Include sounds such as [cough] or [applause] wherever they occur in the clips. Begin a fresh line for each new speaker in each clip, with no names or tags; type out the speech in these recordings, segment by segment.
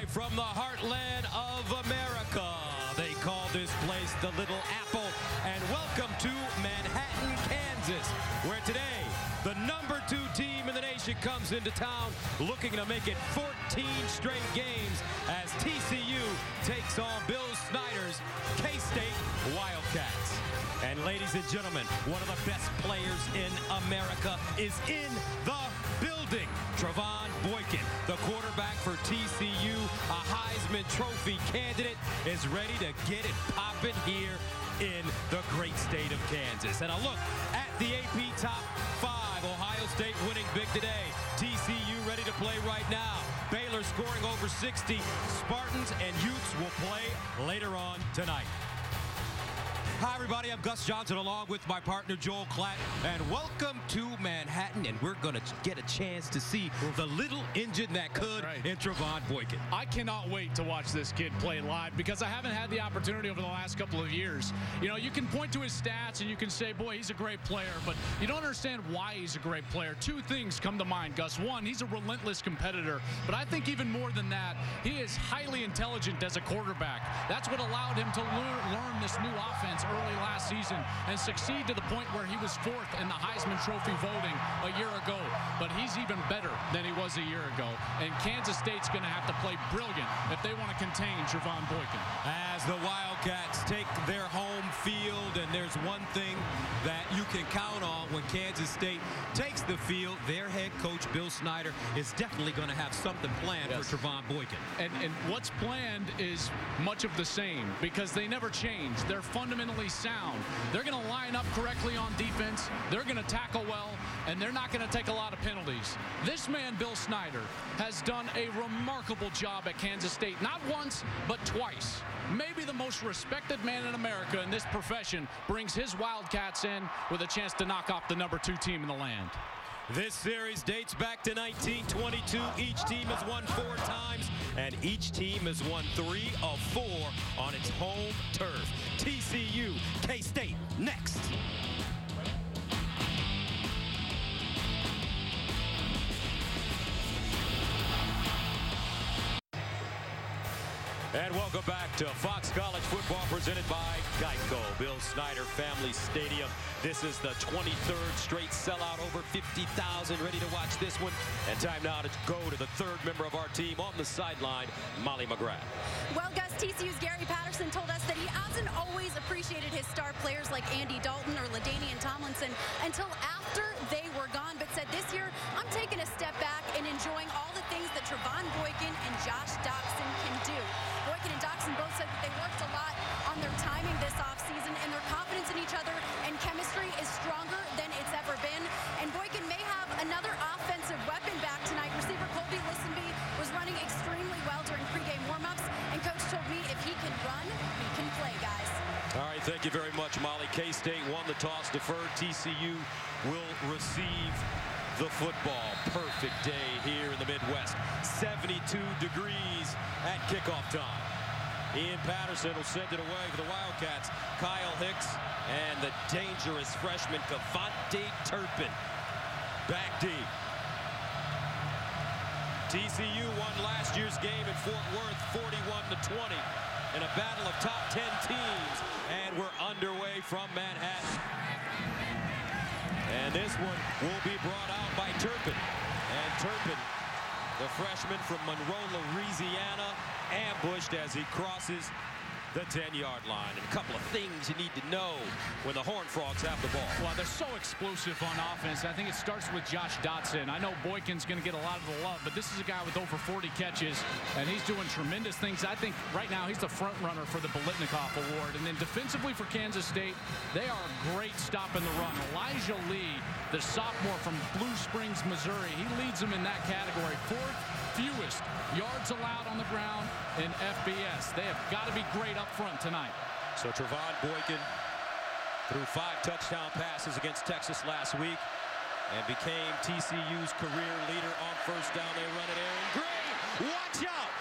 Live from the heartland of America. They call this place the Little Apple. And welcome to Manhattan, Kansas, where today the number two team in the nation comes into town looking to make it 14 straight games as TCU takes on Bill Snyder's K-State Wildcats. And ladies and gentlemen, one of the best players in America is in the Trevone Boykin, the quarterback for TCU, a Heisman Trophy candidate, is ready to get it popping here in the great state of Kansas. And a look at the AP Top 5. Ohio State winning big today. TCU ready to play right now. Baylor scoring over 60. Spartans and Utes will play later on tonight. Hi, everybody. I'm Gus Johnson along with my partner Joel Klatt. And welcome to Manhattan. And we're going to get a chance to see the little engine that could
Right.
in Trevone Boykin.
I cannot wait to watch this kid play live because I haven't had the opportunity over the last couple of years. You know, you can point to his stats and you can say, boy, he's a great player, but you don't understand why he's a great player. Two things come to mind, Gus. One, he's a relentless competitor, but I think even more than that, he is highly intelligent as a quarterback. That's what allowed him to learn this new offense early last season and succeed to the point where he was fourth in the Heisman Trophy voting a year ago. But he's even better than he was a year ago. And Kansas State's going to have to play brilliant if they want to contain Trevone Boykin.
As the Wildcats take their home field, and there's one thing that you can count on when Kansas State takes the field, their head coach, Bill Snyder, is definitely going to have something planned
Yes.
for Trevone Boykin.
And, and what's planned is much of the same because they never change. They're fundamentally sound. They're going to line up correctly on defense. They're going to tackle well, and they're not going to take a lot of penalties. This man, Bill Snyder, has done a remarkable job at Kansas State, not once, but twice. Maybe the most respected man in America in this profession brings his Wildcats in with a chance to knock off the number two team in the land.
This series dates back to 1922. Each team has won four times, and each team has won three of four on its home turf. TCU, K-State, next. And welcome back to Fox College Football presented by Geico. Bill Snyder Family Stadium. This is the 23rd straight sellout. Over 50,000 ready to watch this one. And time now to go to the third member of our team on the sideline, Molly McGrath.
Well, Gus, TCU's Gary Patterson told us that he hasn't always appreciated his star players like Andy Dalton or LaDainian Tomlinson until after they were gone, but said this year, I'm taking a step back and enjoying all the things that Trevone Boykin and Josh Doctson can and both said that they worked a lot on their timing this offseason, and their confidence in each other and chemistry is stronger than it's ever been. And Boykin may have another offensive weapon back tonight. Receiver Kolby Listenbee was running extremely well during pregame warmups, and coach told me if he can run, he can play, guys.
All right, thank you very much, Molly. K-State won the toss, deferred. TCU will receive the football. Perfect day here in the Midwest. 72 degrees at kickoff time. Ian Patterson will send it away for the Wildcats. Kyle Hicks and the dangerous freshman KaVontae Turpin. Back deep. TCU won last year's game in Fort Worth 41 to 20 in a battle of top 10 teams and we're underway from Manhattan. And this one will be brought out by Turpin. And Turpin, the freshman from Monroe, Louisiana, ambushed as he crosses the 10-yard line. And a couple of things you need to know when the Horned Frogs have the ball.
Well, they're so explosive on offense. I think it starts with Josh Doctson. I know Boykin's going to get a lot of the love, but this is a guy with over 40 catches, and he's doing tremendous things. I think right now he's the front runner for the Biletnikoff Award. And then defensively for Kansas State, they are a great stop in the run. Elijah Lee, the sophomore from Blue Springs, Missouri, he leads them in that category. Fourth fewest yards allowed on the ground in FBS. They have got to be great up front tonight.
So Trevon Boykin threw five touchdown passes against Texas last week and became TCU's career leader on first down. They run it Aaron Green. Watch out!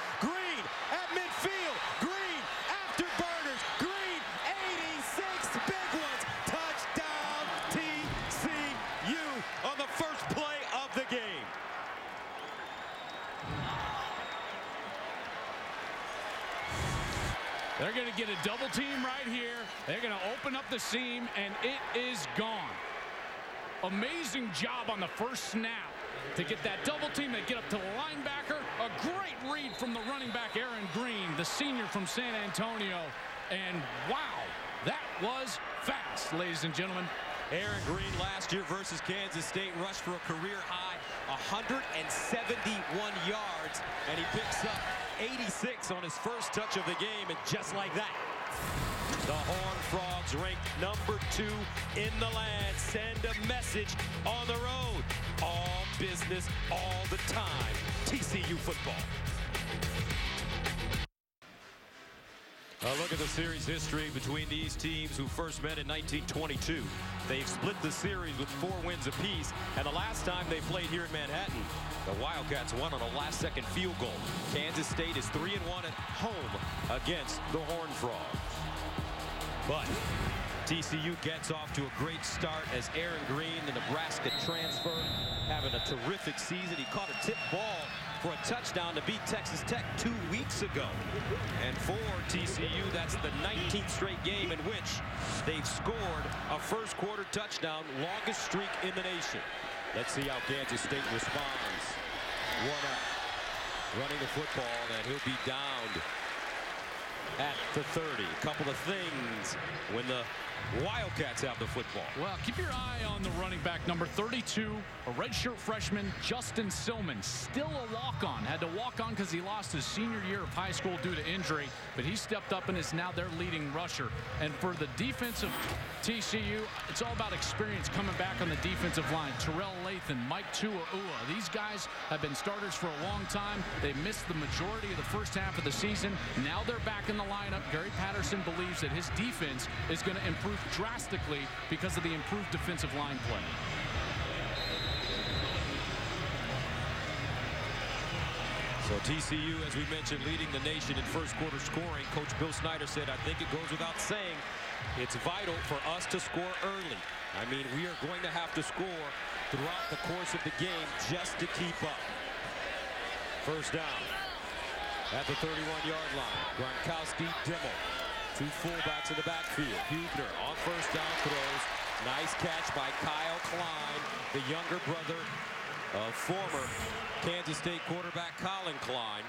They're going to get a double team right here. They're going to open up the seam, and it is gone. Amazing job on the first snap to get that double team and get up to the linebacker. A great read from the running back, Aaron Green, the senior from San Antonio. And wow, that was fast, ladies and gentlemen.
Aaron Green last year versus Kansas State rushed for a career high 171 yards, and he picks up 86 on his first touch of the game, and just like that, the Horned Frogs ranked number two in the land. Send a message on the road. All business, all the time. TCU football. A look at the series history between these teams who first met in 1922. They've split the series with four wins apiece, and the last time they played here in Manhattan, the Wildcats won on a last-second field goal. Kansas State is 3 and one at home against the Horned Frogs. But TCU gets off to a great start as Aaron Green, the Nebraska transfer, having a terrific season. He caught a tip ball for a touchdown to beat Texas Tech two weeks ago. And for TCU, that's the 19th straight game in which they've scored a first quarter touchdown, longest streak in the nation. Let's see how Kansas State responds. One up, running the football, and he'll be downed at the 30. A couple of things when the Wildcats have the football.
Well, keep your eye on the running back, number 32, a redshirt freshman, Justin Silmon. Still a walk-on. Had to walk on because he lost his senior year of high school due to injury, but he stepped up and is now their leading rusher. And for the defensive TCU, it's all about experience coming back on the defensive line. Terrell Lathan, Mike Tuaua. These guys have been starters for a long time. They missed the majority of the first half of the season. Now they're back in the lineup. Gary Patterson believes that his defense is going to improve drastically because of the improved defensive line play.
So TCU, as we mentioned, leading the nation in first quarter scoring. Coach Bill Snyder said, I think it goes without saying, it's vital for us to score early. I mean, we are going to have to score throughout the course of the game just to keep up. First down at the 31-yard line. Gronkowski, Dimel. Two fullbacks in the backfield. Hubener on first down throws. Nice catch by Kyle Klein, the younger brother of former Kansas State quarterback Collin Klein.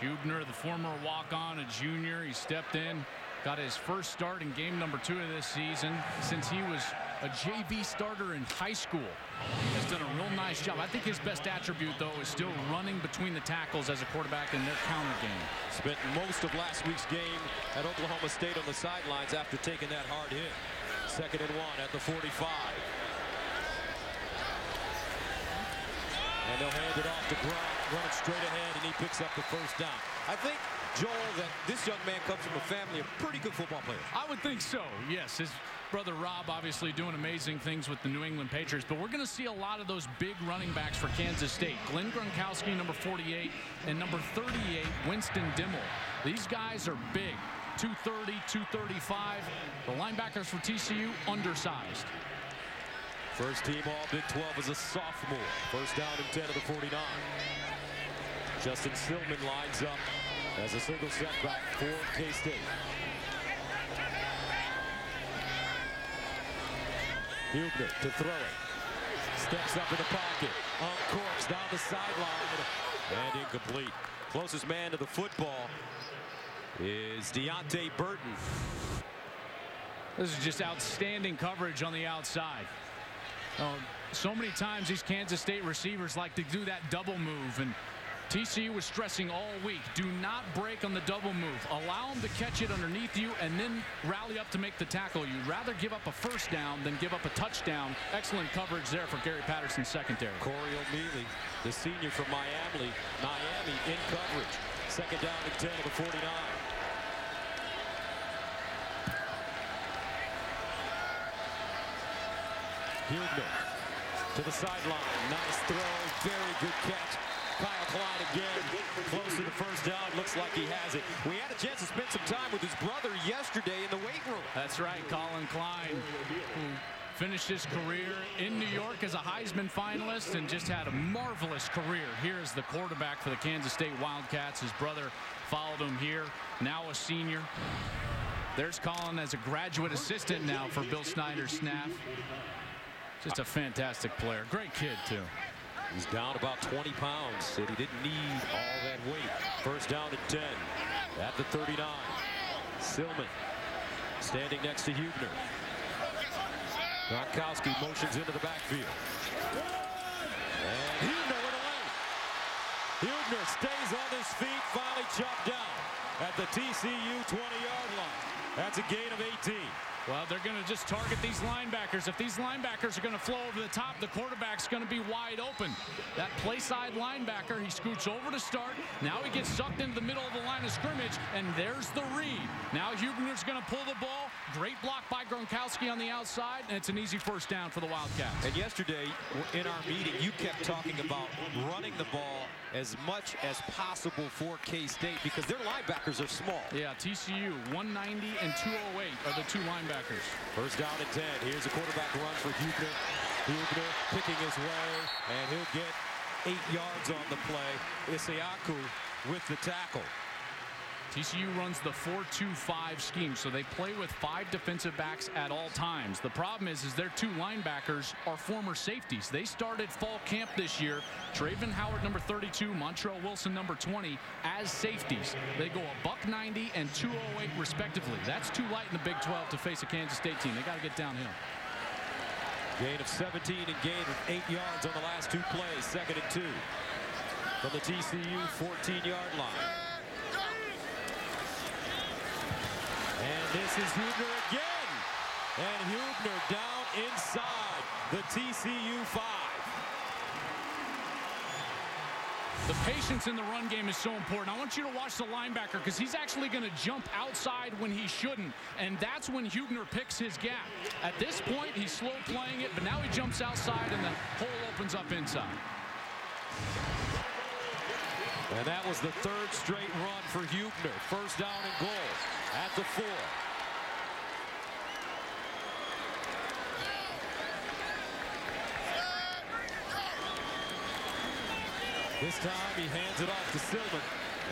Hubener, the former walk-on, a junior. He stepped in, got his first start in game number two of this season since he was a JV starter in high school. Has done a real nice job. I think his best attribute, though, is still running between the tackles as a quarterback in their counter game.
Spent most of last week's game at Oklahoma State on the sidelines after taking that hard hit. Second and one at the 45. And they'll hand it off to Gronk, running straight ahead, and he picks up the first down. I think, Joel, that this young man comes from a family of pretty good football players.
I would think so, yes. His brother Rob obviously doing amazing things with the New England Patriots, but we're going to see a lot of those big running backs for Kansas State. Glenn Gronkowski, number 48, and number 38, Winston Dimel. These guys are big, 230, 235. The linebackers for TCU, undersized.
First team all Big 12 as a sophomore. First down and 10 of the 49. Justin Silmon lines up as a single setback for K-State. Hubener to throw it. Steps up in the pocket. On course, down the sideline. And incomplete. Closest man to the football is Deontay Burton.
This is just outstanding coverage on the outside. Oh, so many times these Kansas State receivers like to do that double move and TCU was stressing all week. Do not break on the double move. Allow them to catch it underneath you and then rally up to make the tackle. You'd rather give up a first down than give up a touchdown. Excellent coverage there for Gary Patterson's secondary.
Corey O'Mealy, the senior from Miami, Miami in coverage. Second down and 10 of the 49. Hubener to the sideline. Nice throw. Very good catch. Kyle Klein again. Close to the first down. Looks like he has it. We had a chance to spend some time with his brother yesterday in the weight room.
That's right. Collin Klein, finished his career in New York as a Heisman finalist and just had a marvelous career here as the quarterback for the Kansas State Wildcats. His brother followed him here, now a senior. There's Collin as a graduate assistant now for Bill Snyder's staff. Just a fantastic player. Great kid, too.
He's down about 20 pounds. Said he didn't need all that weight. First down at 10 at the 39. Silmon standing next to Hubener. Gronkowski motions into the backfield. And Hubener with a lane. Hubener stays on his feet, finally chopped down at the TCU 20-yard line. That's a gain of 18.
Well, they're going to just target these linebackers. If these linebackers are going to flow over the top, the quarterback's going to be wide open. That play side linebacker, he scoots over to start. Now he gets sucked into the middle of the line of scrimmage, and there's the read. Now Hubener's going to pull the ball. Great block by Gronkowski on the outside, and it's an easy first down for the Wildcats.
And yesterday, in our meeting, you kept talking about running the ball as much as possible for K-State because their linebackers are small.
Yeah, TCU 190 and 208 are the two linebackers.
First down and 10. Here's a quarterback run for Hubener. Hubener picking his way, and he'll get eight yards on the play. Isiaku with the tackle.
TCU runs the 4-2-5 scheme, so they play with five defensive backs at all times. The problem is, is their two linebackers are former safeties. They started fall camp this year. Travin Howard, number 32, Montrell Wilson, number 20, as safeties. They go a buck 90 and 208 respectively. That's too light in the Big 12 to face a Kansas State team. They got to get downhill.
Gain of 17 and gain of eight yards on the last two plays. Second and two from the TCU 14-yard line. And this is Hubener again. And Hubener down inside the TCU 5.
The patience in the run game is so important. I want you to watch the linebacker because he's actually going to jump outside when he shouldn't. And that's when Hubener picks his gap. At this point, he's slow playing it, but now he jumps outside and the hole opens up inside.
And that was the third straight run for Hubener. First down and goal at the four. This time he hands it off to Stillman.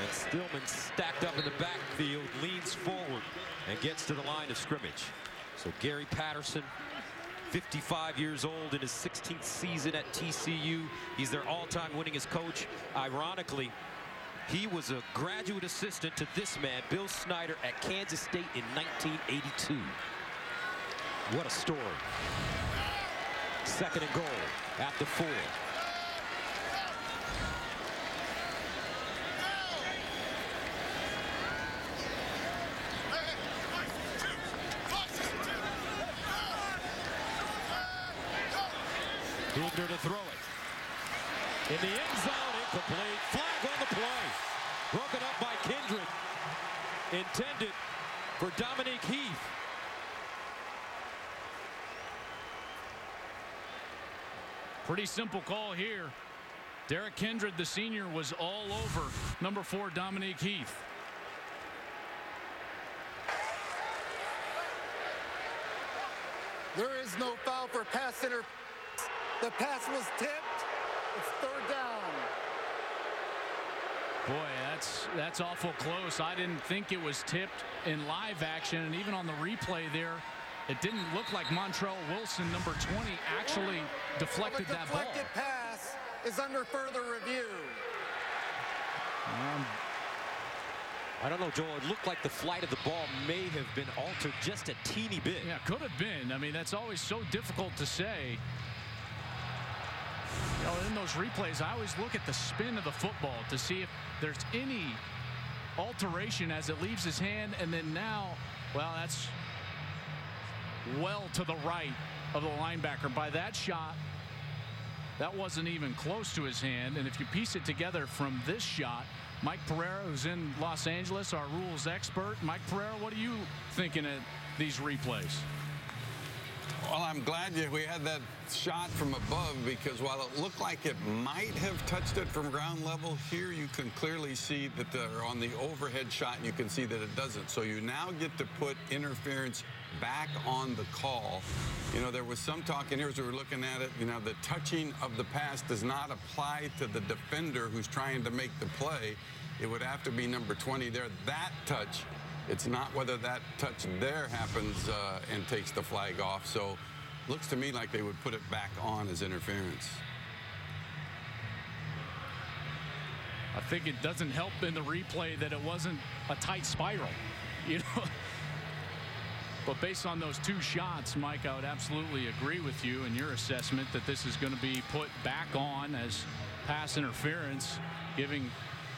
And Stillman stacked up in the backfield, leans forward, and gets to the line of scrimmage. So Gary Patterson, 55 years old in his 16th season at TCU. He's their all-time winningest coach. Ironically, he was a graduate assistant to this man, Bill Snyder, at Kansas State in 1982. What a story. Second and goal at the four. Hubener to throw it. In the end zone, incomplete. Flag on the play. Broken up by Kindred. Intended for Dominique Heath.
Pretty simple call here. Derrick Kindred, the senior, was all over number four, Dominique Heath.
There is no foul for pass interference. The pass was tipped. It's third down.
Boy, that's that's awful close. I didn't think it was tipped in live action, and even on the replay there, it didn't look like Montrell Wilson, number 20, actually deflected
the
that ball.
deflected pass is under further review.
Um,
I don't know, Joel. It looked like the flight of the ball may have been altered just a teeny bit.
yeah, could have been. I mean, that's always so difficult to say. In those replays, I always look at the spin of the football to see if there's any alteration as it leaves his hand. And then now, well, that's well to the right of the linebacker. By that shot, that wasn't even close to his hand. And if you piece it together from this shot, Mike Pereira, who's in Los Angeles, our rules expert. Mike Pereira, what are you thinking of these replays?
Well, I'm glad you, we had that shot from above because while it looked like it might have touched it from ground level, here you can clearly see that they're on the overhead shot you can see that it doesn't. So you now get to put interference back on the call. You know, there was some talk in here as we were looking at it, you know, the touching of the pass does not apply to the defender who's trying to make the play. It would have to be number 20 there. That touch, it's not whether that touch there happens uh, and takes the flag off. So looks to me like they would put it back on as interference.
I think it doesn't help in the replay that it wasn't a tight spiral, [laughs] you know. But based on those two shots, Mike, I would absolutely agree with you in your assessment that this is going to be put back on as pass interference, giving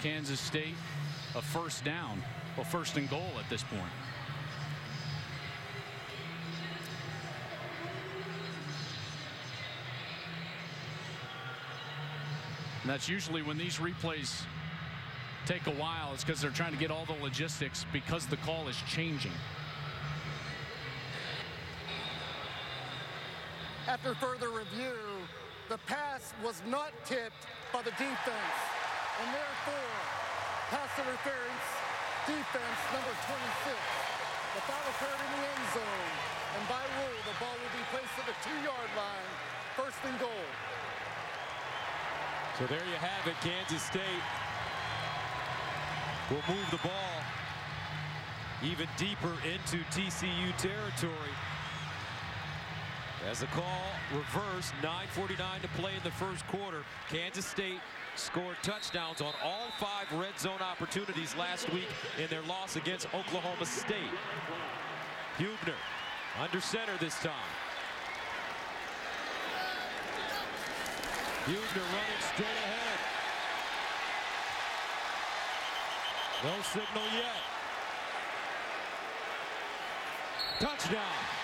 Kansas State a first down, a first and goal at this point. And that's usually when these replays take a while. It's because they're trying to get all the logistics because the call is changing.
After further review, the pass was not tipped by the defense, and therefore, pass interference, defense number 26. The foul occurred in the end zone, and by rule, the ball will be placed at the two-yard line, first and goal.
So there you have it. Kansas State will move the ball even deeper into TCU territory. As the call reversed, 9.49 to play in the first quarter. Kansas State scored touchdowns on all five red zone opportunities last week in their loss against Oklahoma State. Hubener under center this time. Hubener running straight ahead. No signal yet. Touchdown.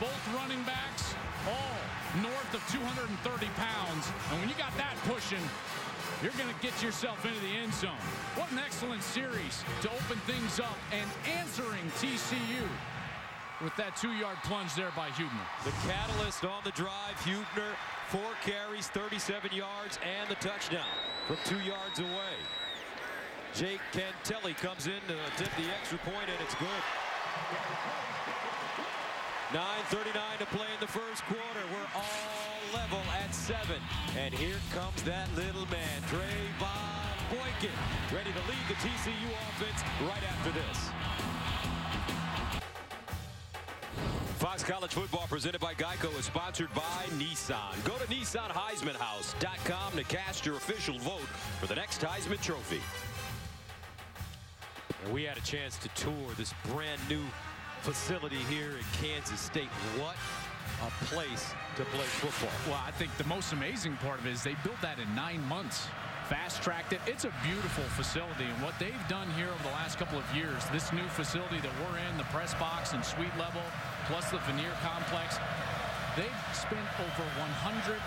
Both running backs, all north of 230 pounds. And when you got that pushing, you're going to get yourself into the end zone. What an excellent series to open things up and answering TCU with that two-yard plunge there by Hubener.
The catalyst on the drive, Hubener, four carries, 37 yards, and the touchdown from two yards away. Jake Cantele comes in to attempt the extra point, and it's good. 9.39 to play in the first quarter. We're all level at seven. And here comes that little man, Trevone Boykin, ready to lead the TCU offense right after this. Fox College Football presented by Geico is sponsored by Nissan. Go to NissanHeismanHouse.com to cast your official vote for the next Heisman Trophy. And we had a chance to tour this brand new facility here in Kansas State. What a place to play football.
Well, I think the most amazing part of it is they built that in nine months. Fast-tracked it. It's a beautiful facility, and what they've done here over the last couple of years, this new facility that we're in, the press box and suite level, plus the Vanier complex, they've spent over $190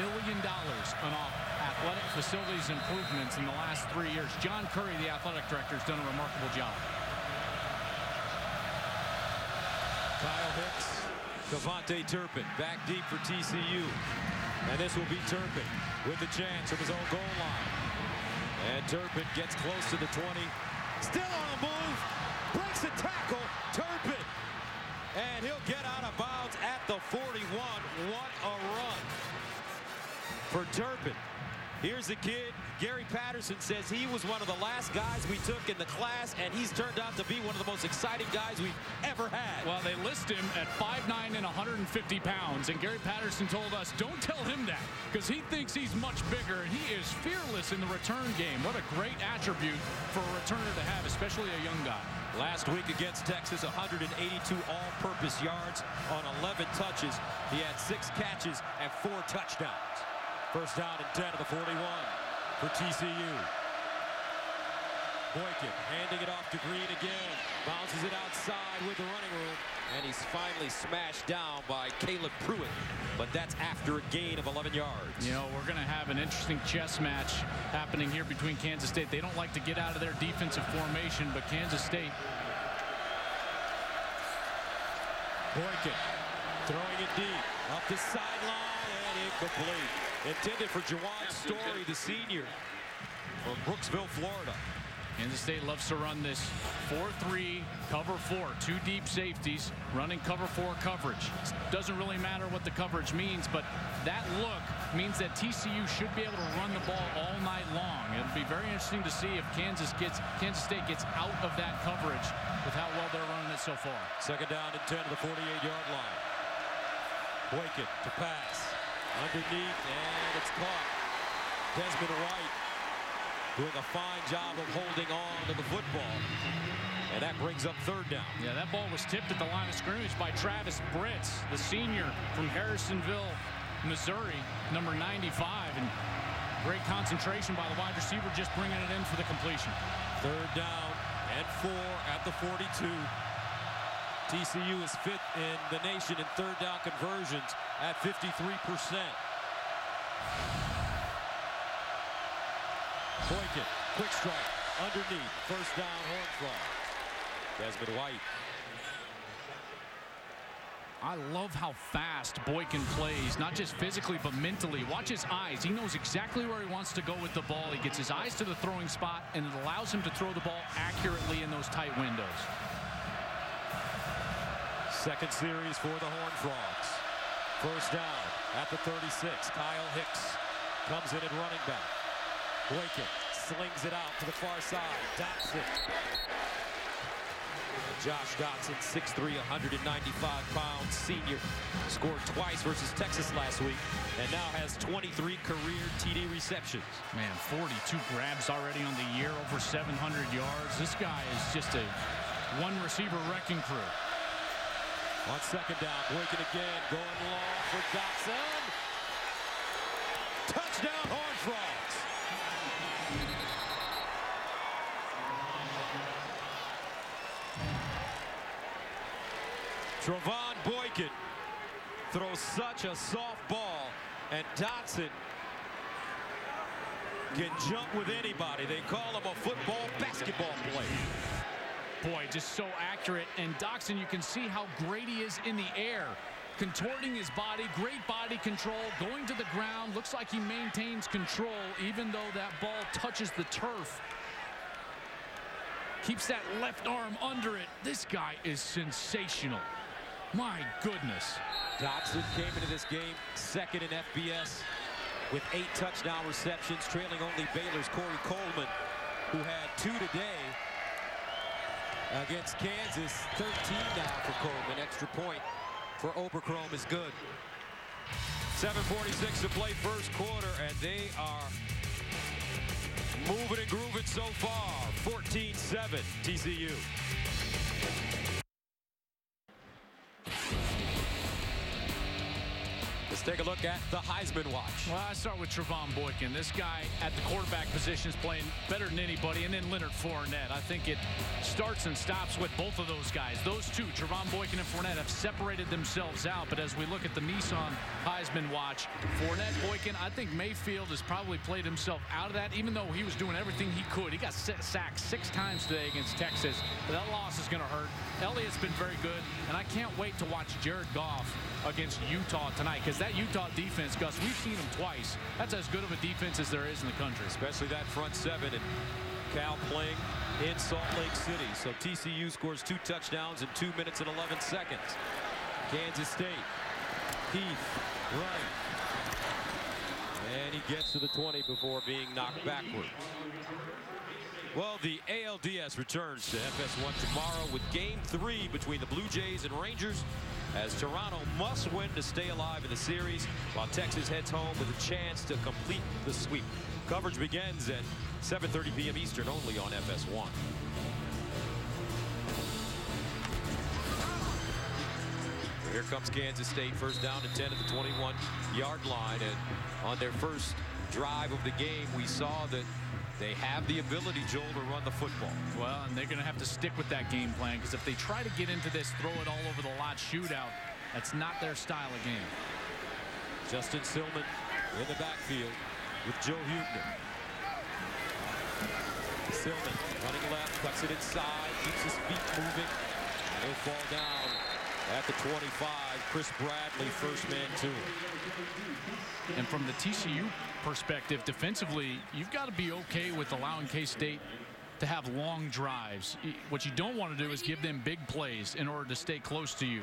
million on athletic facilities improvements in the last three years. John Currie, the athletic director, has done a remarkable job.
Kyle Hicks, KaVontae Turpin back deep for TCU. And this will be Turpin with the chance from his own goal line. And Turpin gets close to the 20. Still on the move. Breaks the tackle. Turpin. And he'll get out of bounds at the 41. What a run for Turpin. Here's the kid. Gary Patterson says he was one of the last guys we took in the class, and he's turned out to be one of the most exciting guys we've ever had.
Well, they list him at 5'9 and 150 pounds, and Gary Patterson told us, don't tell him that, because he thinks he's much bigger, and he is fearless in the return game. What a great attribute for a returner to have, especially a young guy.
Last week against Texas, 182 all-purpose yards on 11 touches. He had six catches and four touchdowns. First down and 10 of the 41 for TCU. Boykin handing it off to Green again. Bounces it outside with the running room. And he's finally smashed down by Caleb Pruitt. But that's after a gain of 11 yards.
You know, we're going to have an interesting chess match happening here between Kansas State. They don't like to get out of their defensive formation, but Kansas State
Boykin throwing it deep. Up the sideline and incomplete. Intended for Juwan Story, the senior from Brooksville, Florida.
Kansas State loves to run this 4-3 cover four, two deep safeties running cover four coverage. Doesn't really matter what the coverage means, but that look means that TCU should be able to run the ball all night long. It'll be very interesting to see if Kansas gets Kansas State gets out of that coverage with how well they're running it so far.
Second down and 10 to the 48-yard line. Boykin to pass. Underneath, and it's caught. Desmon White doing a fine job of holding on to the football. And that brings up third down.
Yeah, that ball was tipped at the line of scrimmage by Travis Britz, the senior from Harrisonville, Missouri, number 95. And great concentration by the wide receiver just bringing it in for the completion.
Third down and four at the 42. TCU is fifth in the nation in third down conversions at 53%. Boykin, quick strike, underneath, first down, Horn Frog. Desmon White.
I love how fast Boykin plays, not just physically, but mentally. Watch his eyes. He knows exactly where he wants to go with the ball. He gets his eyes to the throwing spot, and it allows him to throw the ball accurately in those tight windows.
Second series for the Horn Frogs. First down at the 36. Kyle Hicks comes in at running back. Boykin slings it out to the far side. Doctson. Josh Doctson, 6'3", 195 pounds, senior. Scored twice versus Texas last week and now has 23 career TD receptions.
Man, 42 grabs already on the year, over 700 yards. This guy is just a one receiver wrecking crew.
On second down, Boykin again, going long for Doctson. Touchdown, Horn Frogs. Trevone Boykin throws such a soft ball, and Doctson can jump with anybody. They call him a football basketball player.
Boy, just so accurate. And Doctson, you can see how great he is in the air. Contorting his body, great body control, going to the ground. Looks like he maintains control even though that ball touches the turf. Keeps that left arm under it. This guy is sensational. My goodness.
Doctson came into this game second in FBS with eight touchdown receptions, trailing only Baylor's Corey Coleman, who had two today against Kansas. 13 now for Coleman. Extra point for Oberkrom is good. 7.46 to play first quarter, and they are moving and grooving so far. 14-7 TCU. Let's take a look at the Heisman watch.
Well, I start with Trevone Boykin. This guy at the quarterback position is playing better than anybody. And then Leonard Fournette. I think it starts and stops with both of those guys. Those two, Trevone Boykin and Fournette, have separated themselves out. But as we look at the Nissan Heisman watch, Fournette, Boykin, I think Mayfield has probably played himself out of that, even though he was doing everything he could. He got sacked six times today against Texas. That loss is going to hurt. Elliott's been very good. And I can't wait to watch Jared Goff against Utah tonight because that Utah defense, Gus, we've seen them twice. That's as good of a defense as there is in the country.
Especially that front seven and Cal playing in Salt Lake City. So TCU scores two touchdowns in two minutes and 11 seconds. Kansas State. Heath, right. And he gets to the 20 before being knocked backwards. Well, the ALDS returns to FS1 tomorrow with game three between the Blue Jays and Rangers as Toronto must win to stay alive in the series while Texas heads home with a chance to complete the sweep. Coverage begins at 7.30 p.m. Eastern only on FS1. Here comes Kansas State first down and 10 at the 21 yard line and on their first drive of the game we saw that they have the ability, Joel, to run the football.
Well, and they're going to have to stick with that game plan because if they try to get into this throw it all over the lot shootout, that's not their style of game.
Justin Silmon in the backfield with Joe Hubener. Silmon running left, cuts it inside, keeps his feet moving. And He'll fall down at the 25. Chris Bradley, first man to him.
And from the TCU perspective, defensively, you've got to be okay with allowing K-State to have long drives. What you don't want to do is give them big plays in order to stay close to you.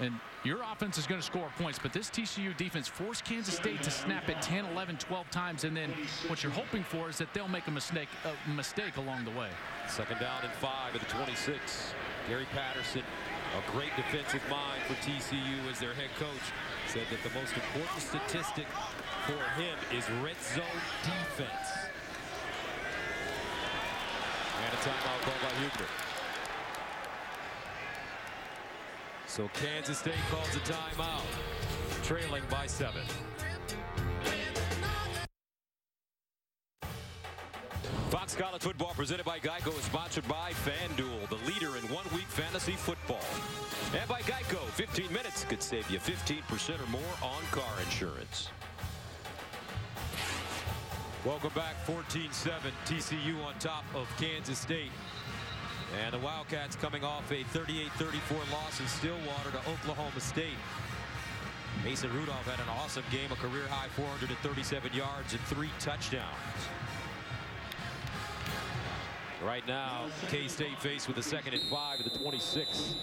And your offense is going to score points, but this TCU defense forced Kansas State to snap it 10, 11, 12 times, and then what you're hoping for is that they'll make a mistake, a mistake along the way.
Second down and five at the 26. Gary Patterson, a great defensive mind for TCU as their head coach, said that the most important statistic for him is red zone defense. And a timeout called by Hubener. So Kansas State calls a timeout, trailing by seven. Fox College Football presented by Geico is sponsored by FanDuel, the leader in one-week fantasy football. And by Geico, 15 minutes could save you 15% or more on car insurance. Welcome back, 14-7, TCU on top of Kansas State. And the Wildcats coming off a 38-34 loss in Stillwater to Oklahoma State. Mason Rudolph had an awesome game, a career high 437 yards and three touchdowns. Right now, K-State faced with a second and five at the 26.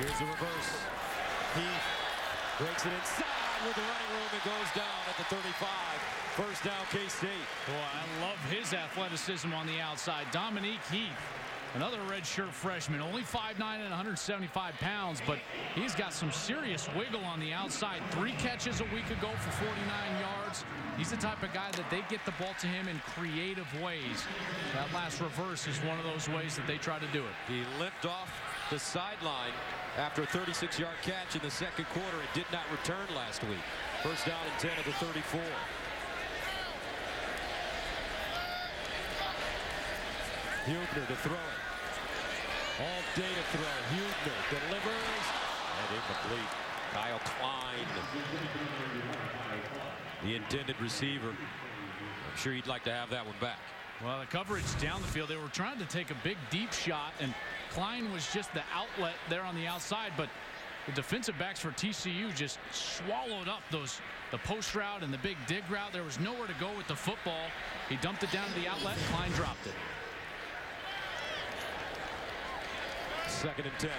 Here's the reverse. Heath breaks it inside with the running room and goes down at the 35. First down, K-State.
Boy, I love his athleticism on the outside. Dominique Heath, another redshirt freshman, only 5'9 and 175 pounds, but he's got some serious wiggle on the outside. Three catches a week ago for 49 yards. He's the type of guy that they get the ball to him in creative ways. That last reverse is one of those ways that they try to do it.
He limped off the sideline after a 36-yard catch in the second quarter and did not return last week. First down and 10 at the 34. Hubener to throw it. All day to throw. Hubener delivers and incomplete. Kyle Klein, the intended receiver. I'm sure he'd like to have that one back.
Well, the coverage down the field, they were trying to take a big deep shot, and Klein was just the outlet there on the outside, but the defensive backs for TCU just swallowed up those the post route and the big dig route. There was nowhere to go with the football. He dumped it down to the outlet. Klein dropped it.
Second and 10.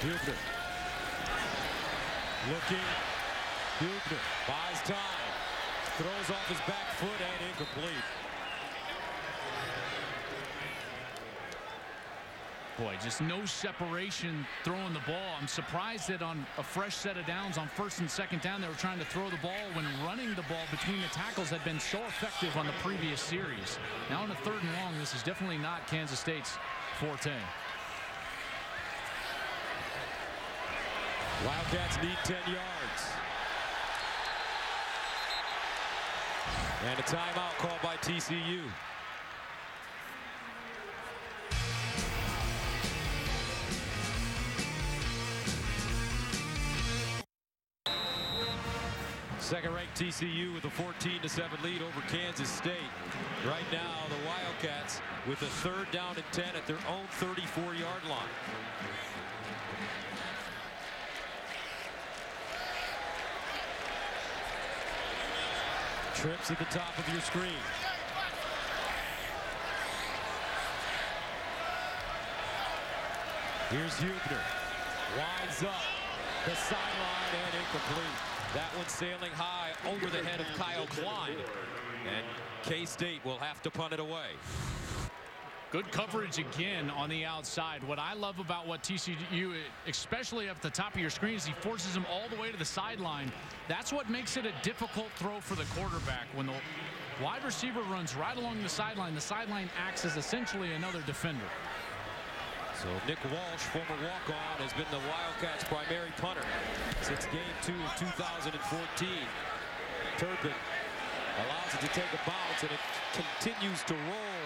Hubener. Looking. Hubener buys time. Throws off his back foot and incomplete.
Boy, just no separation throwing the ball. I'm surprised that on a fresh set of downs on first and second down, they were trying to throw the ball when running the ball between the tackles had been so effective on the previous series. Now on a third and long, this is definitely not Kansas State's forte.
Wildcats need 10 yards. And a timeout called by TCU. Second-ranked TCU with a 14-7 lead over Kansas State. Right now, the Wildcats with a third down and 10 at their own 34-yard line. Trips at the top of your screen. Here's Hubener. Winds up the sideline and incomplete. That one sailing high over the head of Kyle Klein. And K-State will have to punt it away.
Good coverage again on the outside. What I love about what TCU, especially up the top of your screen, is he forces him all the way to the sideline. That's what makes it a difficult throw for the quarterback. When the wide receiver runs right along the sideline, the sideline acts as essentially another defender.
So Nick Walsh, former walk-on, has been the Wildcats' primary punter since game two of 2014. Turpin allows it to take a bounce, and it continues to roll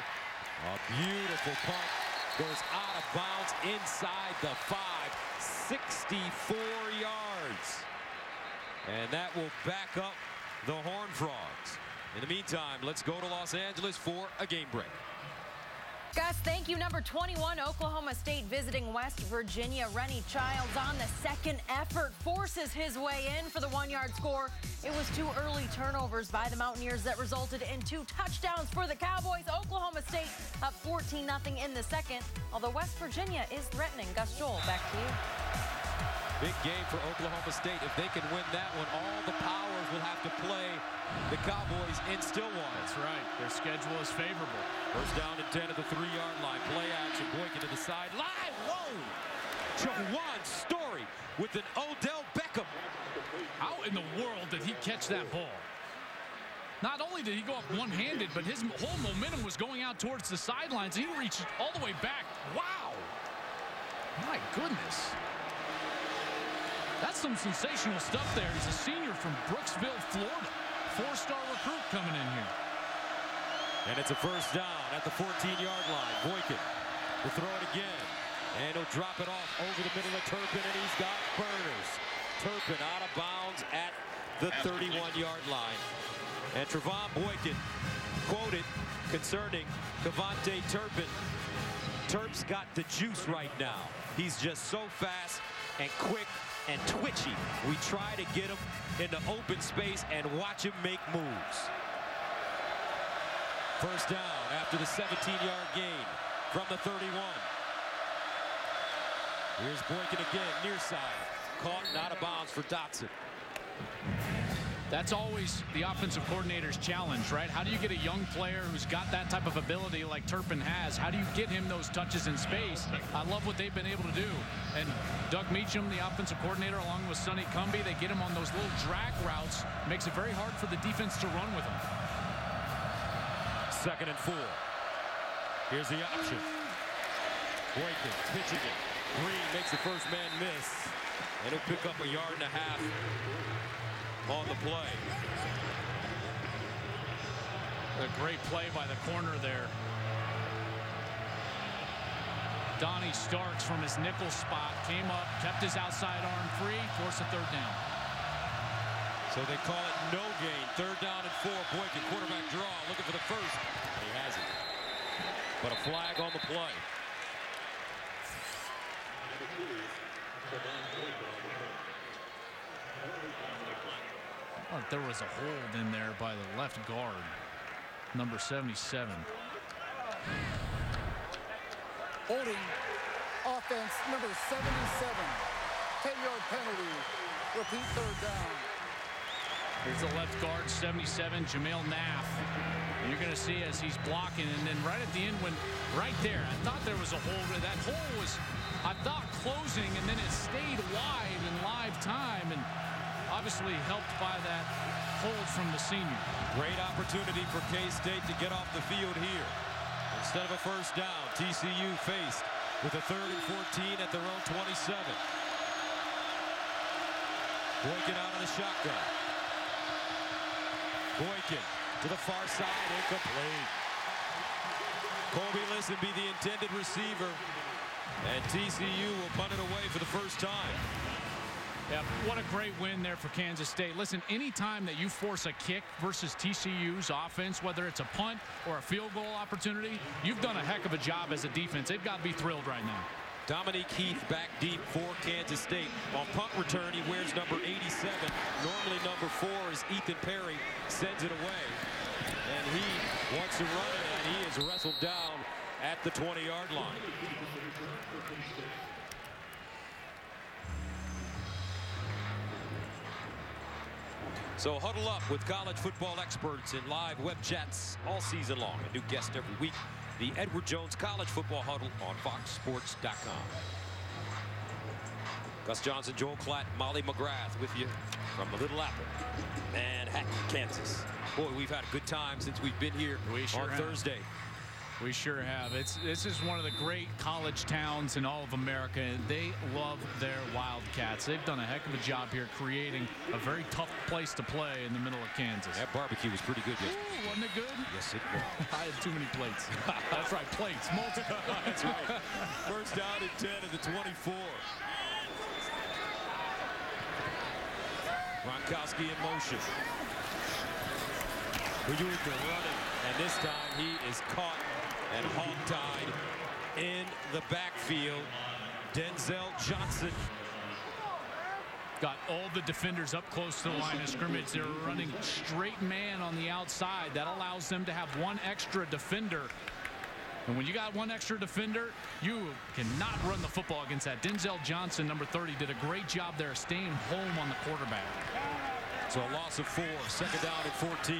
A beautiful punt goes out of bounds inside the five, 64 yards. And that will back up the Horn Frogs. In the meantime, let's go to Los Angeles for a game break.
Gus, thank you. Number 21, Oklahoma State visiting West Virginia. Rennie Childs on the second effort forces his way in for the one-yard score. It was two early turnovers by the Mountaineers that resulted in two touchdowns for the Cowboys. Oklahoma State up 14-0 in the second, although West Virginia is threatening. Gus Joel, back to you.
Big game for Oklahoma State. If they can win that one, all the powers will have to play the Cowboys in Stillwater.
That's right. Their schedule is favorable.
First down and 10 at the three-yard line. Play action. Boykin to the sideline. Whoa! Juwan Story with an Odell Beckham.
How in the world did he catch that ball? Not only did he go up one-handed, but his whole momentum was going out towards the sidelines. He reached all the way back. Wow! My goodness. That's some sensational stuff there. He's a senior from Brooksville, Florida. Four-star recruit coming in here.
And it's a first down at the 14-yard line. Boykin will throw it again. And he'll drop it off over the middle of Turpin, and he's got Burners. Turpin out of bounds at the 31-yard line. And Trevone Boykin quoted concerning KaVontae Turpin. Turp's got the juice right now. He's just so fast and quick and twitchy. We try to get him into open space and watch him make moves. First down after the 17-yard gain from the 31. Here's Boykin again, near side. Caught and out of bounds for Doctson.
That's always the offensive coordinator's challenge, right? How do you get a young player who's got that type of ability like Turpin has? How do you get him those touches in space? I love what they've been able to do. And Doug Meacham, the offensive coordinator, along with Sonny Cumbie, they get him on those little drag routes. Makes it very hard for the defense to run with him.
Second and four. Here's the option. Boykin pitching it. Green makes the first man miss. And he'll pick up a yard and a half on the play.
A great play by the corner there. Donnie Starks from his nickel spot came up, kept his outside arm free, forced a third down.
So they call it no gain. Third down and four. Boykin quarterback draw, looking for the first. He has it. But a flag on the play.
There was a hold in there by the left guard, number 77.
Holding offense number 77. 10-yard penalty. Repeat third down.
Here's the left guard, 77, Jamil Naff. You're going to see as he's blocking, and then right at the end, when right there, I thought there was a hole. That hole was, I thought, closing, and then it stayed wide in live time, and obviously helped by that hold from the senior.
Great opportunity for K-State to get off the field here. Instead of a first down, TCU faced with a third and 14 at their own 27. Boykin out of the shotgun. Boykin to the far side, incomplete. Kolby Listenbee, the intended receiver, and TCU will punt it away for the first time.
Yeah, what a great win there for Kansas State. Listen, anytime that you force a kick versus TCU's offense, whether it's a punt or a field goal opportunity, you've done a heck of a job as a defense. They've got to be thrilled right now.
Dominique Heath back deep for Kansas State. On punt return, he wears number 87. Normally number four is Ethan Perry. Sends it away. And he wants to run it, and he is wrestled down at the 20-yard line. So huddle up with college football experts in live web chats all season long. A new guest every week. The Edward Jones College Football Huddle on FoxSports.com. Gus Johnson, Joel Klatt, Molly McGrath with you from the Little Apple, Manhattan, Kansas. Boy, we've had a good time since we've been here
sure
on
have.
Thursday.
We sure have. It's this is one of the great college towns in all of America. and They love their Wildcats. They've done a heck of a job here creating a very tough place to play in the middle of Kansas.
That barbecue was pretty good yesterday.
Ooh, wasn't it good?
Yes, it was. [laughs]
I had too many plates. [laughs] That's right, plates. Multiple. [laughs]
That's right. First down and 10 at the 24. Gronkowski in motion. Uyuka running, and this time he is caught and hog-tied in the backfield. Denzel Johnson
Got all the defenders up close to the line of scrimmage. They're running straight man on the outside. That allows them to have one extra defender. And when you got one extra defender, you cannot run the football against that. Denzel Johnson, number 30, did a great job there staying home on the quarterback.
So a loss of four, second down at 14.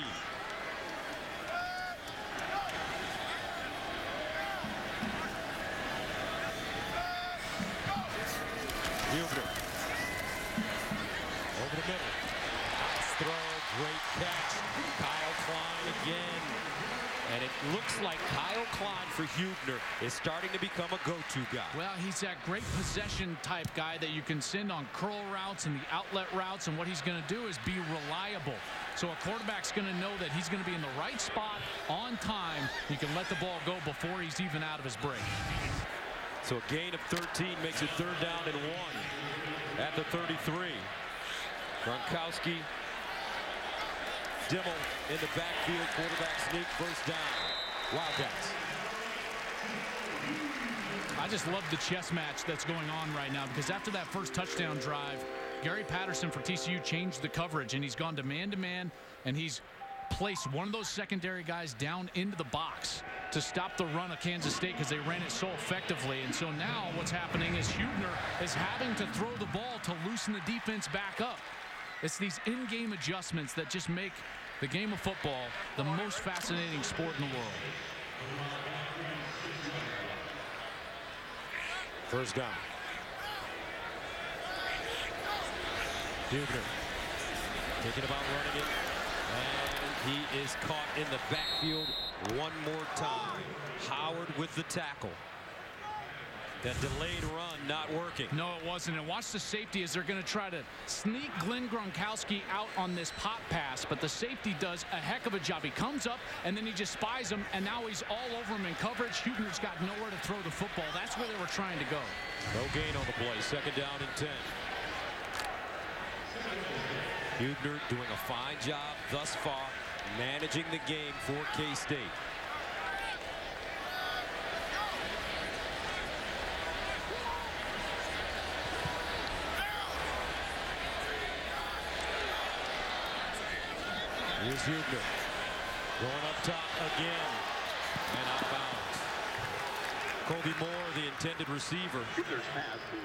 Hubener. Over the middle. Nice throw, great catch. Kyle Klein again. And it looks like Kyle Klein for Hubener is starting to become a go-to guy.
Well, he's that great possession type guy that you can send on curl routes and the outlet routes, and what he's going to do is be reliable. So a quarterback's going to know that he's going to be in the right spot on time. You can let the ball go before he's even out of his break.
So a gain of 13 makes it third down and one at the 33. Gronkowski, Dimel in the backfield, quarterback sneak, first down. Wildcats.
I just love the chess match that's going on right now because after that first touchdown drive, Gary Patterson for TCU changed the coverage and he's gone to man-to-man and he's placed one of those secondary guys down into the box to stop the run of Kansas State because they ran it so effectively. And so now what's happening is Hubener is having to throw the ball to loosen the defense back up. It's these in-game adjustments that just make the game of football the most fascinating sport in the world.
First down. Hubener thinking about running it. And he is caught in the backfield one more time. Howard with the tackle. That delayed run not working.
No, it wasn't. And watch the safety as they're going to try to sneak Glenn Gronkowski out on this pop pass. But the safety does a heck of a job. He comes up, and then he just spies him, and now he's all over him in coverage. Hubener's got nowhere to throw the football. That's where they were trying to go.
No gain on the play. Second down and 10. Hubener doing a fine job thus far managing the game for K-State. Here's Hubener. Going up top again. And out of bounds. Kobe Moore, the intended receiver.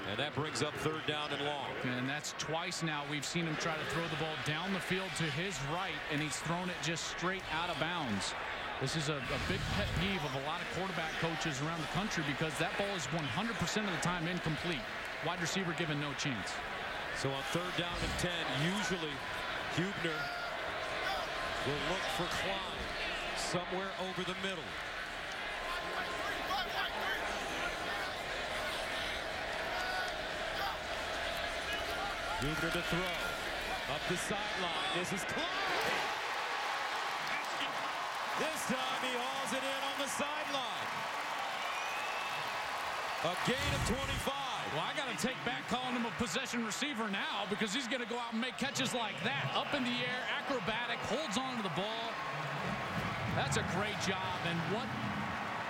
And that brings up third down and long.
And that's twice now we've seen him try to throw the ball down the field to his right, and he's thrown it just straight out of bounds. This is a, a big pet peeve of a lot of quarterback coaches around the country because that ball is 100% of the time incomplete. Wide receiver given no chance.
So on third down and 10, usually Hubener will look for Klein somewhere over the middle. Hubener to throw. Up the sideline. This is Klein. This time he hauls it in on the sideline. A gain of 25.
Well, I got to take back calling him a possession receiver now because he's going to go out and make catches like that. Up in the air, acrobatic, holds on to the ball. That's a great job. And what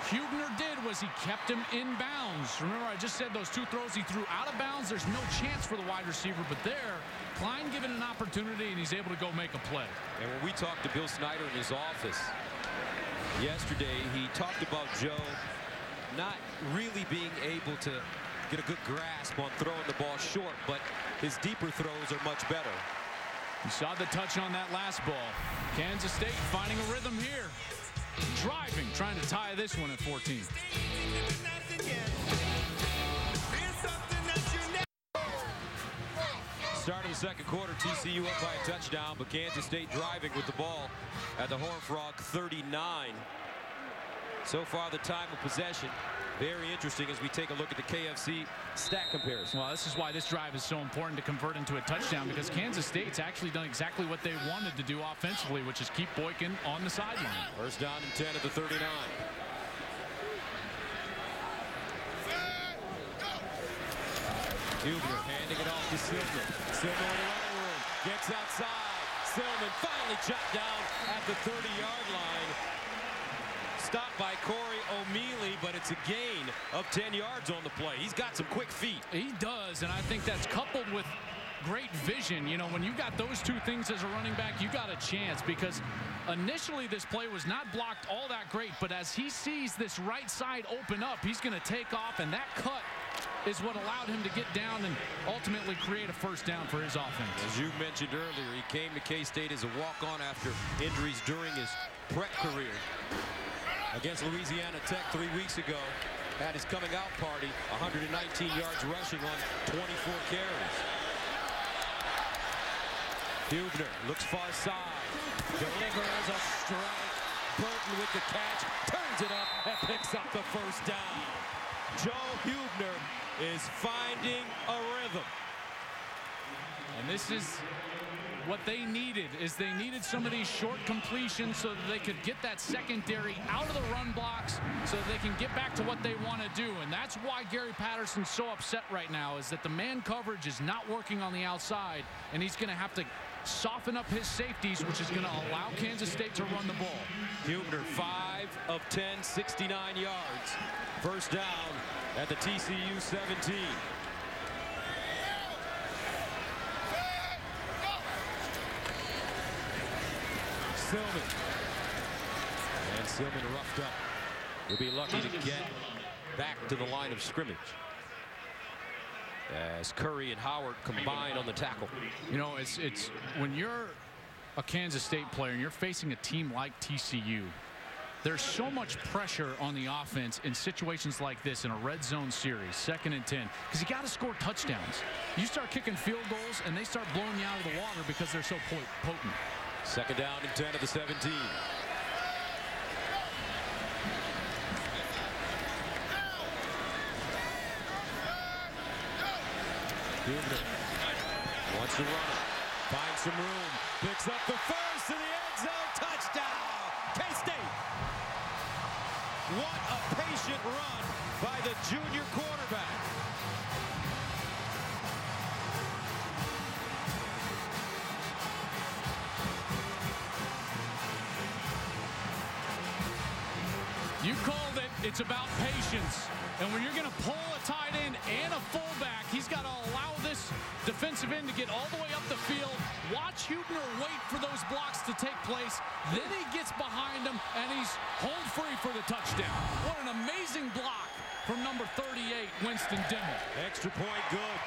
Hubener did was he kept him in bounds. Remember, I just said those two throws he threw out of bounds. There's no chance for the wide receiver, but there, Klein given an opportunity, and he's able to go make a play.
And when we talked to Bill Snyder in his office yesterday, he talked about Joe not really being able to get a good grasp on throwing the ball short, but his deeper throws are much better.
You saw the touch on that last ball. Kansas State finding a rhythm here. Driving, trying to tie this one at 14.
Start of the second quarter, TCU up by a touchdown, but Kansas State driving with the ball at the Horn Frog 39. So far, the time of possession, very interesting as we take a look at the KFC stat comparison.
Well, this is why this drive is so important to convert into a touchdown because Kansas State's actually done exactly what they wanted to do offensively, which is keep Boykin on the sideline.
First down and 10 at the 39. Hubener handing it off to Silmon. Silmon in the room. Gets outside. Silmon finally chopped down at the 30-yard line. Stopped by Corey O'Mealy, but it's a gain of 10 yards on the play. He's got some quick feet.
He does, and I think that's coupled with great vision. You know, when you got those two things as a running back, you got a chance because initially this play was not blocked all that great, but as he sees this right side open up, he's going to take off, and that cut is what allowed him to get down and ultimately create a first down for his offense.
As you mentioned earlier, he came to K-State as a walk-on after injuries during his prep career. Against Louisiana Tech three weeks ago, had his coming out party, 119 yards rushing on 24 carries. Hubener looks far side, delivers a strike. Burton with the catch, turns it up, and picks up the first down. Joe Hubener is finding a rhythm.
And this is what they needed is they needed some of these short completions so that they could get that secondary out of the run blocks so that they can get back to what they want to do. And that's why Gary Patterson's so upset right now is that the man coverage is not working on the outside and he's going to have to soften up his safeties, which is going to allow Kansas State to run the ball.
Hubener, 5 of 10, 69 yards. First down at the TCU 17. Silmon. And Silmon roughed up. He'll be lucky to get back to the line of scrimmage. As Curry and Howard combine on the tackle.
You know, it's it's when you're a Kansas State player and you're facing a team like TCU, there's so much pressure on the offense in situations like this in a red zone series, second and 10, because you got to score touchdowns. You start kicking field goals and they start blowing you out of the water because they're so potent.
Second down and 10 at the 17. Hubener wants to run. Finds some room. Picks up the first
It's about patience. And when you're going to pull a tight end and a fullback, he's got to allow this defensive end to get all the way up the field. Watch Hubener wait for those blocks to take place. Then he gets behind him, and he's hold free for the touchdown. What an amazing block from number 38, Winston Dimel.
Extra point good.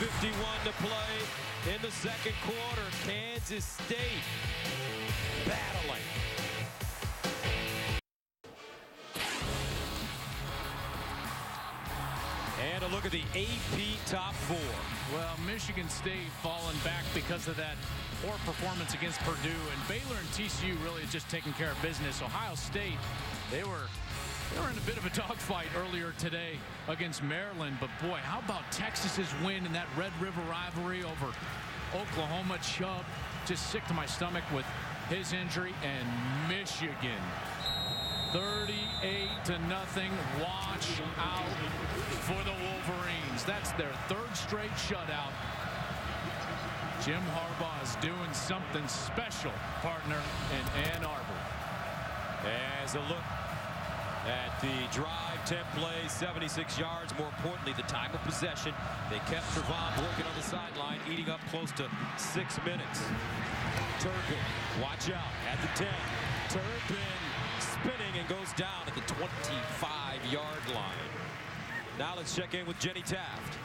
12.51 to play in the second quarter. Kansas State battling. And a look at the AP top four.
Well, Michigan State falling back because of that poor performance against Purdue. And Baylor and TCU really just taking care of business. Ohio State, they were they were in a bit of a [laughs] dogfight earlier today against Maryland. But boy, how about Texas's win in that Red River rivalry over Oklahoma? Chubb just sick to my stomach with his injury. And Michigan 38 to nothing. Watch out for the Wolverines. That's their third straight shutout. Jim Harbaugh is doing something special, partner, in Ann Arbor.
As a look at the drive, 10 plays, 76 yards. More importantly, the time of possession. They kept Trevone Boykin on the sideline, eating up close to six minutes. Turpin, watch out at the 10. Turpin spinning and goes down at the 25-yard line. Now let's check in with Jenny Taft.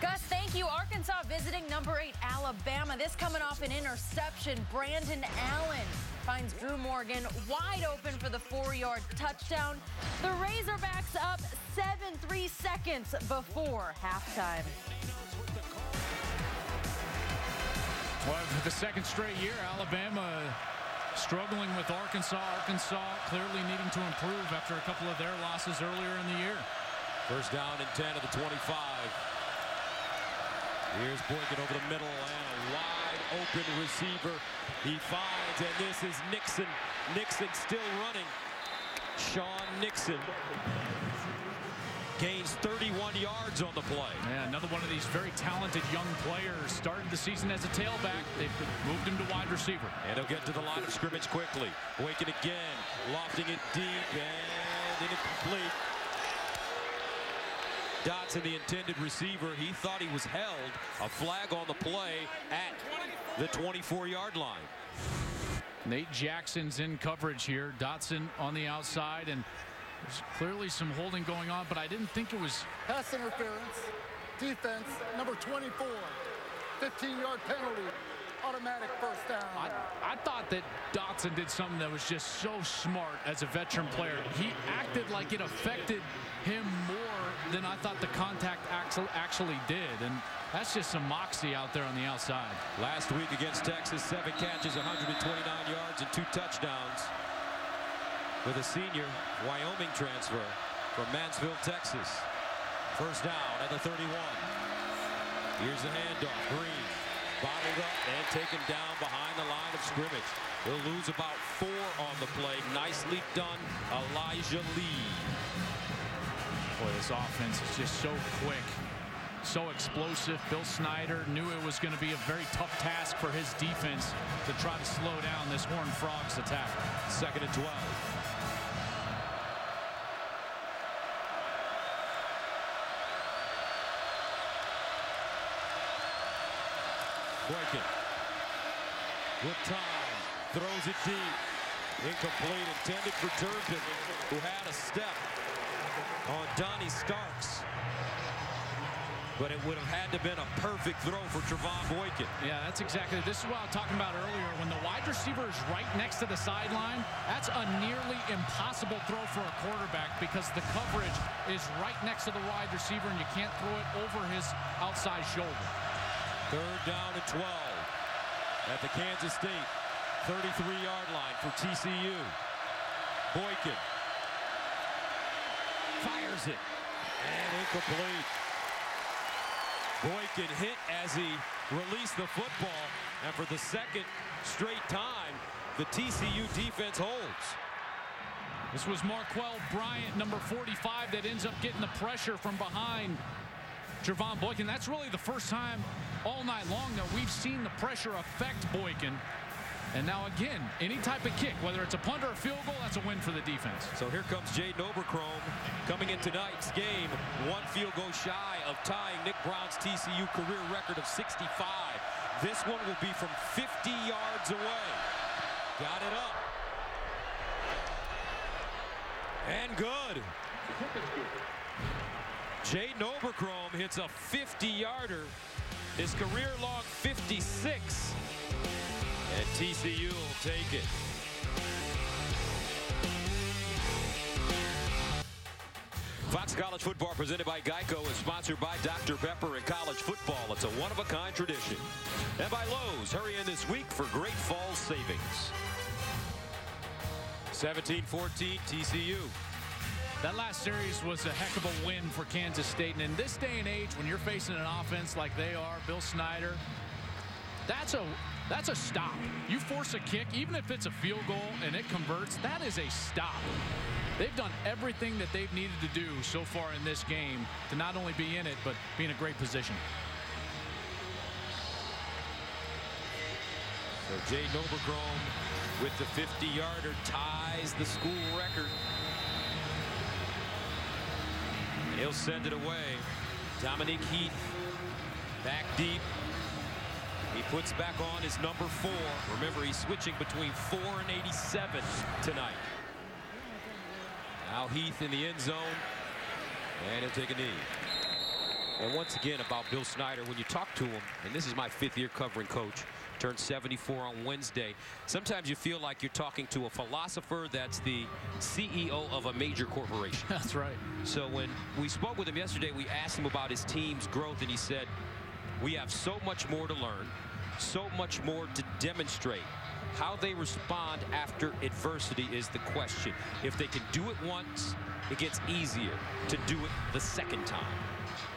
Gus, thank you. Arkansas visiting number eight, Alabama. This coming off an interception. Brandon Allen finds Drew Morgan wide open for the four-yard touchdown. The Razorbacks up 7-3 seconds before halftime.
Well, for the second straight year, Alabama struggling with Arkansas. Arkansas clearly needing to improve after a couple of their losses earlier in the year.
First down and 10 of the 25. Here's Boykin over the middle and a wide open receiver. He finds, and this is Nixon. Nixon still running. Sean Nixon gains 31 yards on the play.
Yeah, another one of these very talented young players. Started the season as a tailback. They've moved him to wide receiver.
And he'll get to the line of scrimmage quickly. Boykin again, lofting it deep and incomplete. Doctson, the intended receiver, he thought he was held. A flag on the play at the 24-yard line.
Nate Jackson's in coverage here. Doctson on the outside, and there's clearly some holding going on, but I didn't think it was.
Pass interference, defense, number 24, 15-yard penalty, automatic first down.
I, I thought that Doctson did something that was just so smart as a veteran player. He acted like it affected him more than I thought the contact actually did. And that's just some moxie out there on the outside.
Last week against Texas, seven catches, 129 yards, and two touchdowns. With a senior Wyoming transfer from Mansfield, Texas. First down at the 31. Here's the handoff. Green bottled up and taken down behind the line of scrimmage. He'll lose about four on the play. Nicely done, Elijah Lee.
Boy, this offense is just so quick, so explosive. Bill Snyder knew it was going to be a very tough task for his defense to try to slow down this Horned Frogs attack.
Second and 12. With time. Throws it deep. Incomplete. Intended for Turpin, who had a step on Donnie Starks. But it would have had to have been a perfect throw for Trevone Boykin.
Yeah, that's exactly. This is what I was talking about earlier. When the wide receiver is right next to the sideline, that's a nearly impossible throw for a quarterback because the coverage is right next to the wide receiver and you can't throw it over his outside shoulder.
Third down and 12 at the Kansas State 33-yard line for TCU. Boykin fires it. And incomplete. Boykin hit as he released the football. And for the second straight time, the TCU defense holds.
This was Marquel Bryant, number 45, that ends up getting the pressure from behind Trevone Boykin. That's really the first time all night long that we've seen the pressure affect Boykin. And now again, any type of kick, whether it's a punt or a field goal, that's a win for the defense.
So here comes Jay Oberkrom coming in tonight's game. One field goal shy of tying Nick Brown's TCU career record of 65. This one will be from 50 yards away. Got it up. And good. Jay Oberkrom hits a 50-yarder. His career-long 56. And TCU will take it. Fox College Football presented by Geico is sponsored by Dr. Pepper and college football. It's a one-of-a-kind tradition. And by Lowe's, hurry in this week for great fall savings. 17-14 TCU.
That last series was a heck of a win for Kansas State. And in this day and age, when you're facing an offense like they are, Bill Snyder, that's a that's a stop. You force a kick, even if it's a field goal and it converts, that is a stop. They've done everything that they've needed to do so far in this game to not only be in it, but be in a great position.
So Jay Oberkrom with the 50-yarder ties the school record. He'll send it away. Dominique Heath back deep. He puts back on his number four. Remember, he's switching between four and 87 tonight. Now Heath in the end zone. And he'll take a knee. And once again about Bill Snyder, when you talk to him, and this is my fifth year covering coach, turned 74 on Wednesday. Sometimes you feel like you're talking to a philosopher that's the CEO of a major corporation. [laughs]
That's right.
So when we spoke with him yesterday, we asked him about his team's growth, and he said, we have so much more to learn, so much more to demonstrate. How they respond after adversity is the question. If they can do it once, it gets easier to do it the second time.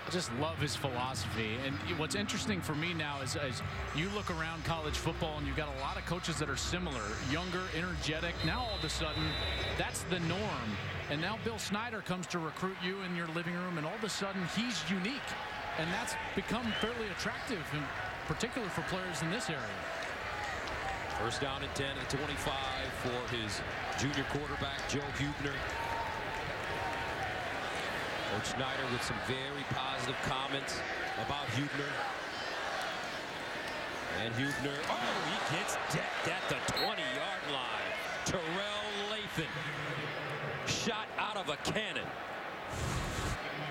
I just love his philosophy. And what's interesting for me now is as you look around college football and you've got a lot of coaches that are similar, younger, energetic. Now all of a sudden, that's the norm. And now Bill Snyder comes to recruit you in your living room, and all of a sudden he's unique. And that's become fairly attractive, in particular for players in this area.
First down and 10 and 25 for his junior quarterback, Joe Hubener. Coach Snyder with some very positive comments about Hubener. And Hubener, oh, he gets decked at the 20-yard line. Terrell Lathan, shot out of a cannon.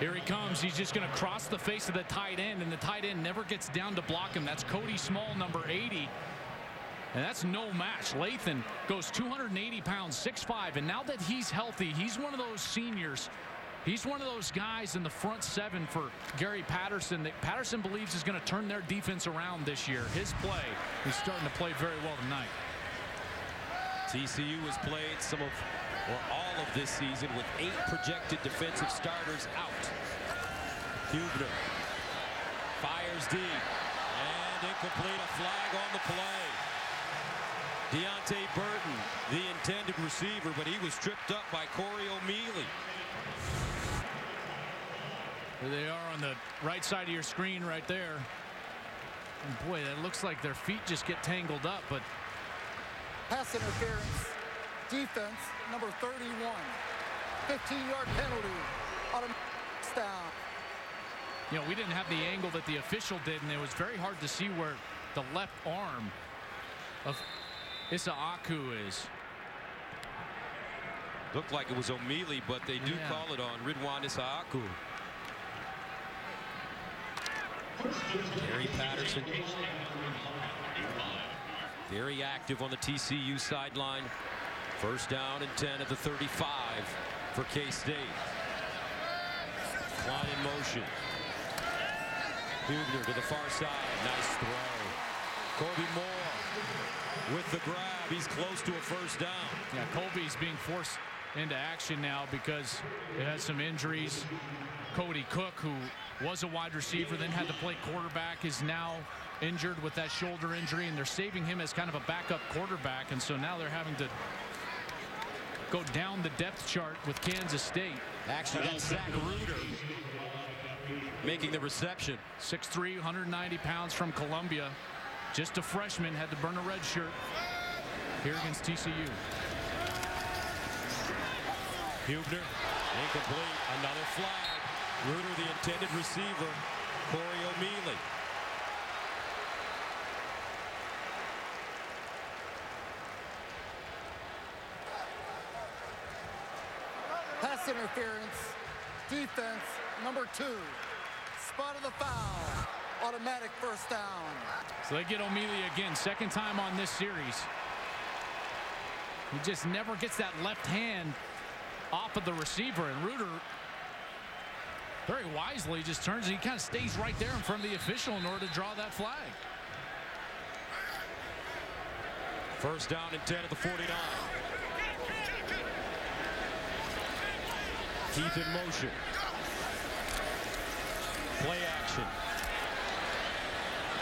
Here he comes. He's just going to cross the face of the tight end, and the tight end never gets down to block him. That's Cody Small, number 80. And that's no match. Lathan goes 280 pounds, 6'5", and now that he's healthy, he's one of those seniors He's one of those guys in the front seven for Gary Patterson that Patterson believes is going to turn their defense around this year. His play is starting to play very well tonight.
TCU has played some of or all of this season with eight projected defensive starters out. Hubener fires deep and incomplete a flag on the play. Deante Burton, the intended receiver, but he was tripped up by Corey O'Mealy.
There they are on the right side of your screen right there. And boy, that looks like their feet just get tangled up, but
pass interference, defense, number 31. 15-yard penalty, automatic down.
You know, we didn't have the angle that the official did, and it was very hard to see where the left arm of Issa Aku is.
Looked like it was O'Mealy, but they do yeah. call it on Ridwan Issahaku. Gary Patterson. Very active on the TCU sideline. First down and 10 at the 35 for K-State. Klein in motion. Hubener to the far side. Nice throw. Kobe Moore with the grab. He's close to a first down.
Yeah, Colby's being forced into action now because it has some injuries. Kody Cook, who was a wide receiver, then had to play quarterback, is now injured with that shoulder injury, and they're saving him as kind of a backup quarterback, and so now they're having to go down the depth chart with Kansas State.
Actually, that's Zach Reuter making the reception.
6'3", 190 pounds from Columbia. Just a freshman, had to burn a red shirt here against TCU.
Hubener, incomplete, another flag. Reuter, the intended receiver, Corey O'Mealy.
Pass interference, defense, number two. Spot of the foul, automatic first down.
So they get O'Mealy again, second time on this series. He just never gets that left hand off of the receiver, and Reuter very wisely just turns and he kind of stays right there in front of the official in order to draw that flag.
First down and 10 at the 49. Keith in motion. Play action.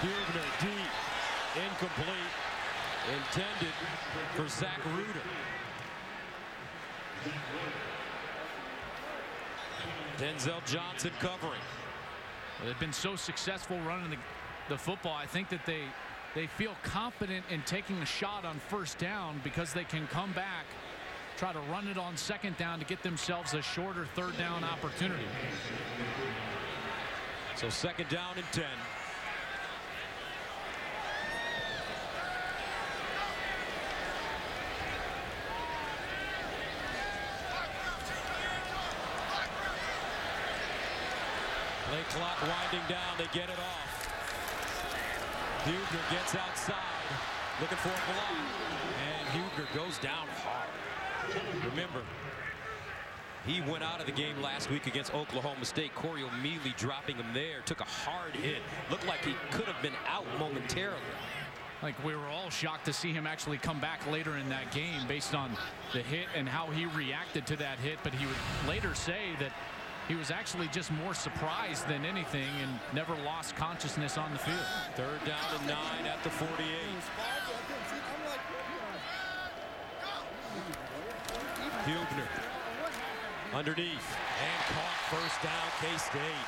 Hubener deep. Incomplete. Intended for Zach Reuter. Denzel Johnson covering.
They've been so successful running the, the football. I think that they they feel confident in taking a shot on first down because they can come back, try to run it on second down to get themselves a shorter third down opportunity.
So second down and 10. Play clock winding down. They get it off. Hubener gets outside, looking for a block. And Hubener goes down hard. Remember, he went out of the game last week against Oklahoma State. Corey O'Mealy dropping him there. Took a hard hit. Looked like he could have been out momentarily.
Like we were all shocked to see him actually come back later in that game based on the hit and how he reacted to that hit. But he would later say that he was actually just more surprised than anything and never lost consciousness on the field.
Third down and nine at the 48. Hubener underneath and caught first down K-State.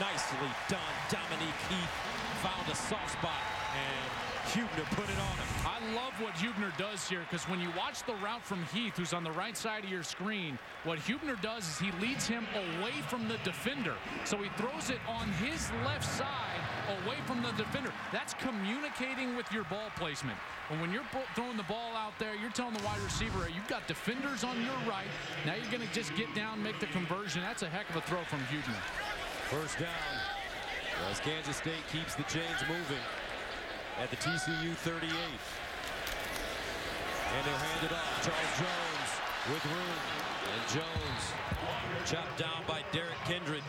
Nicely done. Dominique Heath found a soft spot and Hubener put it on him.
Love what Hubener does here because when you watch the route from Heath, who's on the right side of your screen, what Hubener does is he leads him away from the defender. So he throws it on his left side away from the defender. That's communicating with your ball placement. And when you're throwing the ball out there, you're telling the wide receiver, hey, you've got defenders on your right. Now you're going to just get down, make the conversion. That's a heck of a throw from Hubener.
First down as Kansas State keeps the chains moving at the TCU 38. And they'll hand it off. Charles Jones with room. And Jones chopped down by Derrick Kindred.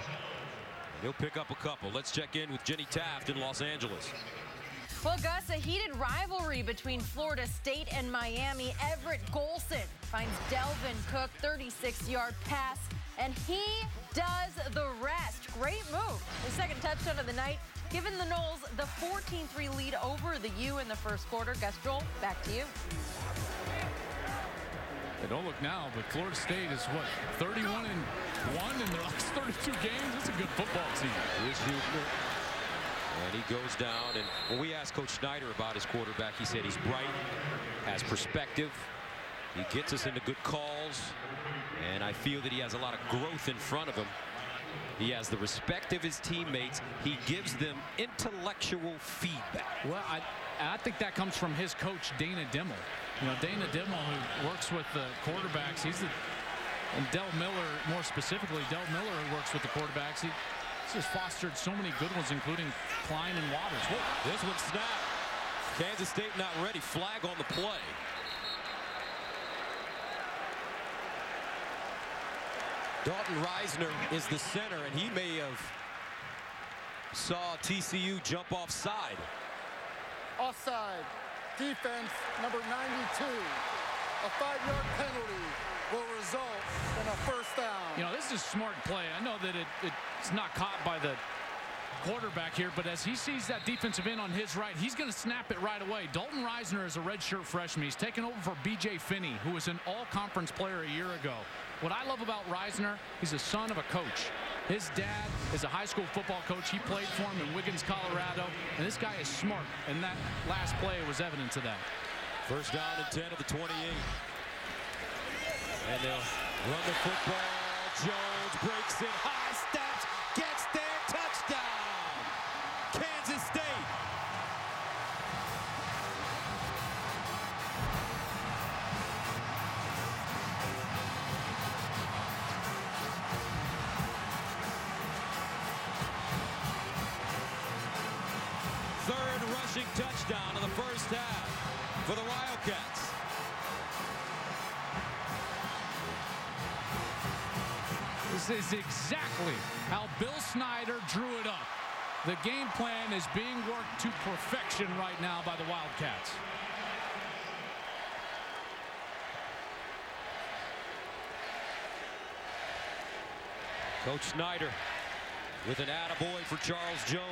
He'll pick up a couple. Let's check in with Jenny Taft in Los Angeles.
Well, Gus, a heated rivalry between Florida State and Miami. Everett Golson finds Dalvin Cook 36-yard pass, and he does the rest. Great move. The second touchdown of the night Given the Noles the 14-3 lead over the U in the first quarter. Gus Joel, back to you.
They don't look now, but Florida State is what 31 and one in their last [laughs] 32 games. It's a good football team.
Here's Hubener. And he goes down. And when we asked Coach Snyder about his quarterback, he said he's bright, has perspective. He gets us into good calls. And I feel that he has a lot of growth in front of him. He has the respect of his teammates. He gives them intellectual feedback.
Well, I, I think that comes from his coach, Dana Dimel. You know, Dana Dimel, who works with the quarterbacks, he's the, and Del Miller, more specifically, Del Miller, who works with the quarterbacks. He, he's just fostered so many good ones, including Klein and Waters.
Whoa, this one snapped. Kansas State not ready. Flag on the play. Dalton Risner is the center, and he may have saw TCU jump offside.
Offside. Defense number 92. A five-yard penalty will result in a first down.
You know, this is a smart play. I know that it, it's not caught by the quarterback here, but as he sees that defensive end on his right, he's going to snap it right away. Dalton Risner is a redshirt freshman. He's taken over for B.J. Finney, who was an all-conference player a year ago. What I love about Risner, he's a son of a coach. His dad is a high school football coach. He played for him in Wiggins, Colorado. And this guy is smart. And that last play was evidence of that.
First down and 10 of the 28. And they'll run the football. Jones breaks it high,
drew it up. The game plan is being worked to perfection right now by the Wildcats.
Coach Snyder with an attaboy for Charles Jones.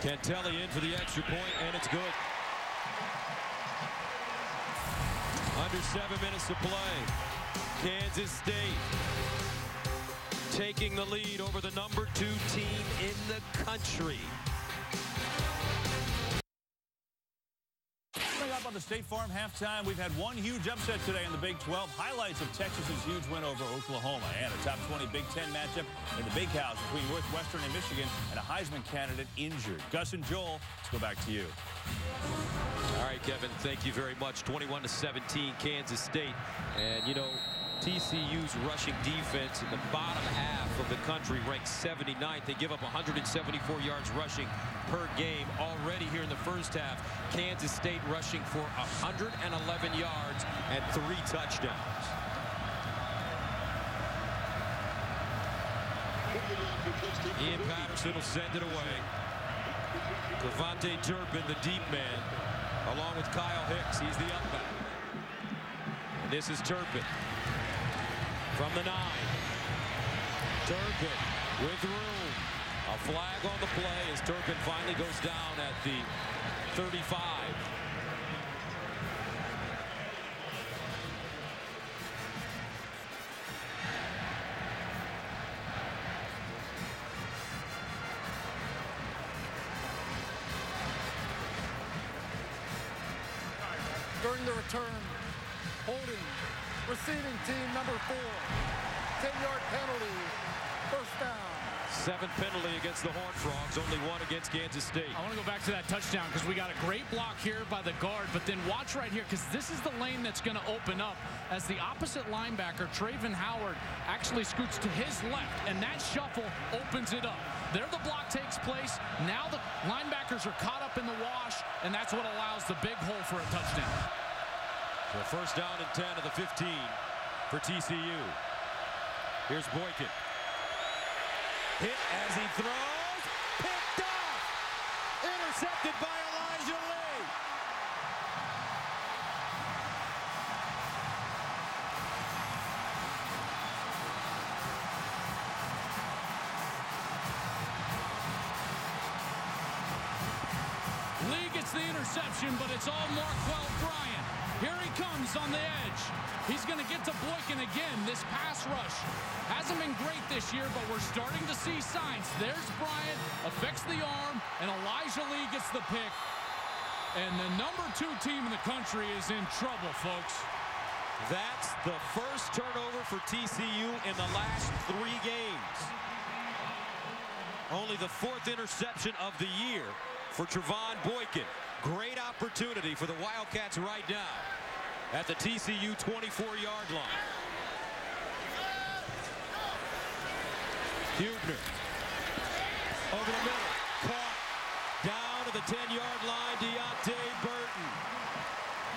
Cantele in for the extra point, and it's good. Under seven minutes to play. Kansas State taking the lead over the number two team in the country.
On the State Farm halftime, we've had one huge upset today in the Big 12. Highlights of Texas's huge win over Oklahoma and a top 20 Big 10 matchup in the Big House between Northwestern and Michigan and a Heisman candidate injured. Gus and Joel, let's go back to you.
All right, Kevin, thank you very much. 21 to 17, Kansas State. And, you know, TCU's rushing defense in the bottom half of the country ranks 79th. They give up 174 yards rushing per game already here in the first half. Kansas State rushing for 111 yards and three touchdowns. Ian Patterson will send it away. KaVontae Turpin, the deep man, along with Kyle Hicks. He's the up back. And this is Turpin from the nine. Turpin with room. A flag on the play as Turpin finally goes down at the 35.
During the return, holding receiving team number four. 10-yard penalty, first down.
Seventh penalty against the Horned Frogs, only one against Kansas State.
I want to go back to that touchdown because we got a great block here by the guard, but then watch right here because this is the lane that's going to open up as the opposite linebacker, Travin Howard, actually scoots to his left, and that shuffle opens it up. There the block takes place. Now the linebackers are caught up in the wash, and that's what allows the big hole for a touchdown.
So first down and 10 of the 15 for TCU. Here's Boykin. Hit as he throws. Picked off. Intercepted by Elijah Lee.
Lee gets the interception, but it's all Marquel Bryant. Comes on the edge. He's going to get to Boykin again. This pass rush hasn't been great this year, but we're starting to see signs. There's Bryant, affects the arm, and Elijah Lee gets the pick. And the number two team in the country is in trouble, folks.
That's the first turnover for TCU in the last three games. Only the fourth interception of the year for Trevone Boykin. Great opportunity for the Wildcats right now at the TCU 24-yard line. Hubener over the middle, caught down to the 10-yard line. Deante Burton.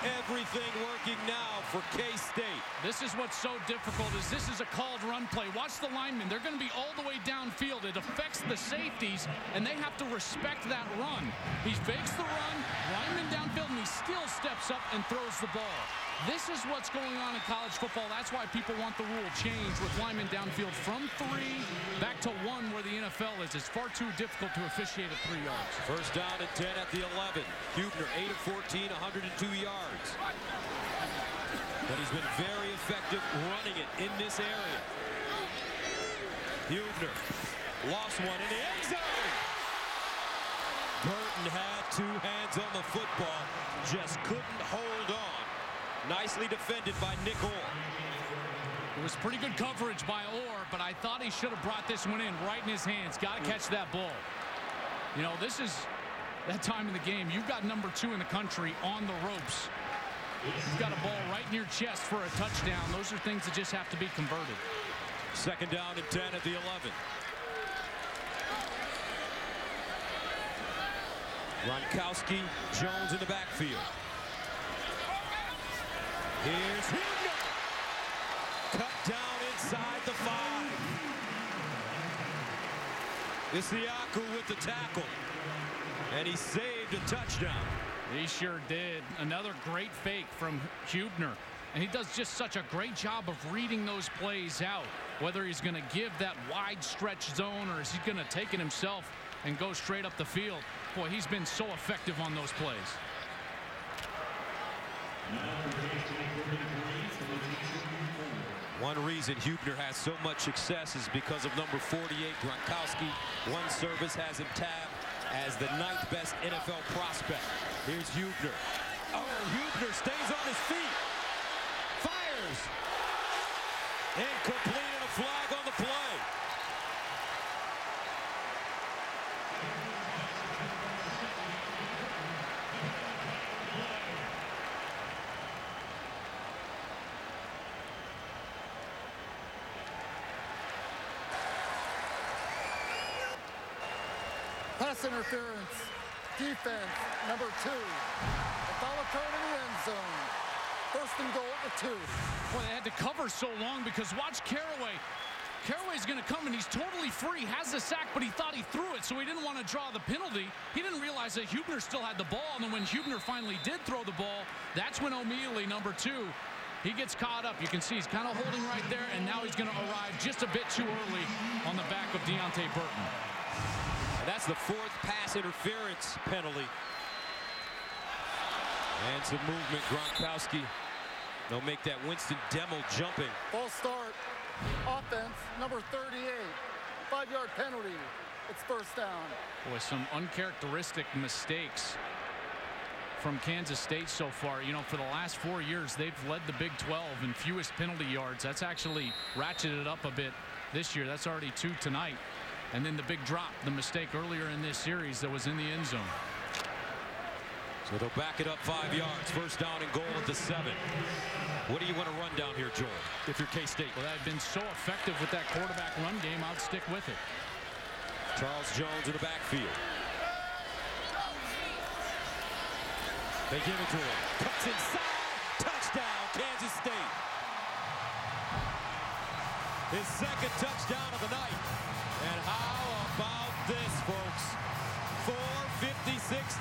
Everything working now for K-State.
This is what's so difficult is this is a called run play. Watch the linemen. They're going to be all the way downfield. It affects the safeties, and they have to respect that run. He fakes the run, lineman downfield, and he still steps up and throws the ball. This is what's going on in college football. That's why people want the rule changed with linemen downfield from three back to one where the NFL is. It's far too difficult to officiate at three yards.
First down and 10 at the 11. Hubener, 8 of 14, 102 yards. But he's been very effective running it in this area. Hubener lost one in the end zone. Burton had two hands on the football, just couldn't hold on. Nicely defended by Nick Orr.
It was pretty good coverage by Orr, but I thought he should have brought this one in right in his hands. Got to catch that ball. You know, this is that time in the game. You've got number two in the country on the ropes. You've got a ball right in your chest for a touchdown. Those are things that just have to be converted.
Second down and 10 at the 11. Gronkowski, Jones in the backfield. Here's Hubener. Cut down inside the five. It's Issahaku with the tackle. And he saved a touchdown.
He sure did. Another great fake from Hubener. And he does just such a great job of reading those plays out. Whether he's going to give that wide stretch zone or is he going to take it himself and go straight up the field. Boy, he's been so effective on those plays.
One reason Hubener has so much success is because of number 48, Gronkowski. One service has him tabbed as the ninth best NFL prospect. Here's Hubener. Oh, Hubener stays on his feet. Fires. Incomplete and a flag on the play.
Pass interference. Defense, number two. The foul occurred in the end zone. First and goal at the two.
Boy, they had to cover so long because watch Carraway. Carraway's going to come and he's totally free, has the sack, but he thought he threw it, so he didn't want to draw the penalty. He didn't realize that Hubener still had the ball, and then when Hubener finally did throw the ball, that's when O'Mealy, number two, he gets caught up. You can see he's kind of holding right there, and now he's going to arrive just a bit too early on the back of Deante Burton.
That's the fourth pass interference penalty. And some movement, Gronkowski. They'll make that Winston Dimel jumping.
False start. Offense, number 38. Five-yard penalty. It's first down.
Boy, some uncharacteristic mistakes from Kansas State so far. You know, for the last four years, they've led the Big 12 in fewest penalty yards. That's actually ratcheted up a bit this year. That's already two tonight. And then the big drop, the mistake earlier in this series that was in the end zone.
They'll back it up five yards. First down and goal at the seven. What do you want to run down here, Joel, if you're K-State?
Well, that had been so effective with that quarterback run game, I'd stick with it.
Charles Jones in the backfield. They give it to him. Cuts inside. Touchdown, Kansas State. His second touchdown of the night. And how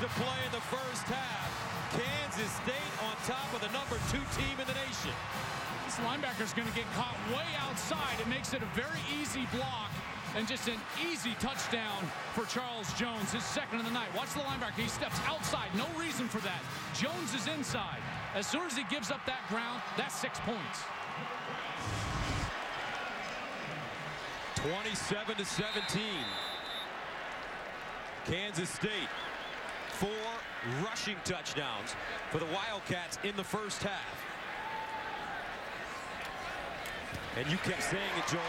to play in the first half. Kansas State on top of the number two team in the nation.
This linebacker is going to get caught way outside. It makes it a very easy block and just an easy touchdown for Charles Jones, his second of the night. Watch the linebacker. He steps outside. No reason for that. Jones is inside. As soon as he gives up that ground, that's six points.
27 to 17. Kansas State. Four rushing touchdowns for the Wildcats in the first half. And you kept saying it, Joel.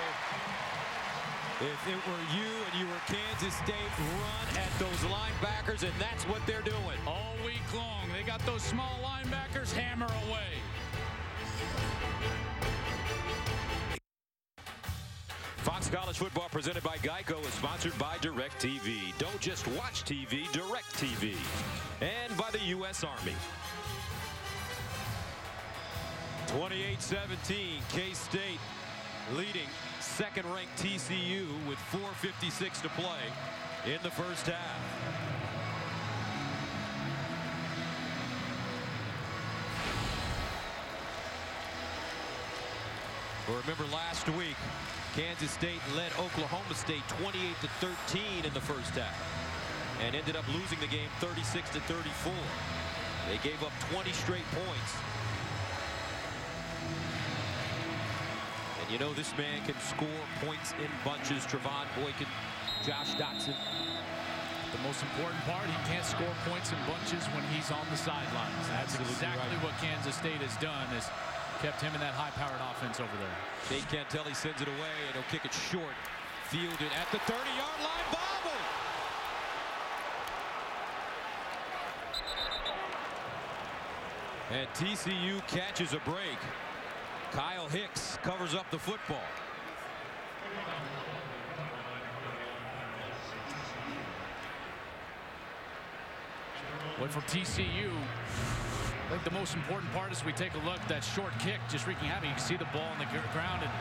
If it were you and you were Kansas State, run at those linebackers, and that's what they're doing.
All week long, they got those small linebackers hammer away.
College Football presented by Geico is sponsored by DirecTV. Don't just watch TV, DirecTV. And by the U.S. Army. 28-17, K-State leading second-ranked TCU with 4.56 to play in the first half. Well, remember last week, Kansas State led Oklahoma State 28 to 13 in the first half and ended up losing the game 36 to 34. They gave up 20 straight points. And you know this man can score points in bunches. Trevone Boykin, Josh Doctson.
The most important part, he can't score points in bunches when he's on the sidelines. That's
Absolutely
exactly
right.
what Kansas State has done is kept him in that high-powered offense over there.
Nate Cantele sends it away, and he'll kick it short. Fielded at the 30-yard line. Bobble! And TCU catches a break. Kyle Hicks covers up the football.
But for TCU, I think the most important part is we take a look, that short kick just wreaking havoc. You can see the ball on the ground. And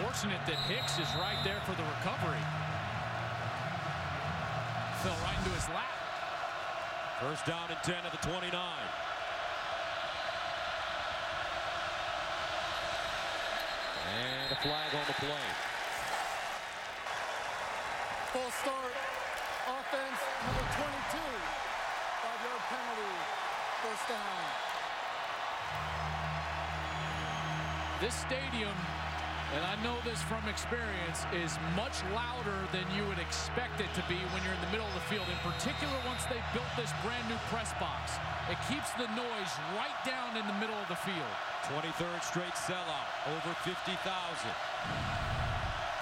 fortunate that Hicks is right there for the recovery. Fell right into his lap.
First down and 10 at the 29. And a flag on the play.
Full start. Offense, number 22. Five-yard penalty. First down.
This stadium, and I know this from experience, is much louder than you would expect it to be when you're in the middle of the field. In particular, once they built this brand new press box, it keeps the noise right down in the middle of the field.
23rd straight sellout, over 50,000.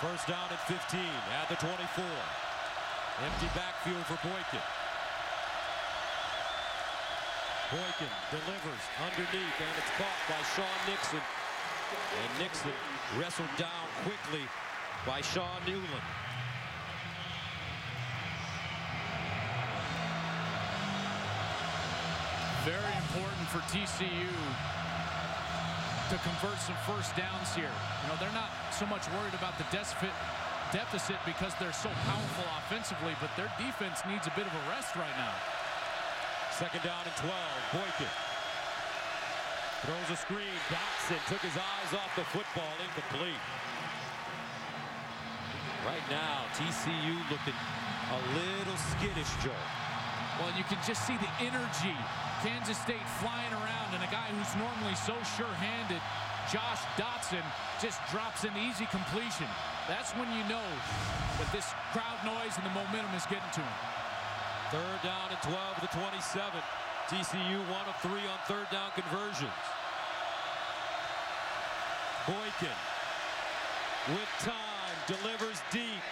First down at 15 at the 24. Empty backfield for Boykin. Boykin delivers underneath, and it's caught by Sean Nixon. And Nixon wrestled down quickly by Sean Newland.
Very important for TCU to convert some first downs here. You know, they're not so much worried about the deficit deficit because they're so powerful offensively, but their defense needs a bit of a rest right now.
Second down and 12. Boykin throws a screen. Doctson took his eyes off the football. Incomplete. Right now, TCU looking a little skittish, Joe.
Well, you can just see the energy. Kansas State flying around, and a guy who's normally so sure-handed, Josh Doctson, just drops an easy completion. That's when you know that this crowd noise and the momentum is getting to him.
Third down and 12 to 27. TCU one of three on third down conversions. Boykin with time delivers deep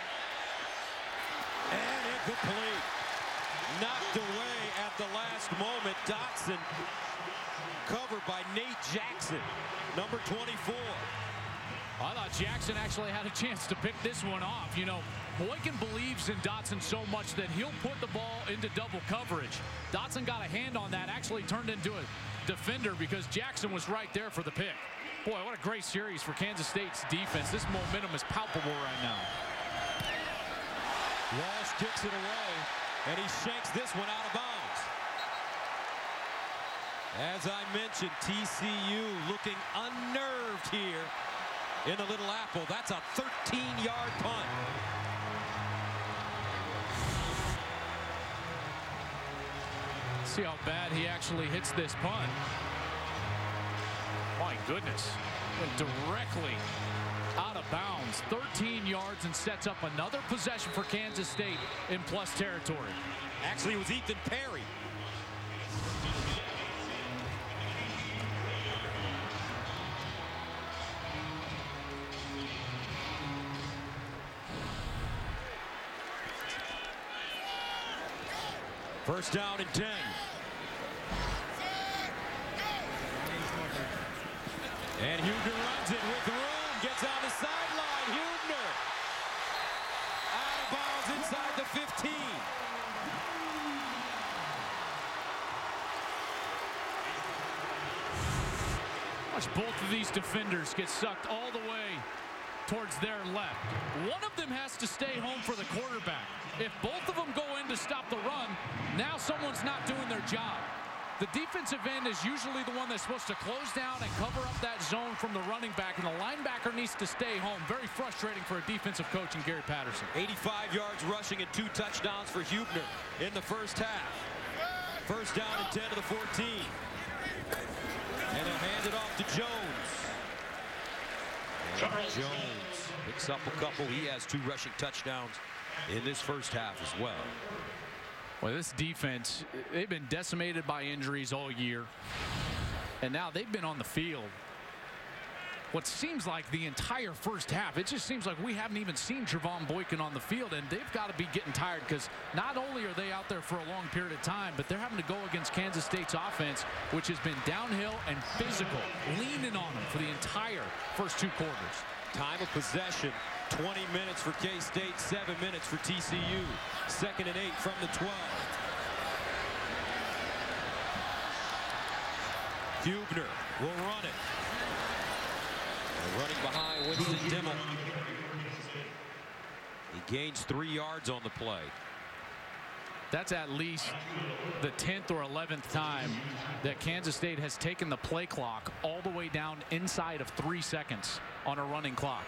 and incomplete. Knocked away at the last moment. Doctson covered by Nate Jackson, number 24.
I thought Jackson actually had a chance to pick this one off. You know, Boykin believes in Doctson so much that he'll put the ball into double coverage. Doctson got a hand on that, actually turned into a defender because Jackson was right there for the pick. Boy, what a great series for Kansas State's defense. This momentum is palpable right now.
Walsh kicks it away, and he shanks this one out of bounds. As I mentioned, TCU looking unnerved here in the Little Apple. That's a 13-yard punt.
See how bad he actually hits this punt. My goodness. Went directly out of bounds. 13 yards and sets up another possession for Kansas State in plus territory.
Actually, it was Ethan Perry. First down and 10. And Hubener runs it with room. Gets on the sideline. Hubener. Out of bounds inside the 15.
Watch both of these defenders get sucked all the way towards their left. One of them has to stay home for the quarterback. If both of them go in to stop the run, now someone's not doing their job. The defensive end is usually the one that's supposed to close down and cover up that zone from the running back, and the linebacker needs to stay home. Very frustrating for a defensive coach in Gary Patterson.
85 yards rushing and two touchdowns for Hubener in the first half. First down and 10 to the 14. And they'll hand it off to Jones. And Jones picks up a couple. He has two rushing touchdowns in this first half as well.
Well, this defense, they've been decimated by injuries all year. And now they've been on the field. What seems like the entire first half, it just seems like we haven't even seen Trevone Boykin on the field, and they've got to be getting tired because not only are they out there for a long period of time, but they're having to go against Kansas State's offense, which has been downhill and physical, leaning on them for the entire first two quarters.
Time of possession, 20 minutes for K-State, 7 minutes for TCU. Second and 8 from the 12. Hubener will run it. And running behind Winston Dimel. He gains three yards on the play.
That's at least the 10th or 11th time that Kansas State has taken the play clock all the way down inside of three seconds on a running clock.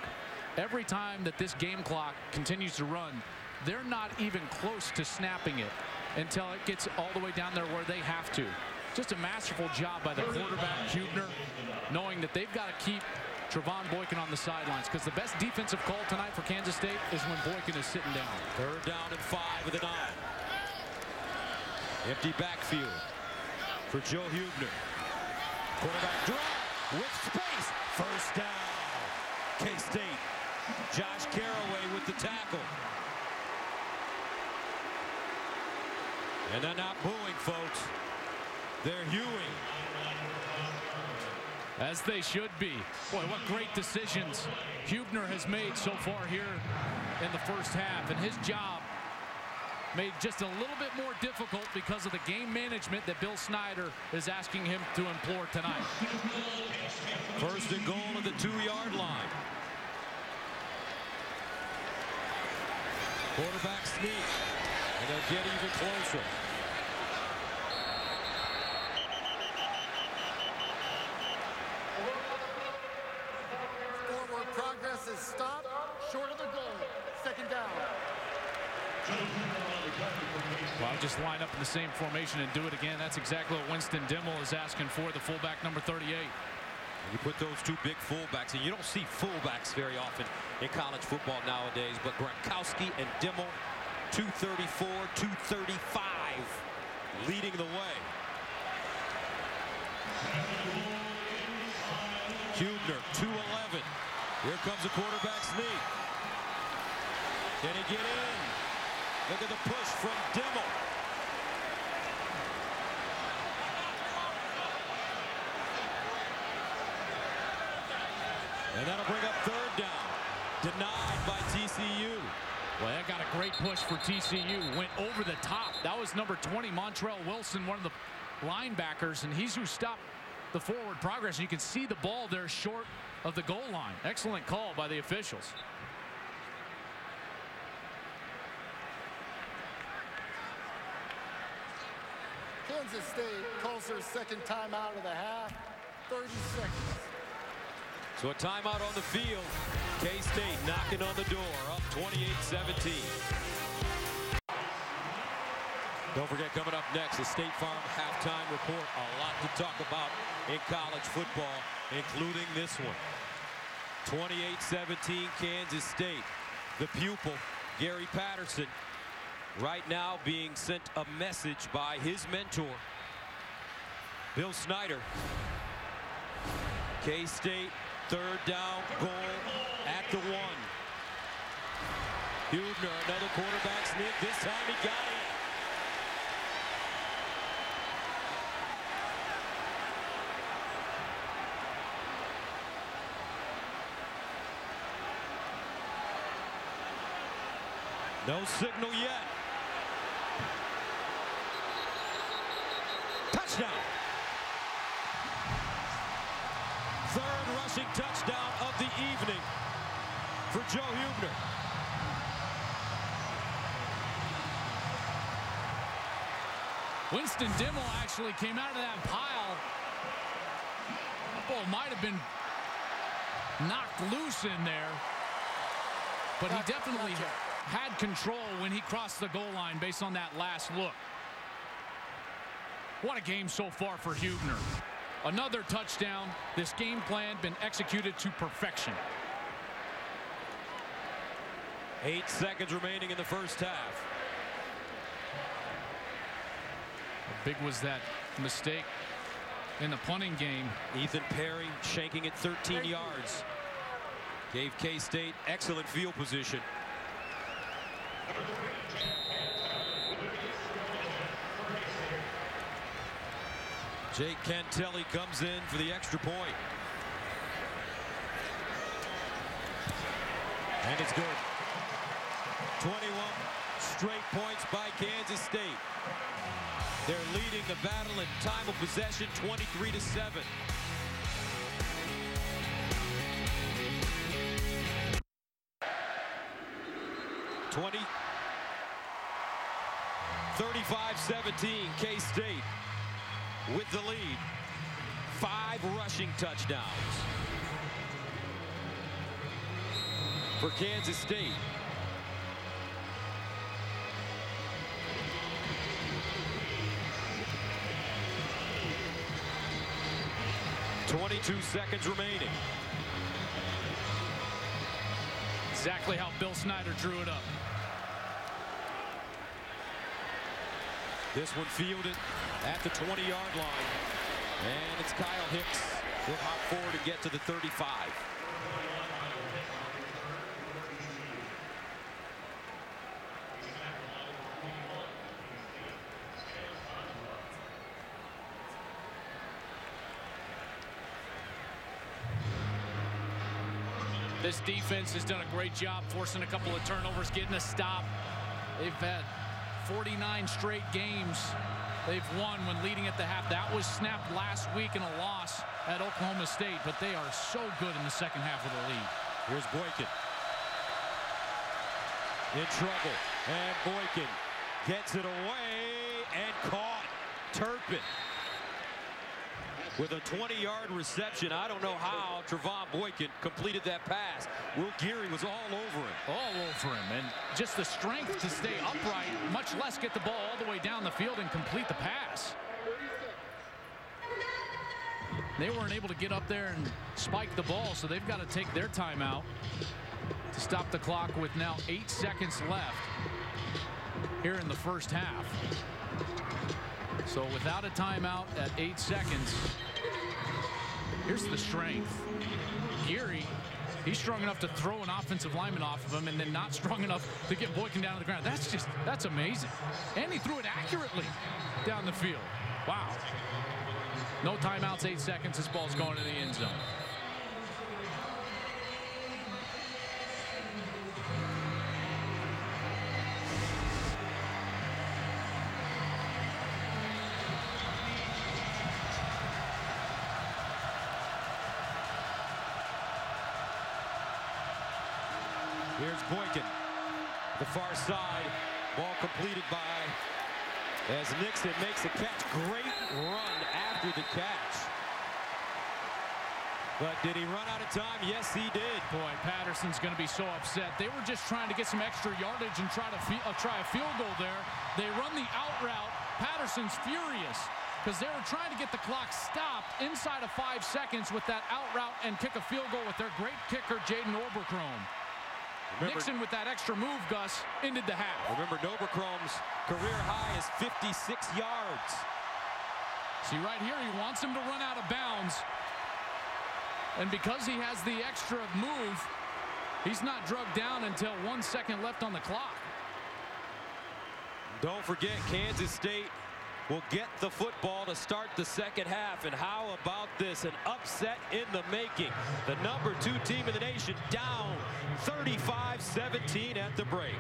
Every time that this game clock continues to run, they're not even close to snapping it until it gets all the way down there where they have to. Just a masterful job by the quarterback, Hubener, knowing that they've got to keep Trevone Boykin on the sidelines because the best defensive call tonight for Kansas State is when Boykin is sitting down.
Third down and five with a nine. Empty backfield for Joe Hubener. Quarterback draw with space. First down. K-State. Josh Carraway with the tackle. And they're not booing, folks. They're hewing.
As they should be. Boy, what great decisions Hubener has made so far here in the first half. And his job made just a little bit more difficult because of the game management that Bill Snyder is asking him to implore tonight.
First and goal at the two-yard line. Quarterback sneak. And they'll get even closer.
Forward progress is stopped short of the goal. Second down.
Well, I'll just line up in the same formation and do it again. That's exactly what Winston Dimel is asking for, the fullback number 38.
You put those two big fullbacks, and you don't see fullbacks very often in college football nowadays, but Gronkowski and Dimel, 234, 235, leading the way. Hubener, 211. Here comes the quarterback sneak. Can he get in? Look at the push from Dimel. And that'll bring up third down. Denied by TCU.
Well, that got a great push for TCU. Went over the top. That was number 20, Montrell Wilson, one of the linebackers, and he's who stopped the forward progress. You can see the ball there short of the goal line. Excellent call by the officials.
Kansas State calls their second time out of the half. 30 seconds.
So a timeout on the field. K-State knocking on the door, up 28-17. Don't forget, coming up next, the State Farm halftime report. A lot to talk about in college football, including this one. 28-17 Kansas State. The pupil, Gary Patterson, right now being sent a message by his mentor, Bill Snyder. K-State third down goal at the one. Hubener, another quarterback sneak. This time he got it. No signal yet. Touchdown. Third rushing touchdown of the evening for Joe Hubener.
Winston Dimel actually came out of that pile. That ball might have been knocked loose in there. But he definitely had control when he crossed the goal line based on that last look. What a game so far for Hubener. Another touchdown. This game plan been executed to perfection.
Eight seconds remaining in the first half.
How big was that mistake in the punting game?
Ethan Perry shanking it 13 yards. Gave K-State excellent field position. Jake Cantele comes in for the extra point. And it's good. 21 straight points by Kansas State. They're leading the battle in time of possession 23 to 7. Twenty. 35-17 K-State with the lead. Five rushing touchdowns for Kansas State. Twenty-two seconds remaining.
Exactly how Bill Snyder drew it up.
This one fielded at the 20-yard line. And it's Kyle Hicks. He'll hop forward and get to the 35.
This defense has done a great job forcing a couple of turnovers, getting a stop. They've had 49 straight games they've won when leading at the half. That was snapped last week in a loss at Oklahoma State, but they are so good in the second half of the league.
Here's Boykin. In trouble. And Boykin gets it away and caught. Turpin with a 20-yard reception. I don't know how Trevone Boykin completed that pass. Will Geary was all over him.
All over him. And just the strength to stay upright, much less get the ball all the way down the field and complete the pass. They weren't able to get up there and spike the ball, so they've got to take their timeout to stop the clock with now eight seconds left here in the first half. So without a timeout at eight seconds, here's the strength. Geary, he's strong enough to throw an offensive lineman off of him and then not strong enough to get Boykin down to the ground. That's just, that's amazing. And he threw it accurately down the field. Wow. No timeouts, eight seconds. This ball's going to the end zone.
Nixon makes the catch. Great run after the catch. But did he run out of time? Yes, he did.
Boy, Patterson's going to be so upset. They were just trying to get some extra yardage and try to uh, try a field goal there. They run the out route. Patterson's furious because they were trying to get the clock stopped inside of five seconds with that out route and kick a field goal with their great kicker, Jaden Oberkrom. Remember, Nixon with that extra move, Gus, ended the half.
Remember, Oberkrom's career high is 56 yards.
See, right here, he wants him to run out of bounds. And because he has the extra move, he's not drugged down until one second left on the clock.
Don't forget, Kansas State will get the football to start the second half. And how about this? An upset in the making. The number two team in the nation down 35-17 at the break.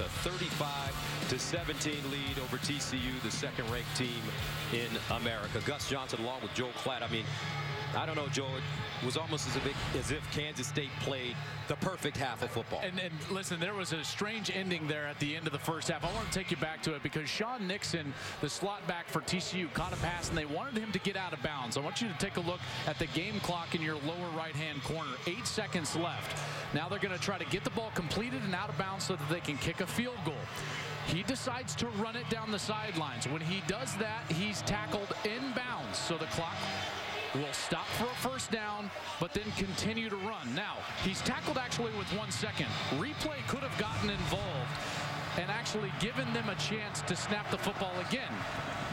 A 35 to 17 lead over TCU, the second ranked team in America. Gus Johnson along with Joel Klatt. I mean, I don't know, Joel. It was almost as if, as if Kansas State played the perfect half of football.
And, and, listen, there was a strange ending there at the end of the first half. I want to take you back to it because Sean Nixon, the slot back for TCU, caught a pass and they wanted him to get out of bounds. I want you to take a look at the game clock in your lower right-hand corner. Eight seconds left. Now they're going to try to get the ball completed and out of bounds so that they can kick a field goal. He decides to run it down the sidelines. When he does that, he's tackled inbounds. So the clock will stop for a first down, but then continue to run. Now, he's tackled actually with one second. Replay could have gotten involved and actually given them a chance to snap the football again.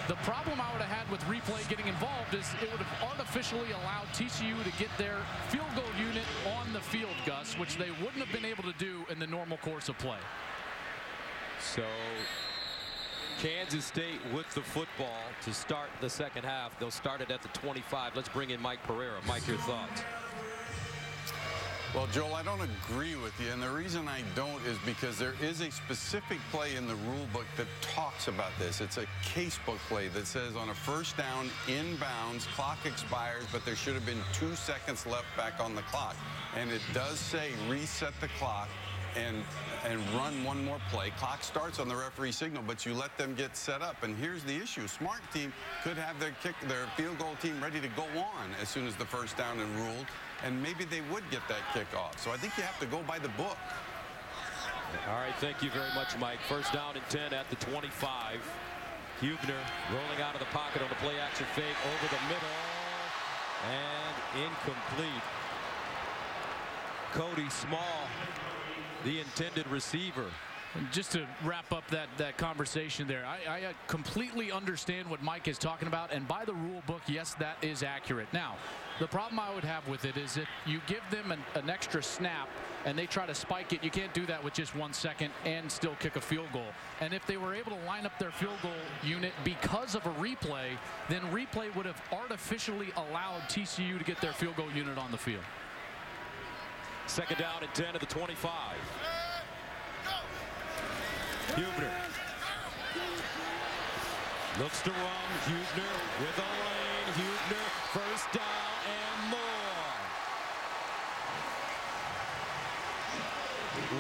The problem I would have had with replay getting involved is it would have artificially allowed TCU to get their field goal unit on the field, Gus, which they wouldn't have been able to do in the normal course of play.
So Kansas State with the football to start the second half. They'll start it at the 25. Let's bring in Mike Pereira. Mike, your thoughts?
Well, Joel, I don't agree with you, and the reason I don't is because there is a specific play in the rule book that talks about this. It's a casebook play that says on a first down, inbounds, clock expires, but there should have been two seconds left back on the clock. And it does say reset the clock and and run one more play. Clock starts on the referee signal, but you let them get set up. And here's the issue. Smart team could have their kick, their field goal team ready to go on as soon as the first down and ruled, and maybe they would get that kick off. So I think you have to go by the book.
All right, thank you very much, Mike. First down and 10 at the 25. Hubener rolling out of the pocket on the play action fake over the middle and incomplete. Cody Small the intended receiver.
Just to wrap up that, that conversation there, I, I uh, completely understand what Mike is talking about. And by the rule book, yes, that is accurate. Now, the problem I would have with it is if you give them an, an extra snap and they try to spike it, you can't do that with just one second and still kick a field goal. And if they were able to line up their field goal unit because of a replay, then replay would have artificially allowed TCU to get their field goal unit on the field.
Second down and 10 at the 25. Hubener. Looks to run. Hubener with a lane. Hubener first down and more.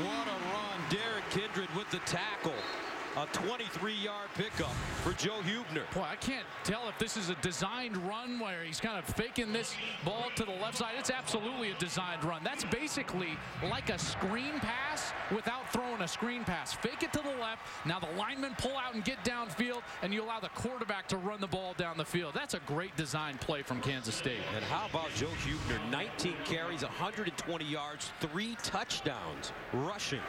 What a run. Derrick Kindred with the tackle. A 23-yard pickup for Joe Hubener.
Boy, I can't tell if this is a designed run where he's kind of faking this ball to the left side. It's absolutely a designed run. That's basically like a screen pass without throwing a screen pass. Fake it to the left. Now the linemen pull out and get downfield, and you allow the quarterback to run the ball down the field. That's a great design play from Kansas State.
And how about Joe Hubener? 19 carries, 120 yards, three touchdowns rushing.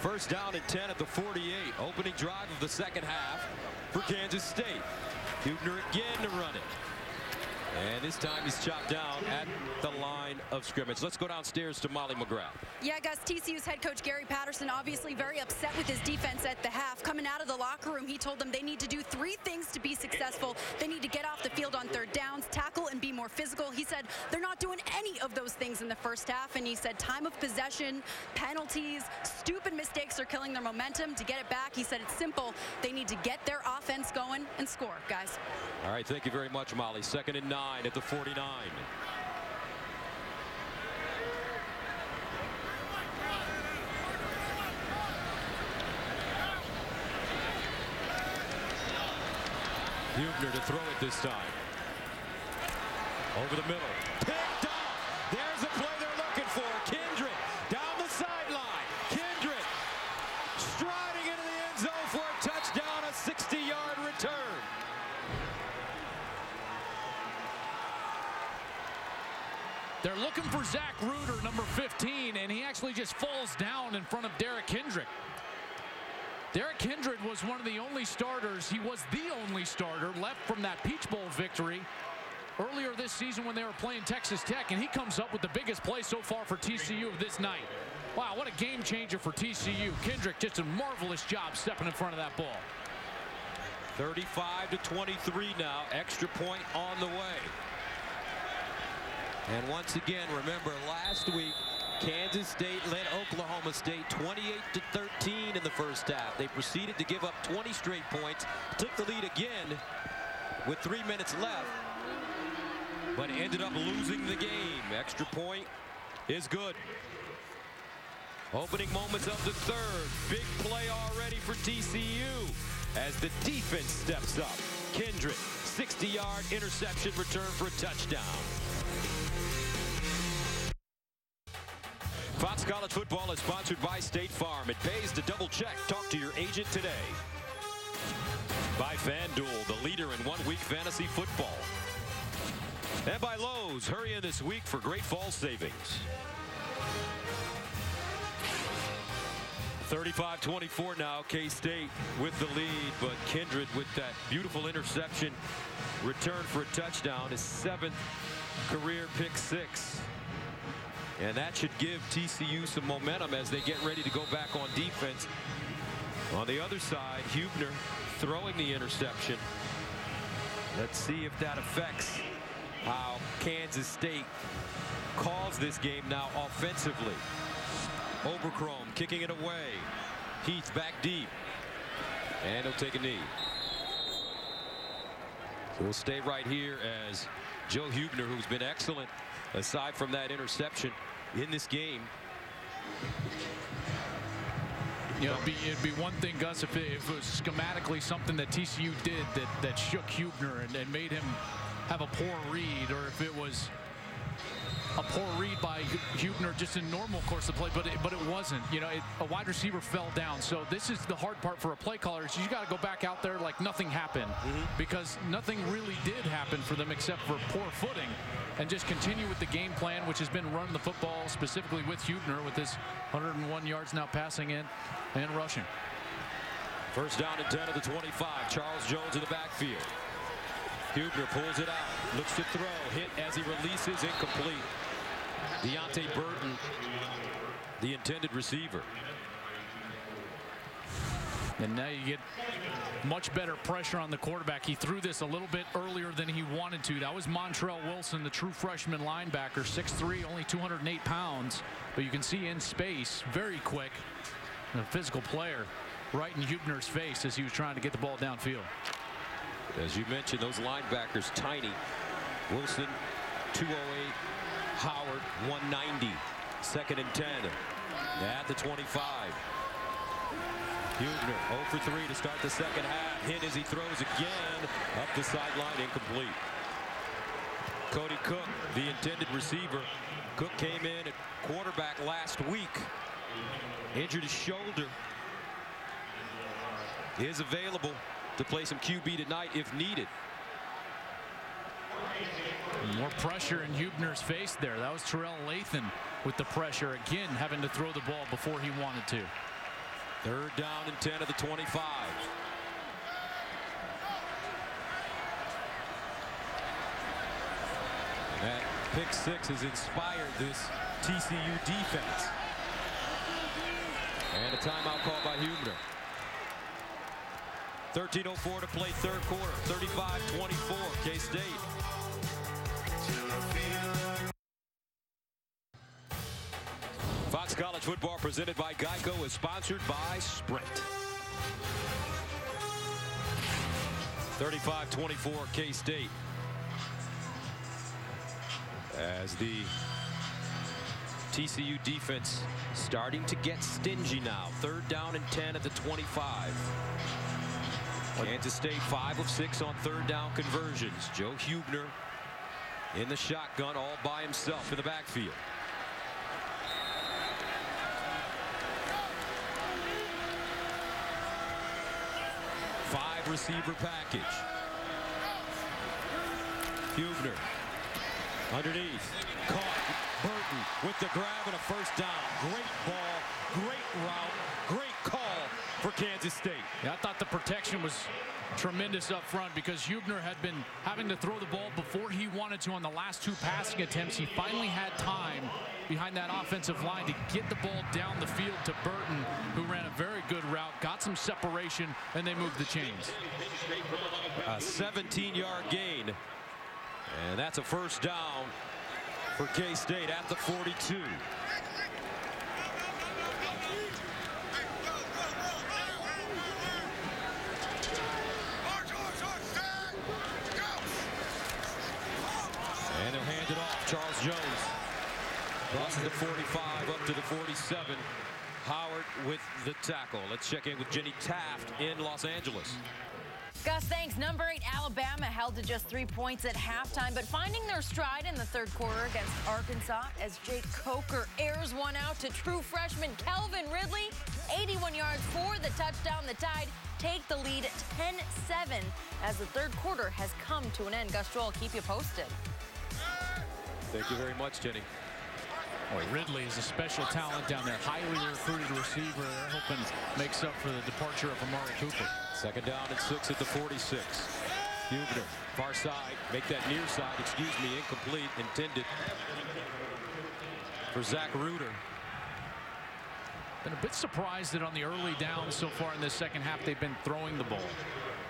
First down and 10 at the 48. Opening drive of the second half for Kansas State. Hubener again to run it. And this time he's chopped down at the line of scrimmage. Let's go downstairs to Molly McGrath.
Yeah, Gus, TCU's head coach Gary Patterson obviously very upset with his defense at the half. Coming out of the locker room, he told them they need to do three things to be successful. They need to get off the field on third downs, tackle, and be more physical. He said they're not doing any of those things in the first half, and he said time of possession, penalties, stupid mistakes are killing their momentum. To get it back, he said it's simple. They need to get their offense going and score, guys.
All right, thank you very much, Molly. Second and nine at the 49. Hubener to throw it this time. Over the middle. Picked off. There's the play they're looking for. Kindred down the sideline. Kindred striding into the end zone for a touchdown, a 60-yard return.
They're looking for Zach Reuter, number 15, and he actually just falls down in front of Derek Kendrick. Derrick Kindred was one of the only starters. He was the only starter left from that Peach Bowl victory earlier this season when they were playing Texas Tech, and he comes up with the biggest play so far for TCU of this night. Wow, what a game changer for TCU. Kendrick just a marvelous job stepping in front of that ball.
35 to 23 now. Extra point on the way. And once again, remember last week, Kansas State led Oklahoma State 28 to 13 in the first half. They proceeded to give up 20 straight points, took the lead again with three minutes left, but ended up losing the game. Extra point is good. Opening moments of the third. Big play already for TCU as the defense steps up. Kendrick, 60-yard interception return for a touchdown. Fox College Football is sponsored by State Farm. It pays to double check. Talk to your agent today. By FanDuel, the leader in one-week fantasy football. And by Lowe's, hurry in this week for great fall savings. 35-24 now, K-State with the lead, but Kindred with that beautiful interception return for a touchdown, his seventh career pick six. And that should give TCU some momentum as they get ready to go back on defense. On the other side, Hubener throwing the interception. Let's see if that affects how Kansas State calls this game now offensively. Oberkrom kicking it away. Heath back deep. And he'll take a knee. So we'll stay right here as Joe Hubener, who's been excellent aside from that interception in this game.
You know, it'd be, it'd be one thing, Gus, if it, if it was schematically something that TCU did that, that shook Hubener and, and made him have a poor read, or if it was a poor read by Hubener just in normal course of play, but it, but it wasn't. You know, it, a wide receiver fell down. So this is the hard part for a play caller is you got to go back out there like nothing happened
Mm-hmm.
because nothing really did happen for them except for poor footing. and just continue with the game plan, which has been running the football specifically with Hubener with his 101 yards now passing in and rushing.
First down and 10 of the 25. Charles Jones in the backfield. Hubener pulls it out, looks to throw, hit as he releases, incomplete. Deante Burton, the intended receiver.
And now you get much better pressure on the quarterback. He threw this a little bit earlier than he wanted to. That was Montrell Wilson, the true freshman linebacker, 6'3", only 208 pounds. But you can see in space, very quick, a physical player right in Hubener's face as he was trying to get the ball downfield.
As you mentioned, those linebackers tiny. Wilson, 208. Howard, 190. Second and 10 at the 25. Hubener 0 for 3 to start the second half. Hit as he throws again up the sideline, incomplete. Kody Cook, the intended receiver. Cook came in at quarterback last week. Injured his shoulder. Is available to play some QB tonight if needed.
More pressure in Hubener's face there. That was Terrell Lathan with the pressure again having to throw the ball before he wanted to.
Third down and 10 of the 25. That pick six has inspired this TCU defense. And a timeout called by Hubener. 13.04 to play third quarter. 35-24 K-State. Football presented by Geico is sponsored by Sprint. 35-24 K-State. As the TCU defense starting to get stingy now. Third down and 10 at the 25. Kansas State 5 of 6 on third down conversions. Joe Hubener in the shotgun all by himself in the backfield. Five receiver package. Hubener underneath. Caught. Burton with the grab and a first down. Great ball, great route, great call for Kansas State.
Yeah, I thought the protection was tremendous up front because Hubener had been having to throw the ball before he wanted to on the last two passing attempts. He finally had time behind that offensive line to get the ball down the field to Burton, who ran a very good route, got some separation, and they moved the chains.
A 17-yard gain, and that's a first down for K-State at the 42. And he'll hand it off. Charles Jones crosses the 45 up to the 47. Howard with the tackle. Let's check in with Jenny Taft in Los Angeles.
Gus, thanks. Number eight, Alabama held to just three points at halftime, but finding their stride in the third quarter against Arkansas as Jake Coker airs one out to true freshman Calvin Ridley. 81 yards for the touchdown. The Tide take the lead 10-7 as the third quarter has come to an end. Gus Joel, keep you posted.
Thank you very much, Jenny.
Boy, Ridley is a special talent down there. Highly recruited receiver. They're hoping makes up for the departure of Amari Cooper.
Second down and six at the 46. Hubener, far side, make that near side, excuse me, incomplete, intended for Zach Reuter.
Been a bit surprised that on the early downs so far in this second half, they've been throwing the ball.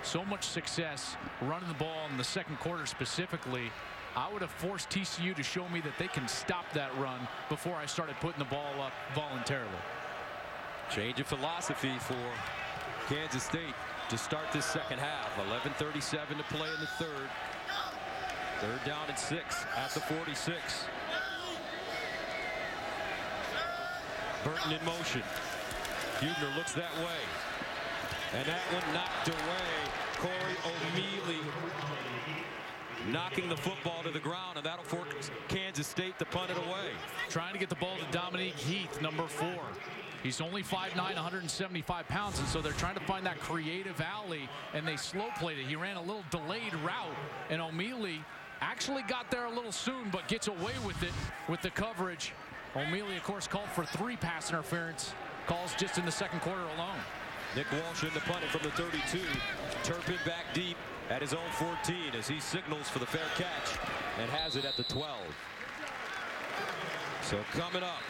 So much success running the ball in the second quarter specifically. I would have forced TCU to show me that they can stop that run before I started putting the ball up voluntarily.
Change of philosophy for Kansas State to start this second half. 11.37 to play in the third. Third down and six at the 46. Burton in motion. Hubener looks that way. And that one knocked away. Corey O'Mealy knocking the football to the ground, and that'll force Kansas State to punt it away.
Trying to get the ball to Dominique Heath, number four. He's only 5'9", 175 pounds, and so they're trying to find that creative alley, and they slow played it. He ran a little delayed route, and O'Mealy Actually got there a little soon, but gets away with it with the coverage. O'Meley, of course, called for three pass interference calls just in the second quarter alone.
Nick Walsh in the punt from the 32. Turpin back deep at his own 14 as he signals for the fair catch and has it at the 12. So coming up,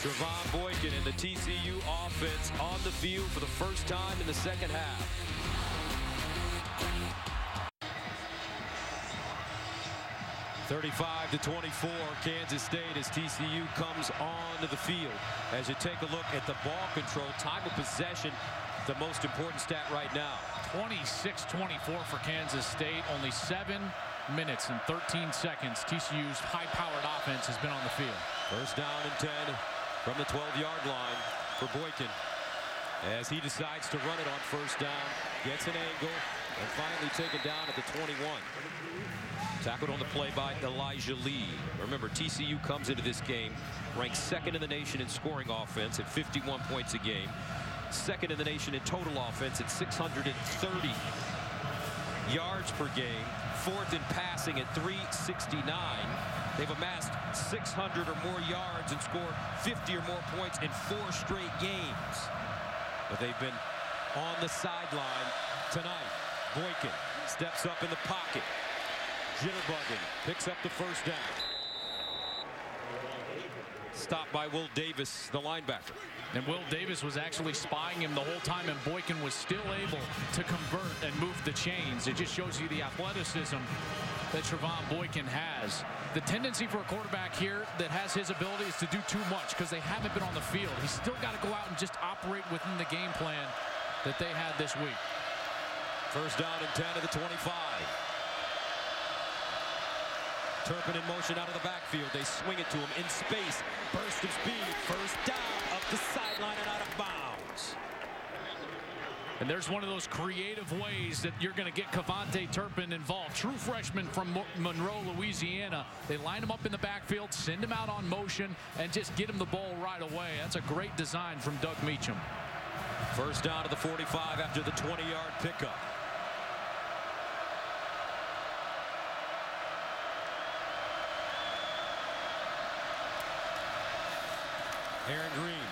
Trevone Boykin and the TCU offense on the field for the first time in the second half. 35 to 24 Kansas State as TCU comes onto the field as you take a look at the ball control time of possession the most important stat right now
26-24 for Kansas State. Only seven minutes and 13 seconds. TCU's high-powered offense has been on the field.
First down and 10 from the 12-yard line for Boykin. As he decides to run it on first down gets an angle and finally taken down at the 21 Tackled on the play by Elijah Lee. Remember, TCU comes into this game ranked second in the nation in scoring offense at 51 points a game. Second in the nation in total offense at 630 yards per game. Fourth in passing at 369. They've amassed 600 or more yards and scored 50 or more points in four straight games. But they've been on the sideline tonight. Boykin steps up in the pocket. Jitterbugging. Picks up the first down. Stopped by Will Davis, the linebacker.
And Will Davis was actually spying him the whole time, and Boykin was still able to convert and move the chains. It just shows you the athleticism that Trevone Boykin has. The tendency for a quarterback here that has his ability is to do too much because they haven't been on the field. He's still got to go out and just operate within the game plan that they had this week.
First down and 10 to the 25. Turpin in motion out of the backfield. They swing it to him in space. Burst of speed. First down up the sideline and out of bounds.
And there's one of those creative ways that you're going to get KaVontae Turpin involved. True freshman from Monroe, Louisiana. They line him up in the backfield, send him out on motion, and just get him the ball right away. That's a great design from Doug Meacham.
First down to the 45 after the 20-yard pickup. Aaron Green.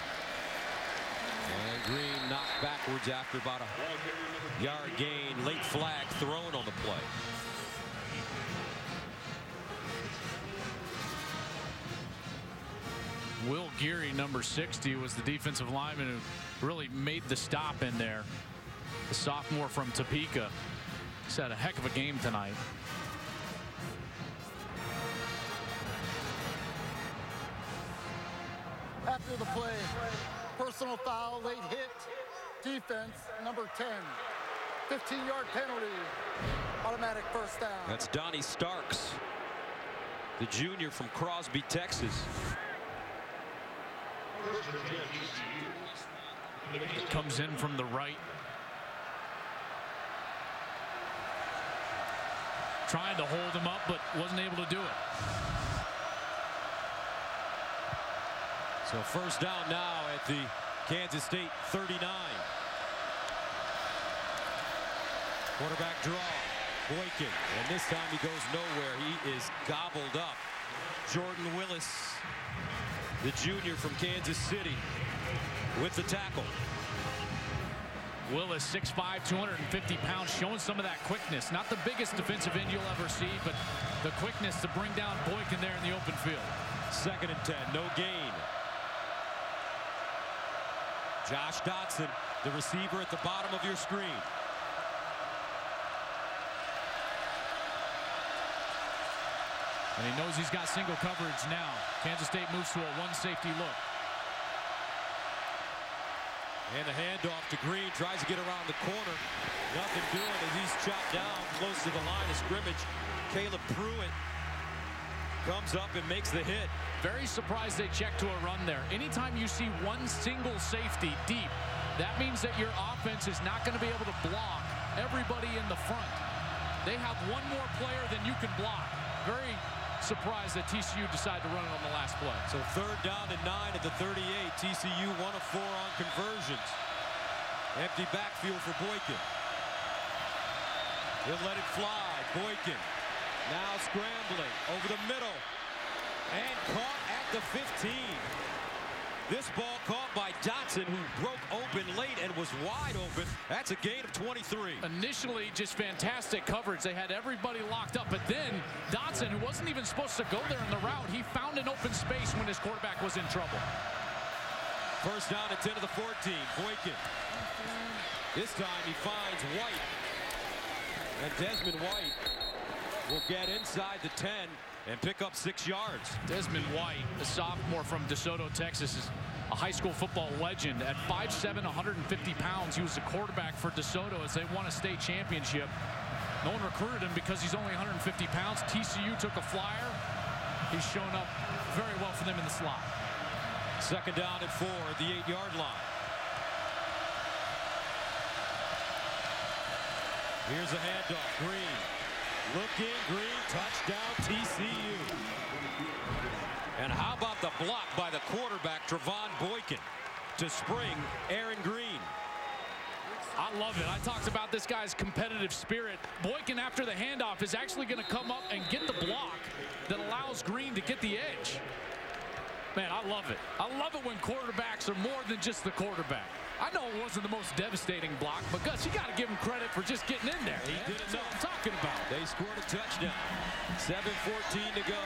And Green knocked backwards after about a yard gain. Late flag thrown on the play.
Will Geary, number 60, was the defensive lineman who really made the stop in there. The sophomore from Topeka. He's had a heck of a game tonight.
After the play, personal foul, late hit, defense, number 10. 15-yard penalty, automatic first down.
That's Donnie Starks, the junior from Crosby, Texas.
Comes in from the right. Trying to hold him up, but wasn't able to do it.
So first down now at the Kansas State 39. Quarterback draw. Boykin. And this time he goes nowhere. He is gobbled up. Jordan Willis, the junior from Kansas City, with the tackle.
Willis, 6'5", 250 pounds, showing some of that quickness. Not the biggest defensive end you'll ever see, but the quickness to bring down Boykin there in the open field.
Second and 10, no gain. Josh Doctson, the receiver at the bottom of your screen.
And he knows he's got single coverage now. Kansas State moves to a one safety look.
And the handoff to Green tries to get around the corner. Nothing doing as he's chopped down close to the line of scrimmage. Caleb Pruitt comes up and makes the hit.
Very surprised they checked to a run there. Anytime you see one single safety deep, that means that your offense is not going to be able to block everybody in the front. They have one more player than you can block. Very surprised that TCU decided to run it on the last play.
So third down and nine at the 38. TCU one of four on conversions. Empty backfield for Boykin. He'll let it fly. Boykin Now scrambling over the middle. And caught at the 15. This ball caught by Doctson, who broke open late and was wide open. That's a gain of 23.
Initially, just fantastic coverage. They had everybody locked up. But then Doctson, who wasn't even supposed to go there in the route, he found an open space when his quarterback was in trouble.
First down at 10 of the 14. Boykin. This time he finds White. And Desmon White will get inside the 10 and pick up six yards.
Desmon White, a sophomore from DeSoto, Texas, is a high school football legend. At 5'7", 150 pounds, he was the quarterback for DeSoto as they won a state championship. No one recruited him because he's only 150 pounds. TCU took a flyer. He's shown up very well for them in the slot.
Second down at four at the eight-yard line. Here's a handoff. Green. Looking green. Touchdown TCU. And how about the block by the quarterback, Trevone Boykin, to spring Aaron Green.
I love it. I talked about this guy's competitive spirit. Boykin, after the handoff, is actually going to come up and get the block that allows Green to get the edge. Man, I love it. I love it when quarterbacks are more than just the quarterback. I know it wasn't the most devastating block, but Gus, you got to give him credit for just getting in there.
He did
That's what I'm talking about.
They scored a touchdown. 7-14 to go.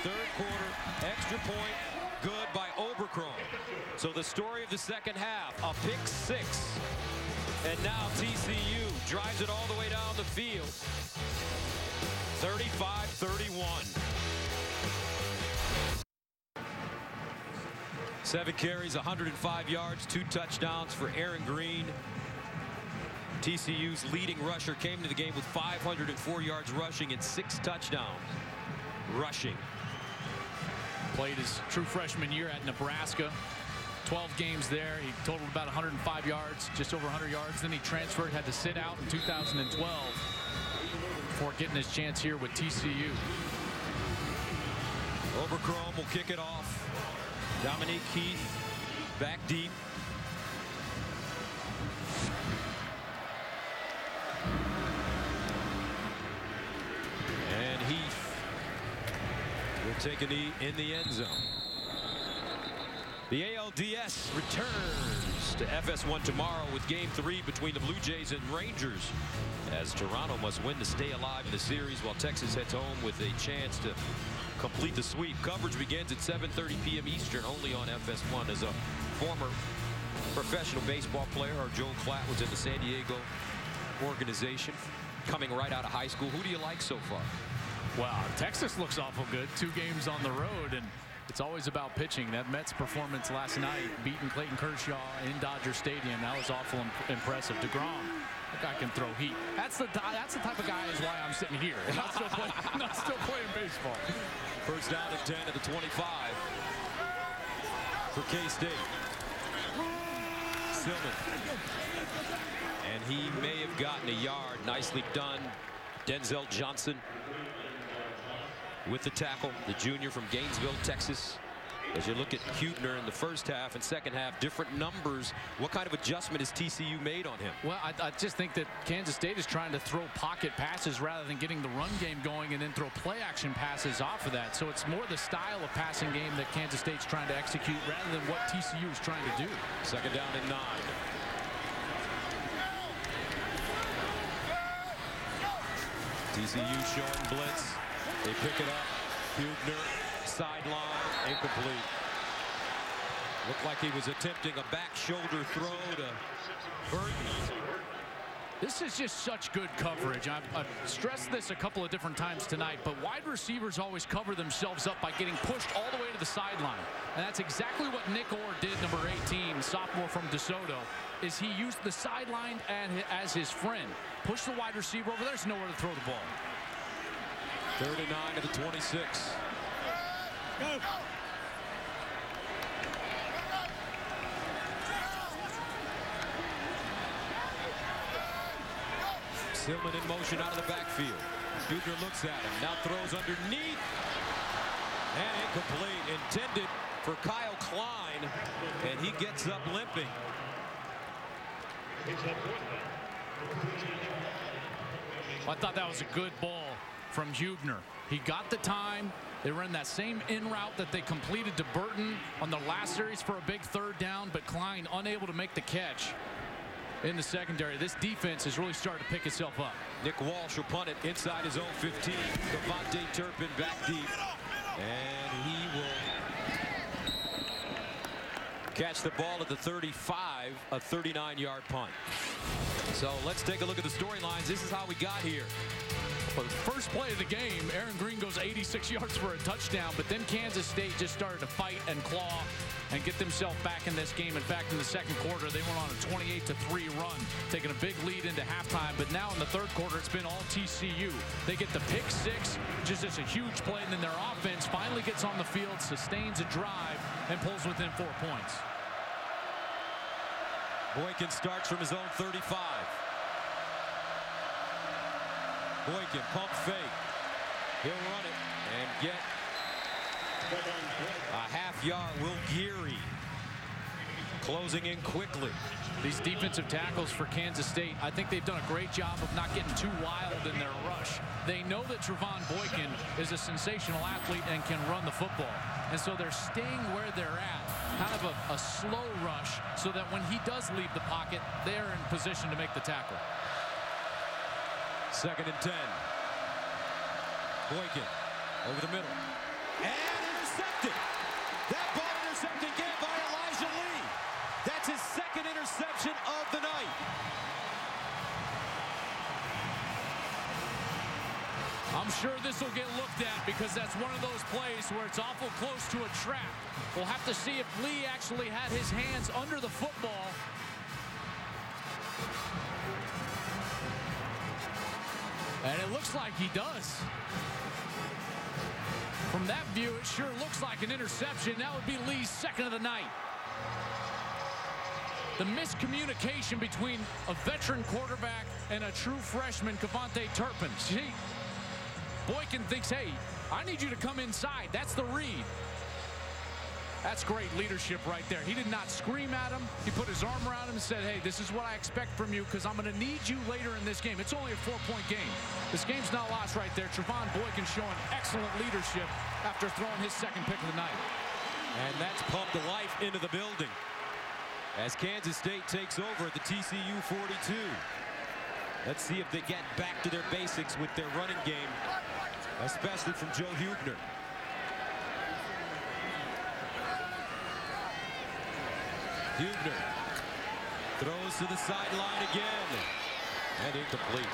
Third quarter. Extra point. Good by Oberkrom. So the story of the second half, a pick six. And now TCU drives it all the way down the field. 35-31. Seven carries, 105 yards, two touchdowns for Aaron Green. TCU's leading rusher came to the game with 504 yards rushing and six touchdowns rushing.
Played his true freshman year at Nebraska. 12 games there. He totaled about 105 yards, just over 100 yards. Then he transferred, had to sit out in 2012 before getting his chance here with TCU.
Oberkrom will kick it off. Dominique Heath back deep. And Heath will take a knee in the end zone. The ALDS returns to FS1 tomorrow with game three between the Blue Jays and Rangers as Toronto must win to stay alive in the series while Texas heads home with a chance to complete the sweep. Coverage begins at 7.30 p.m. Eastern only on FS1 as a former professional baseball player. Our Joe Klatt was in the San Diego organization coming right out of high school. Who do you like so far?
Wow, Texas looks awful good. Two games on the road, and it's always about pitching. That Mets performance last night, beating Clayton Kershaw in Dodger Stadium, that was awful imp impressive. DeGrom, that guy can throw heat. That's the that's the type of guy is why I'm sitting here, [laughs] not still, play, not still playing baseball.
First down at 10 at the 25 for K-State. Silmon. And he may have gotten a yard. Nicely done. Denzel Johnson with the tackle. The junior from Gainesville, Texas. As you look at Hubener in the first half and second half, different numbers. What kind of adjustment has TCU made on him?
Well, I, I, just think that Kansas State is trying to throw pocket passes rather than getting the run game going and then throw play action passes off of that. So it's more the style of passing game that Kansas State's trying to execute rather than what TCU is trying to do.
Second down and nine. TCU showing blitz. They pick it up. Hubener, sideline, incomplete. Looked like he was attempting a back shoulder throw to Burton.
This is just such good coverage. I've, I've, stressed this a couple of different times tonight, but wide receivers always cover themselves up by getting pushed all the way to the sideline. And that's exactly what Nick Orr did, number 18, sophomore from DeSoto, is he used the sideline and as his friend. Push the wide receiver over. There's nowhere to throw the ball.
39 to the 26. Silmon in motion out of the backfield. Hubener looks at him. Now throws underneath. And incomplete. Intended for Kyle Klein. And he gets up limping.
I thought that was a good ball from Hubener. He got the time. They ran that same in route that they completed to Burton on the last series for a big third down, but Klein unable to make the catch in the secondary. This defense is really starting to pick itself up.
Nick Walsh will punt it inside his own 15. KaVontae Turpin back deep. And he will catch the ball at the 35, a 39-yard punt. So let's take a look at the storylines. This is how we got here.
First play of the game, Aaron Green goes 86 yards for a touchdown, but then Kansas State just started to fight and claw and get themselves back in this game. In fact, in the second quarter, they went on a 28 to 3 run, taking a big lead into halftime. But now in the third quarter, it's been all TCU. They get the pick six, just a huge play, and then their offense finally gets on the field, sustains a drive, and pulls within four points.
Boykin starts from his own 35. Boykin pump fake. He'll run it and get a half yard. Will Geary closing in quickly.
These defensive tackles for Kansas State, I think they've done a great job of not getting too wild in their rush. They know that Trevone Boykin is a sensational athlete and can run the football. And so they're staying where they're at, kind of a, a slow rush, so that when he does leave the pocket, they're in position to make the tackle.
Second and 10. Boykin over the middle. And intercepted.
Sure this will get looked at because that's one of those plays where it's awful close to a trap. We'll have to see if Lee actually had his hands under the football. And it looks like he does. From that view, it sure looks like an interception. That would be Lee's second of the night. The miscommunication between a veteran quarterback and a true freshman, KaVontae Turpin. See, Boykin thinks, hey, I need you to come inside. That's the read. That's great leadership right there. He did not scream at him. He put his arm around him and said, hey, this is what I expect from you because I'm going to need you later in this game. It's only a four-point game. This game's not lost right there. Trevone Boykin showing excellent leadership after throwing his second pick of the night.
And that's pumped the life into the building as Kansas State takes over at the TCU 42. Let's see if they get back to their basics with their running game, especially from Joe Hubener. Hubener throws to the sideline again. And incomplete.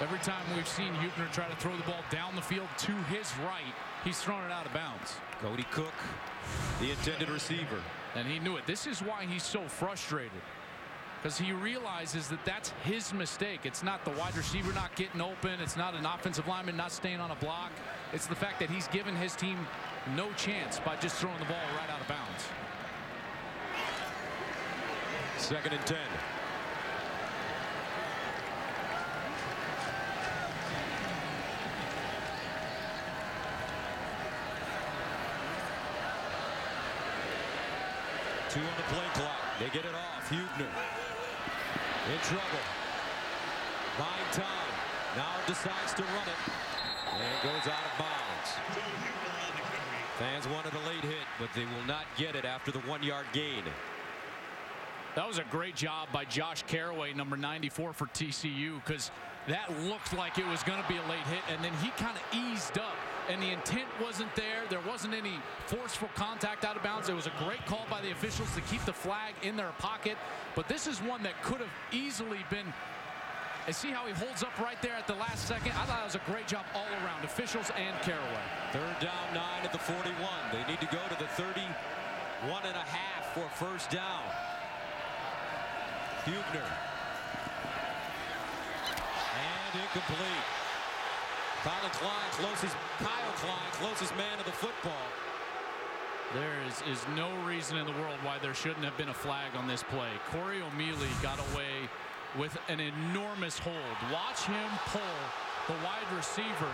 Every time we've seen Hubener try to throw the ball down the field to his right, he's thrown it out of bounds.
Kody Cook, the intended receiver.
And he knew it. This is why he's so frustrated. Because he realizes that that's his mistake. It's not the wide receiver not getting open. It's not an offensive lineman not staying on a block. It's the fact that he's given his team no chance by just throwing the ball right out of bounds.
Second and 10. Two on the play clock. They get it off. Hubener in trouble. Buying time. Now decides to run it. And it goes out of bounds. Fans wanted a late hit, but they will not get it after the one-yard gain.
That was a great job by Josh Carraway, number 94 for TCU, because that looked like it was going to be a late hit, and then he kind of eased up, and the intent wasn't there. There wasn't any forceful contact out of bounds. It was a great call by the officials to keep the flag in their pocket, but this is one that could have easily been and see how he holds up right there at the last second. I thought it was a great job all around, officials and Carraway.
Third down, nine at the 41. They need to go to the 31 and a half for first down. Hubener. And incomplete. Kyle Klein, closest, Kyle Klein, closest man to the football.
There is, is no reason in the world why there shouldn't have been a flag on this play. Corey O'Mealy got away with an enormous hold. Watch him pull the wide receiver,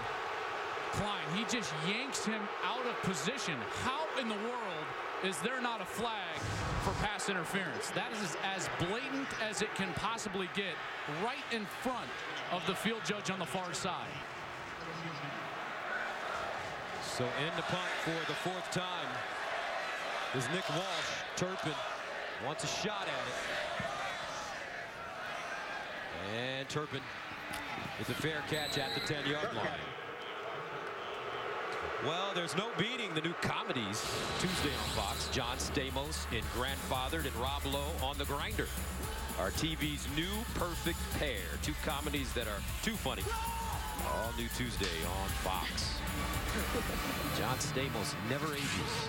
Klein. He just yanks him out of position. How in the world is there not a flag for pass interference? That is as blatant as it can possibly get right in front of the field judge on the far side.
So in the punt for the fourth time is Nick Walsh. Turpin wants a shot at it. And Turpin with a fair catch at the 10-yard line. Well, there's no beating the new comedies Tuesday on Fox. John Stamos in Grandfathered and Rob Lowe on The Grinder. Our TV's new perfect pair. Two comedies that are too funny. All new Tuesday on Fox. [laughs] John Stamos never ages.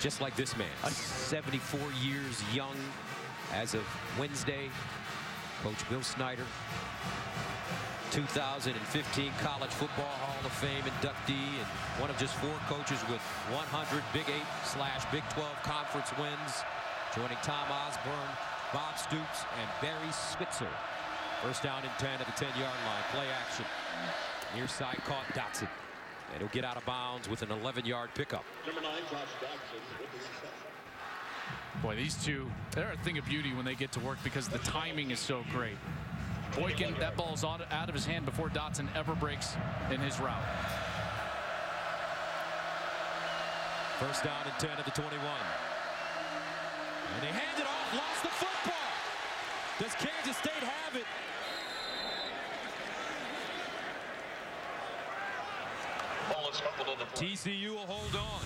Just like this man. 74 years young as of Wednesday. Coach Bill Snyder 2015 College Football Hall of Fame inductee and one of just four coaches with 100 Big 8 slash Big 12 conference wins. Joining Tom Osborne, Bob Stoops, and Barry Switzer. First down and 10 at the 10-yard line. Play action. Near side caught Doctson. And he'll get out of bounds with an 11-yard pickup.
Number nine, Josh Doctson with the reception.
Boy, these two, they're a thing of beauty when they get to work because the timing is so great. Boykin, that ball's out of his hand before Doctson ever breaks in his route.
First down and 10 at the 21. And they hand it off, lost the football. Does Kansas State have it?
Ball is fumbled on the play.
TCU will hold on.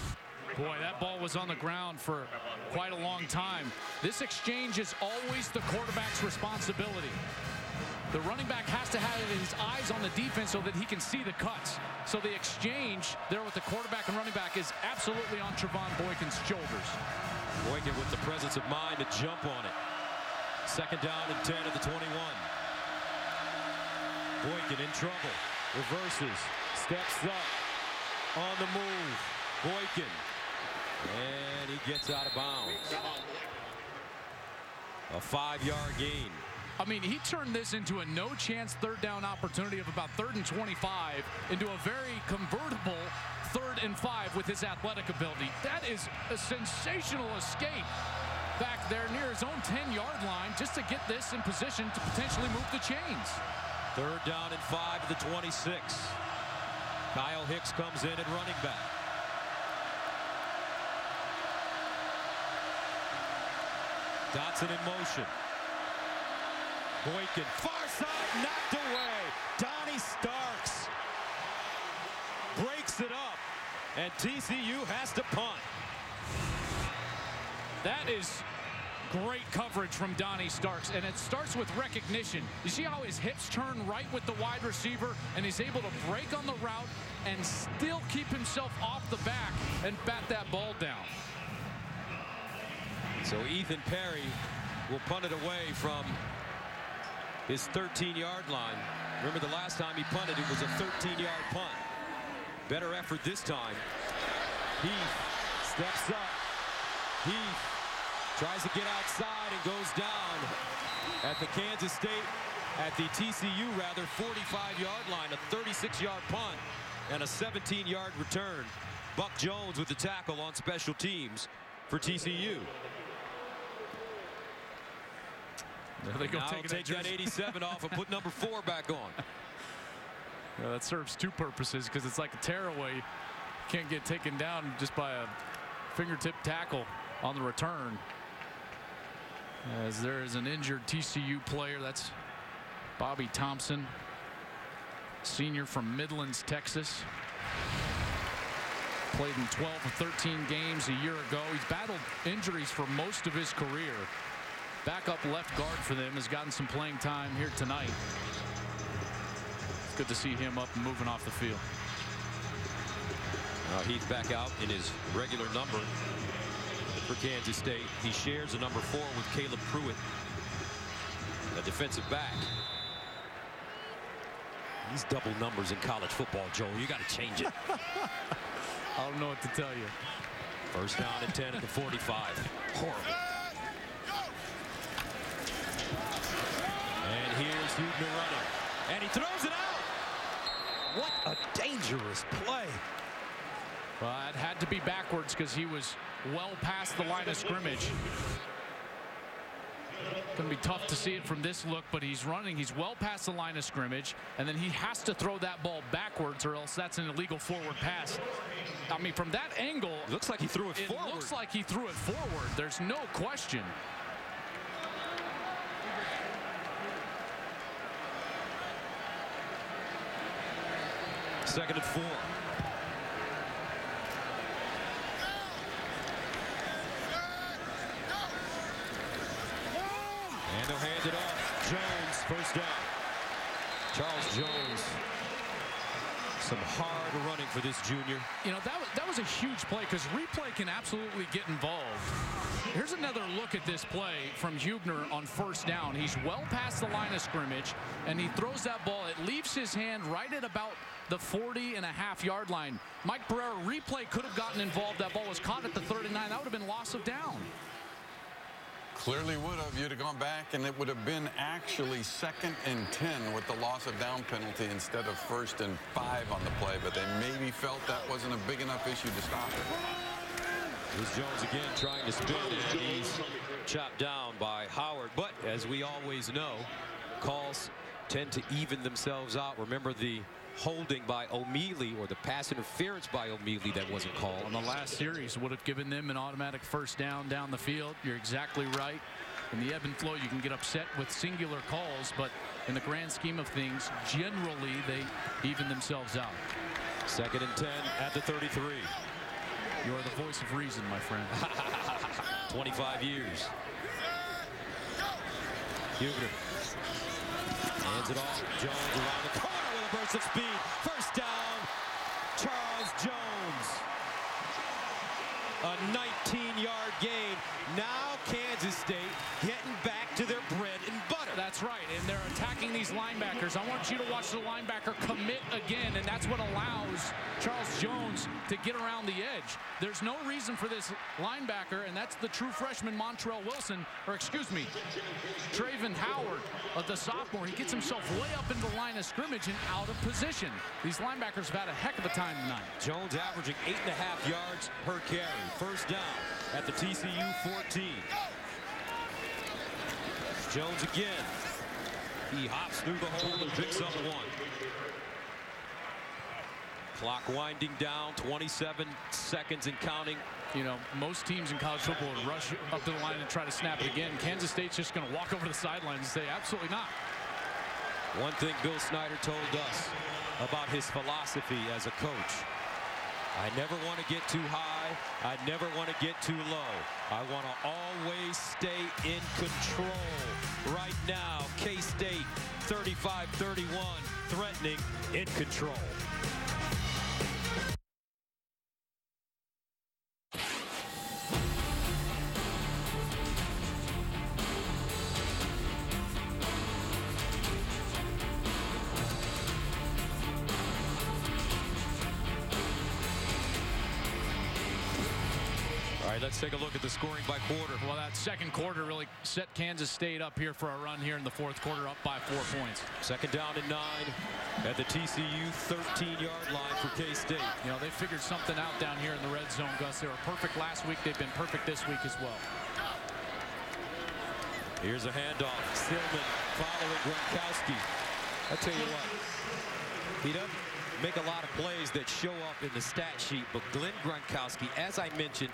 Boy, that ball was on the ground for quite a long time. This exchange is always the quarterback's responsibility. The running back has to have his eyes on the defense so that he can see the cuts. So the exchange there with the quarterback and running back is absolutely on Trevone Boykin's shoulders.
Boykin with the presence of mind to jump on it. Second down and 10 at the 21. Boykin in trouble. Reverses. Steps up. On the move. Boykin. And he gets out of bounds. A five-yard gain.
I mean, he turned this into a no-chance third down opportunity of about third and 25 into a very convertible third and five with his athletic ability. That is a sensational escape back there near his own 10-yard line just to get this in position to potentially move the chains.
Third down and five to the 26. Kyle Hicks comes in at running back. Doctson in motion. Boykin, far side, knocked away. Donnie Starks breaks it up, and TCU has to punt.
That is great coverage from Donnie Starks, and it starts with recognition. You see how his hips turn right with the wide receiver, and he's able to break on the route and still keep himself off the back and bat that ball down.
So Ethan Perry will punt it away from his 13-yard line. Remember the last time he punted, it was a 13-yard punt. Better effort this time. Heath steps up. Heath tries to get outside and goes down at the Kansas State, at the TCU rather, 45-yard line, a 36-yard punt and a 17-yard return. Buck Jones with the tackle on special teams for TCU.
There they go
now
taking
take that,
jersey.
87 off and put number [laughs] four back on.
Yeah, that serves two purposes because it's like a tearaway. Can't get taken down just by a fingertip tackle on the return. As there is an injured TCU player. That's Bobby Thompson, senior from Midlands, Texas. Played in 12 or 13 games a year ago. He's battled injuries for most of his career. Backup left guard for them has gotten some playing time here tonight. It's good to see him up and moving off the field.
Uh, he's back out in his regular number for Kansas State. He shares the number four with Caleb Pruitt, a defensive back. These double numbers in college football, Joel, you got to change it. [laughs]
I don't know what to tell you.
First down and 10 at the 45. Horrible. And here's Hubener running. And he throws it out. What a dangerous play.
Well, it had to be backwards because he was well past the line of scrimmage. Going to be tough to see it from this look, but he's running. He's well past the line of scrimmage, and then he has to throw that ball backwards, or else that's an illegal forward pass. I mean, from that angle,
It looks like he threw it,
it
forward.
looks like he threw it forward. There's no question.
Second and four. And they'll hand it off. Jones, first down. Charles Jones. Some hard running for this junior.
You know, that was, that was a huge play because replay can absolutely get involved. Here's another look at this play from Hubener on first down. He's well past the line of scrimmage, and he throws that ball. It leaves his hand right at about the 40 and a half yard line. Mike Pereira, replay could have gotten involved. That ball was caught at the 39. That would have been loss of down.
Clearly would have. You'd have gone back, and it would have been actually second and 10 with the loss of down penalty instead of first and five on the play. But they maybe felt that wasn't a big enough issue to stop it.
Here's Jones again trying to spin, and he's chopped down by Howard. But as we always know, calls tend to even themselves out. Remember the holding by O'Mealy or the pass interference by O'Mealy that wasn't called.
On the last series would have given them an automatic first down down the field. You're exactly right. In the ebb and flow, you can get upset with singular calls, but in the grand scheme of things, generally they even themselves out.
Second and 10 at the 33.
You are the voice of reason, my friend. [laughs]
25 years. Hubener hands it off. Jones around the corner with a burst of speed. First down, Charles Jones. A 19-yard gain. Now Kansas State getting back to their bread and butter.
That's right, and they're attacking these linebackers. I want you to watch the linebacker commit again, and that's what allows Charles Jones to get around the edge. There's no reason for this linebacker, and that's the true freshman Montrell Wilson, or excuse me, Travin Howard, of the sophomore. He gets himself way up into the line of scrimmage and out of position. These linebackers have had a heck of a time tonight.
Jones averaging eight and a half yards per carry. First down at the TCU 14. Jones again. He hops through the hole and picks up one. Clock winding down, 27 seconds and counting.
You know, most teams in college football would rush up to the line and try to snap it again. Kansas State's just going to walk over the sidelines and say, absolutely not.
One thing Bill Snyder told us about his philosophy as a coach. I never want to get too high. I never want to get too low. I want to always stay in control. Right now, K-State 35-31, threatening in control. Let's take a look at the scoring by quarter.
Well, that second quarter really set Kansas State up here for a run here in the fourth quarter, up by four points.
Second down and nine at the TCU 13-yard line for K-State.
You know, they figured something out down here in the red zone, Gus. They were perfect last week. They've been perfect this week as well.
Here's a handoff. Silmon following Gronkowski. I tell you what, he doesn't make a lot of plays that show up in the stat sheet, but Glenn Gronkowski, as I mentioned,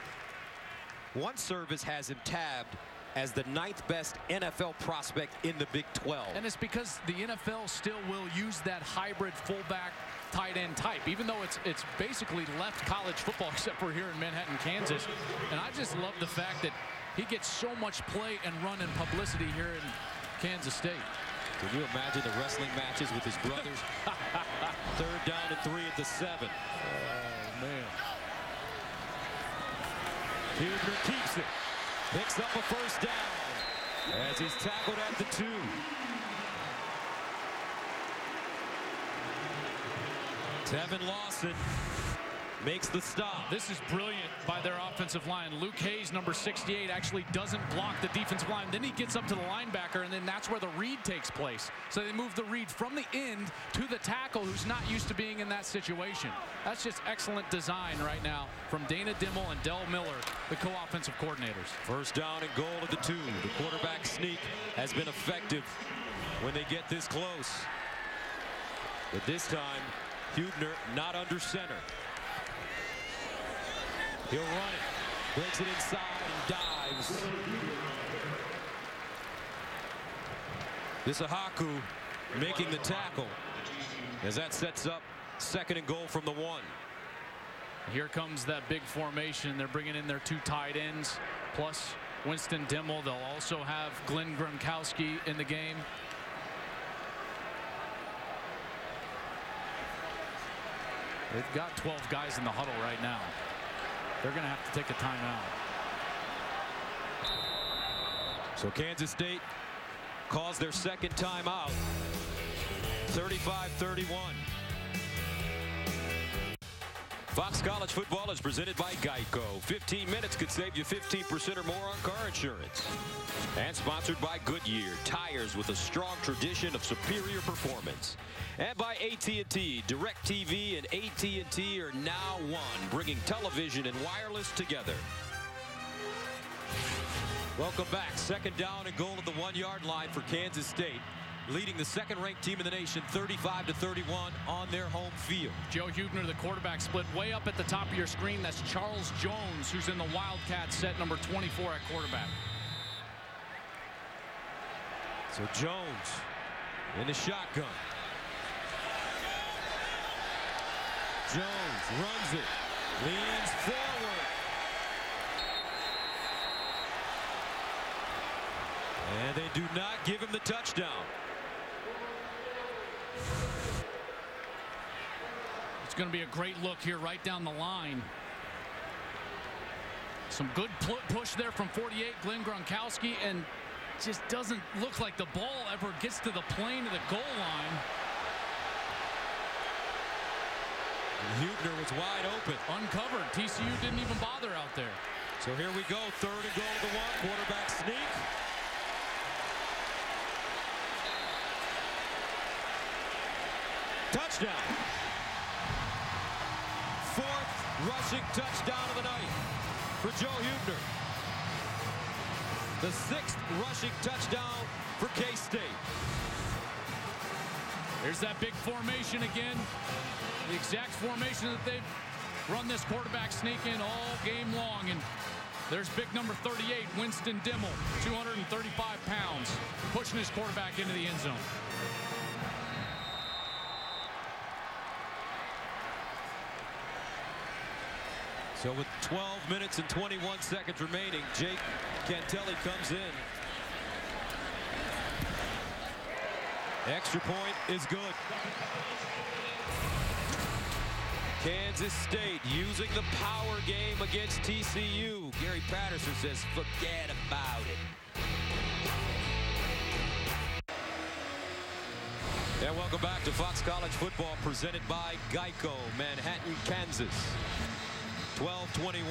one service has him tabbed as the ninth best NFL prospect in the Big 12.
And it's because the NFL still will use that hybrid fullback tight end type, even though it's it's basically left college football [laughs] except for here in Manhattan, Kansas. And I just love the fact that he gets so much play and run and publicity here in Kansas State.
Can you imagine the wrestling matches with his brothers? [laughs] Third down and three at the seven.
Oh, man.
Hubener keeps it. Picks up a first down as he's tackled at the two. Tevin Lawson makes the stop.
This is brilliant by their offensive line. Luke Hayes, number 68, actually doesn't block the defensive line. Then he gets up to the linebacker, and then that's where the read takes place. So they move the read from the end to the tackle who's not used to being in that situation. That's just excellent design right now from Dana Dimel and Del Miller, the co-offensive coordinators.
First down and goal at the two. The quarterback sneak has been effective when they get this close. But this time, Hubener not under center. He'll run it. Breaks it inside and dives. Issahaku making the tackle as that sets up second and goal from the one.
Here comes that big formation. They're bringing in their two tight ends, plus Winston Dimel. They'll also have Glenn Gronkowski in the game. They've got 12 guys in the huddle right now. They're going to have to take a timeout.
So Kansas State calls their second timeout. 35-31. Fox College football is presented by Geico. 15 minutes could save you 15% or more on car insurance. And sponsored by Goodyear, tires with a strong tradition of superior performance. And by AT&T, DirecTV and AT&T are now one, bringing television and wireless together. Welcome back. Second down and goal at the one-yard line for Kansas State leading the second-ranked team in the nation 35 to 31 on their home field.
Joe Hubener, the quarterback split way up at the top of your screen. That's Charles Jones, who's in the Wildcat set number 24 at quarterback.
So Jones in the shotgun. Jones runs it, leans forward. And they do not give him the touchdown.
It's going to be a great look here right down the line. Some good push there from 48, Glenn Gronkowski, and just doesn't look like the ball ever gets to the plane of the goal line.
Hubener was wide open.
Uncovered. TCU didn't even bother out there.
So here we go. Third and goal to the one. Quarterback sneak. Touchdown. Fourth rushing touchdown of the night for Joe Hubener. The sixth rushing touchdown for K-State.
There's that big formation again. The exact formation that they've run this quarterback sneak in all game long. And there's big number 38, Winston Dimel, 235 pounds, pushing his quarterback into the end zone.
So with 12 minutes and 21 seconds remaining, Jake Cantele comes in. Extra point is good. Kansas State using the power game against TCU. Gary Patterson says, forget about it. And welcome back to Fox College Football presented by Geico, Manhattan, Kansas. 12-21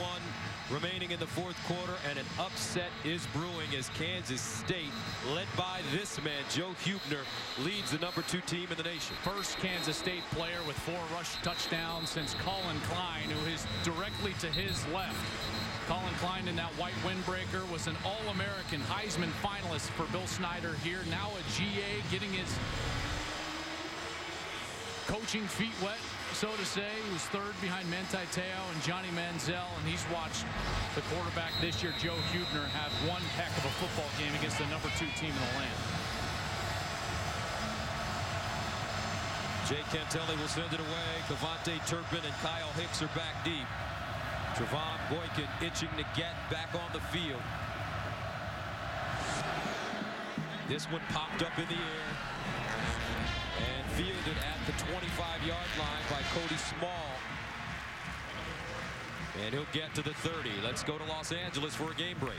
remaining in the fourth quarter and an upset is brewing as Kansas State led by this man Joe Hubener leads the number two team in the nation.
First Kansas State player with four rush touchdowns since Collin Klein who is directly to his left. Collin Klein in that white windbreaker was an all-American Heisman finalist for Bill Snyder here now a GA getting his coaching feet wet so to say. Was third behind Manti Te'o and Johnny Manziel, and he's watched the quarterback this year, Joe Hubener, have one heck of a football game against the number two team in the land.
Jake Cantele will send it away. KaVontae Turpin and Kyle Hicks are back deep. Trevone Boykin itching to get back on the field. This one popped up in the air fielded at the 25-yard line by Cody Small. And he'll get to the 30. Let's go to Los Angeles for a game break.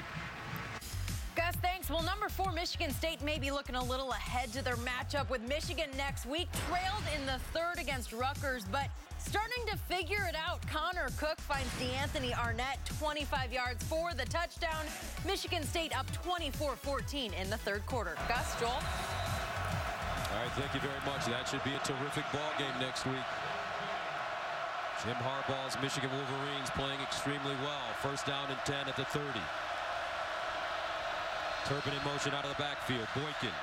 Gus, thanks. Well, number four, Michigan State may be looking a little ahead to their matchup with Michigan next week. Trailed in the third against Rutgers, but Starting to figure it out, Connor Cook finds DeAnthony Arnett 25 yards for the touchdown. Michigan State up 24-14 in the third quarter. Gus, Joel?
All right, thank you very much. That should be a terrific ball game next week. Jim Harbaugh's Michigan Wolverines playing extremely well. First down and 10 at the 30. Turpin in motion out of the backfield. Boykin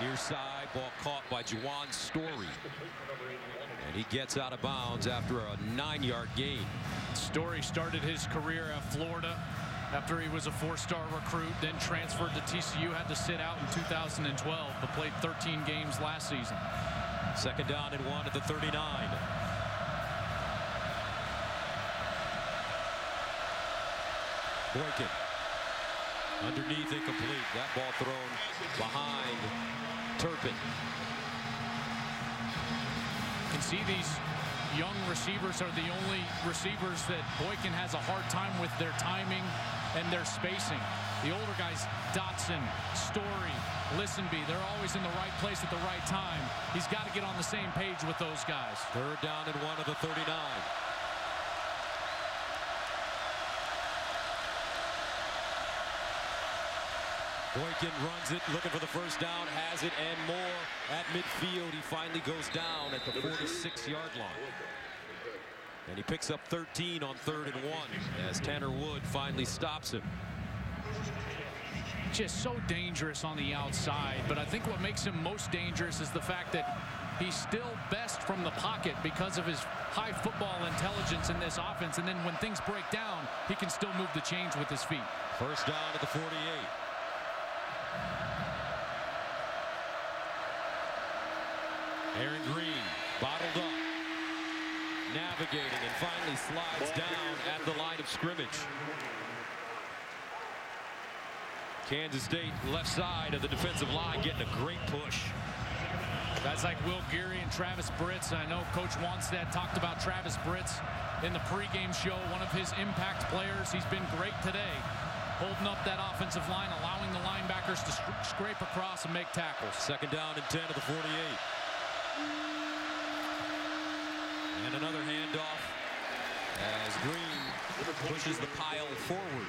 near side. Ball caught by Ja'Juan Story. And he gets out of bounds after a nine-yard gain.
Story started his career at Florida after he was a four-star recruit, then transferred to TCU, had to sit out in 2012, but played 13 games last season.
Second down and one at the 39. Boykin. Underneath incomplete. That ball thrown behind Turpin.
You can see these young receivers are the only receivers that Boykin has a hard time with their timing and their spacing. The older guys, Doctson, Story, Listenbee, they're always in the right place at the right time. He's got to get on the same page with those guys.
Third down and one of the 39. Boykin runs it, looking for the first down, has it, and more at midfield. He finally goes down at the 46-yard line. And he picks up 13 on third and one as Tanner Wood finally stops him.
Just so dangerous on the outside, but I think what makes him most dangerous is the fact that he's still best from the pocket because of his high football intelligence in this offense. And then when things break down, he can still move the chains with his feet.
First down at the 48. Aaron Green bottled up, navigating, and finally slides down at the line of scrimmage. Kansas State left side of the defensive line getting a great push.
Guys like Will Geary and Travis Britz. I know Coach Wannstedt talked about Travis Britz in the pregame show, one of his impact players. He's been great today, holding up that offensive line, allowing the linebackers to scrape across and make tackles.
Second down and 10 to the 48. And another handoff as Green pushes the pile forward.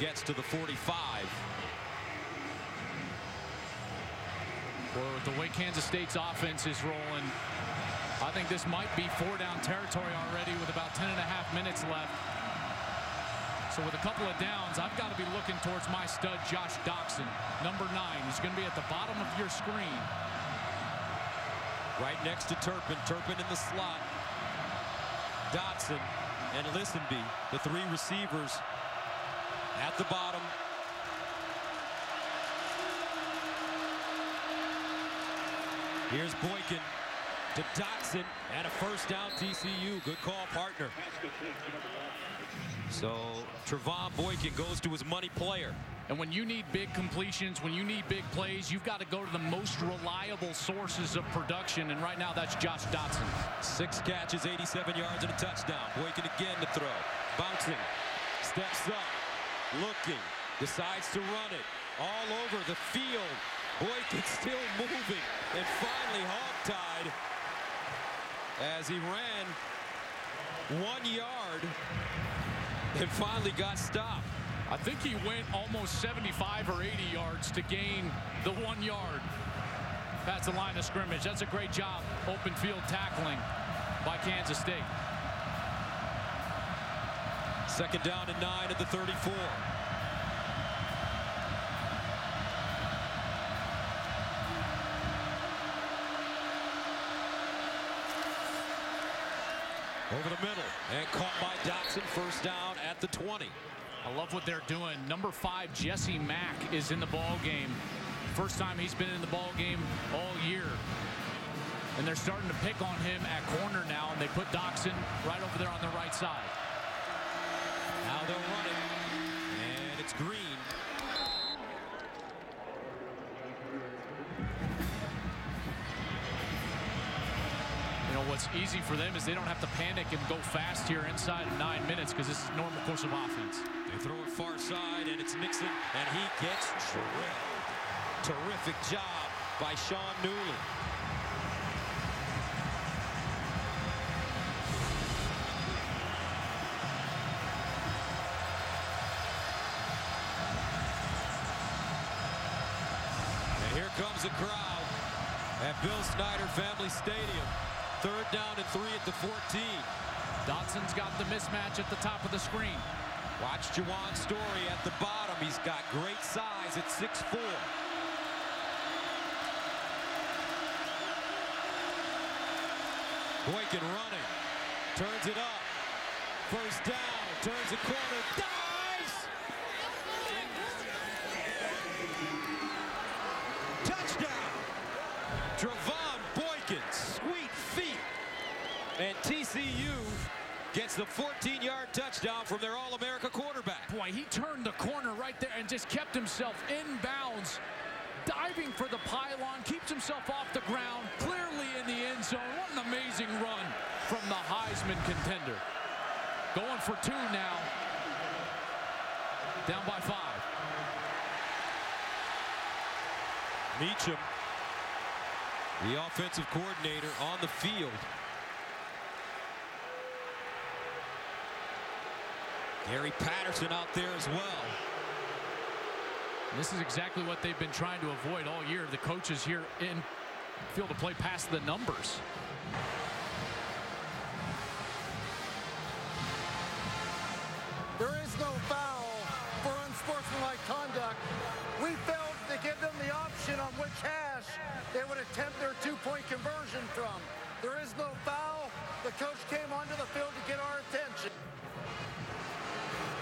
Gets to the 45.
Well, with the way Kansas State's offense is rolling, I think this might be four down territory already with about 10 and a half minutes left. So with a couple of downs, I've got to be looking towards my stud, Josh Doctson, number nine. He's going to be at the bottom of your screen.
Right next to Turpin. Turpin in the slot. Doctson and Listenbee, the three receivers at the bottom. Here's Boykin to Doctson and a first down TCU. Good call, partner. So Trevone Boykin goes to his money player.
And when you need big completions, when you need big plays, you've got to go to the most reliable sources of production. And right now, that's Josh Doctson.
Six catches, 87 yards, and a touchdown. Boykin again to throw. Bouncing. Steps up. Looking. Decides to run it. All over the field. Boykin [laughs] still moving. And finally hog-tied as he ran one yard and finally got stopped.
I think he went almost 75 or 80 yards to gain the one yard. That's the line of scrimmage. That's a great job. Open field tackling by Kansas State.
Second down and nine at the 34. Over the middle and caught by Doctson. First down at the 20.
I love what they're doing. Number five, Jesse Mack is in the ball game. First time he's been in the ball game all year. And they're starting to pick on him at corner now, and they put Doctson right over there on the right side.
Now they're running, and it's Green.
what's easy for them is they don't have to panic and go fast here inside of nine minutes because this is normal course of offense.
They throw it far side, and it's Nixon, and he gets drilled. Terrific job by Sean Newland. And here comes the crowd at Bill Snyder Family Stadium. Third down and three at the 14.
Doctson's got the mismatch at the top of the screen.
Watch Ja'Juan Story at the bottom. He's got great size at 6'4". Boykin running. Turns it up. First down. Turns the corner. Dives! Touchdown! Trevone Boykin. Sweet feet. And TCU gets the 14-yard touchdown from their All-America quarterback.
Boy, he turned the corner right there and just kept himself in bounds. Diving for the pylon, keeps himself off the ground, clearly in the end zone. What an amazing run from the Heisman contender. Going for two now. Down by five.
Meacham, the offensive coordinator on the field. Gary Patterson out there as well.
This is exactly what they've been trying to avoid all year. The coaches here in field to play past the numbers.
There is no foul for unsportsmanlike conduct. We failed to give them the option on which hash they would attempt their two-point conversion from. There is no foul. The coach came onto the field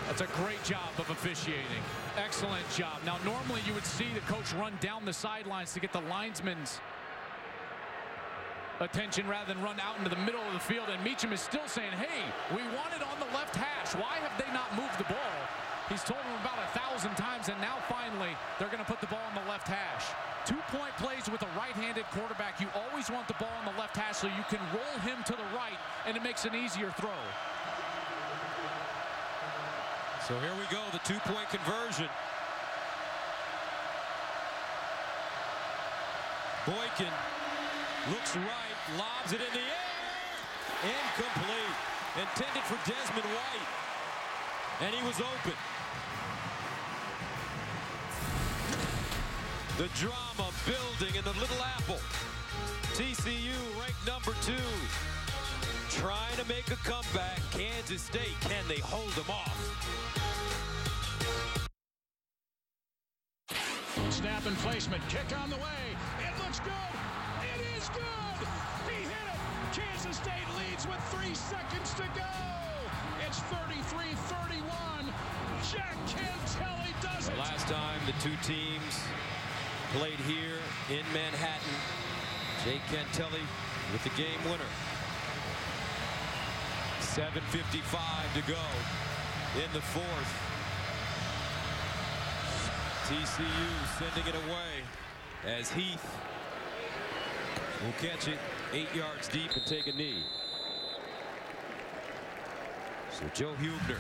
That's a great job of officiating. Excellent job. Now, normally you would see the coach run down the sidelines to get the linesman's attention rather than run out into the middle of the field. And Meacham is still saying, hey, we want it on the left hash. Why have they not moved the ball? He's told them about a thousand times, and now finally they're going to put the ball on the left hash. Two-point plays with a right-handed quarterback. You always want the ball on the left hash so you can roll him to the right, and it makes an easier throw.
So here we go, the two-point conversion. Boykin looks right, lobs it in the air. Incomplete. Intended for Desmon White. And he was open. The drama building in the Little Apple. TCU ranked number two. Trying to make a comeback. Kansas State, can they hold them off?
Snap and placement. Kick on the way. It looks good. It is good. He hit it. Kansas State leads with three seconds to go. It's 33-31. Jack Cantele does it.
Last time the two teams played here in Manhattan. Jake Cantele with the game winner. 7.55 to go in the fourth. TCU sending it away as Heath will catch it eight yards deep and take a knee. So Joe Hubener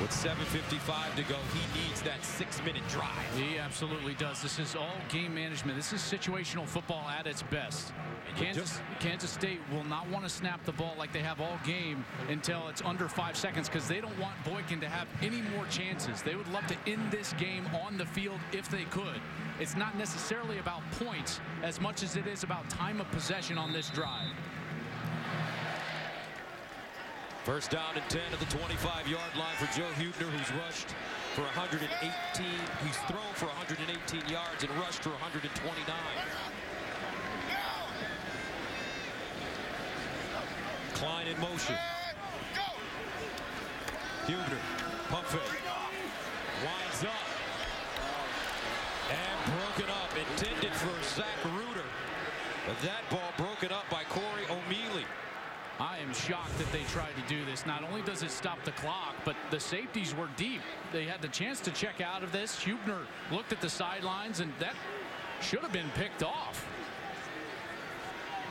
with 7.55 to go, he needs that six-minute drive.
He absolutely does. This is all game management. This is situational football at its best. Kansas, Kansas State will not want to snap the ball like they have all game until it's under five seconds because they don't want Boykin to have any more chances. They would love to end this game on the field if they could. It's not necessarily about points as much as it is about time of possession on this drive.
First down and 10 at the 25-yard line for Joe Hubener, who's rushed for 118. He's thrown for 118 yards and rushed for 129. Klein in motion. Hubener, pump fake. Winds up. And broken up. Intended for Zach Reuter. But that ball broken up by Corry O'Meally.
I am shocked that they tried to do this. Not only does it stop the clock, but the safeties were deep. They had the chance to check out of this. Hubener looked at the sidelines, and that should have been picked off.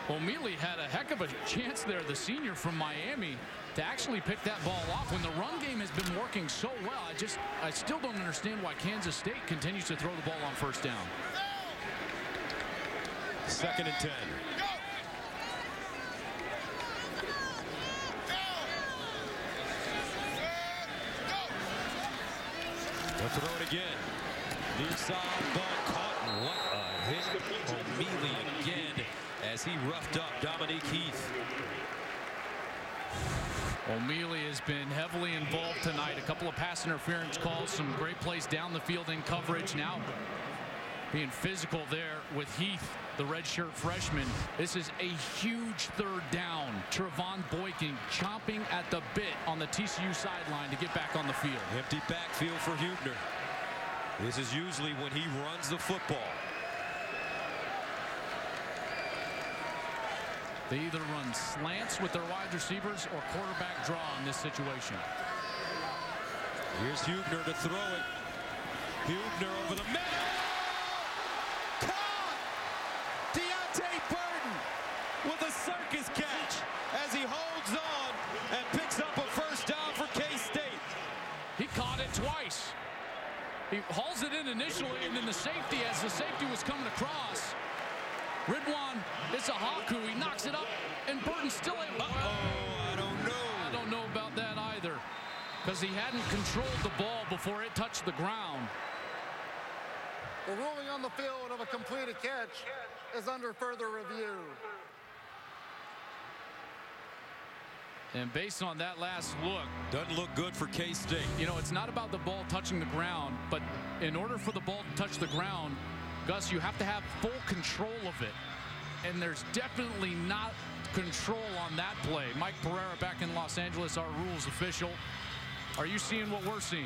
O'Meally had a heck of a chance there, the senior from Miami, to actually pick that ball off when the run game has been working so well. I just, I still don't understand why Kansas State continues to throw the ball on first down.
Second and 10. They'll throw it again. Near side ball caught. What a hit. O'Meally again as he roughed up Dominique Heath.
O'Meally has been heavily involved tonight. A couple of pass interference calls, some great plays down the field in coverage. Now being physical there with Heath, the redshirt freshman. This is a huge third down. Trevone Boykin chomping at the bit on the TCU sideline to get back on the field.
Empty backfield for Hubener. This is usually when he runs the football.
They either run slants with their wide receivers or quarterback draw in this situation.
Here's Hubener to throw it. Hubener over the middle. Caught! Deante Burton with a circus catch as he holds on and picks up a first down for K-State.
He caught it twice. He hauls it in initially, and then the safety, as the safety was coming across, Ridwan Issahaku. he knocks it up, and Burton's still able.
Oh, I don't know.
I don't know about that either, because he hadn't controlled the ball before it touched the ground.
The ruling on the field of a completed catch is under further review.
And based on that last look,
Doesn't look good for K-State.
you know, it's not about the ball touching the ground, but in order for the ball to touch the ground, Gus, you have to have full control of it. And there's definitely not control on that play. Mike Pereira back in Los Angeles, our rules official. Are you seeing what we're seeing?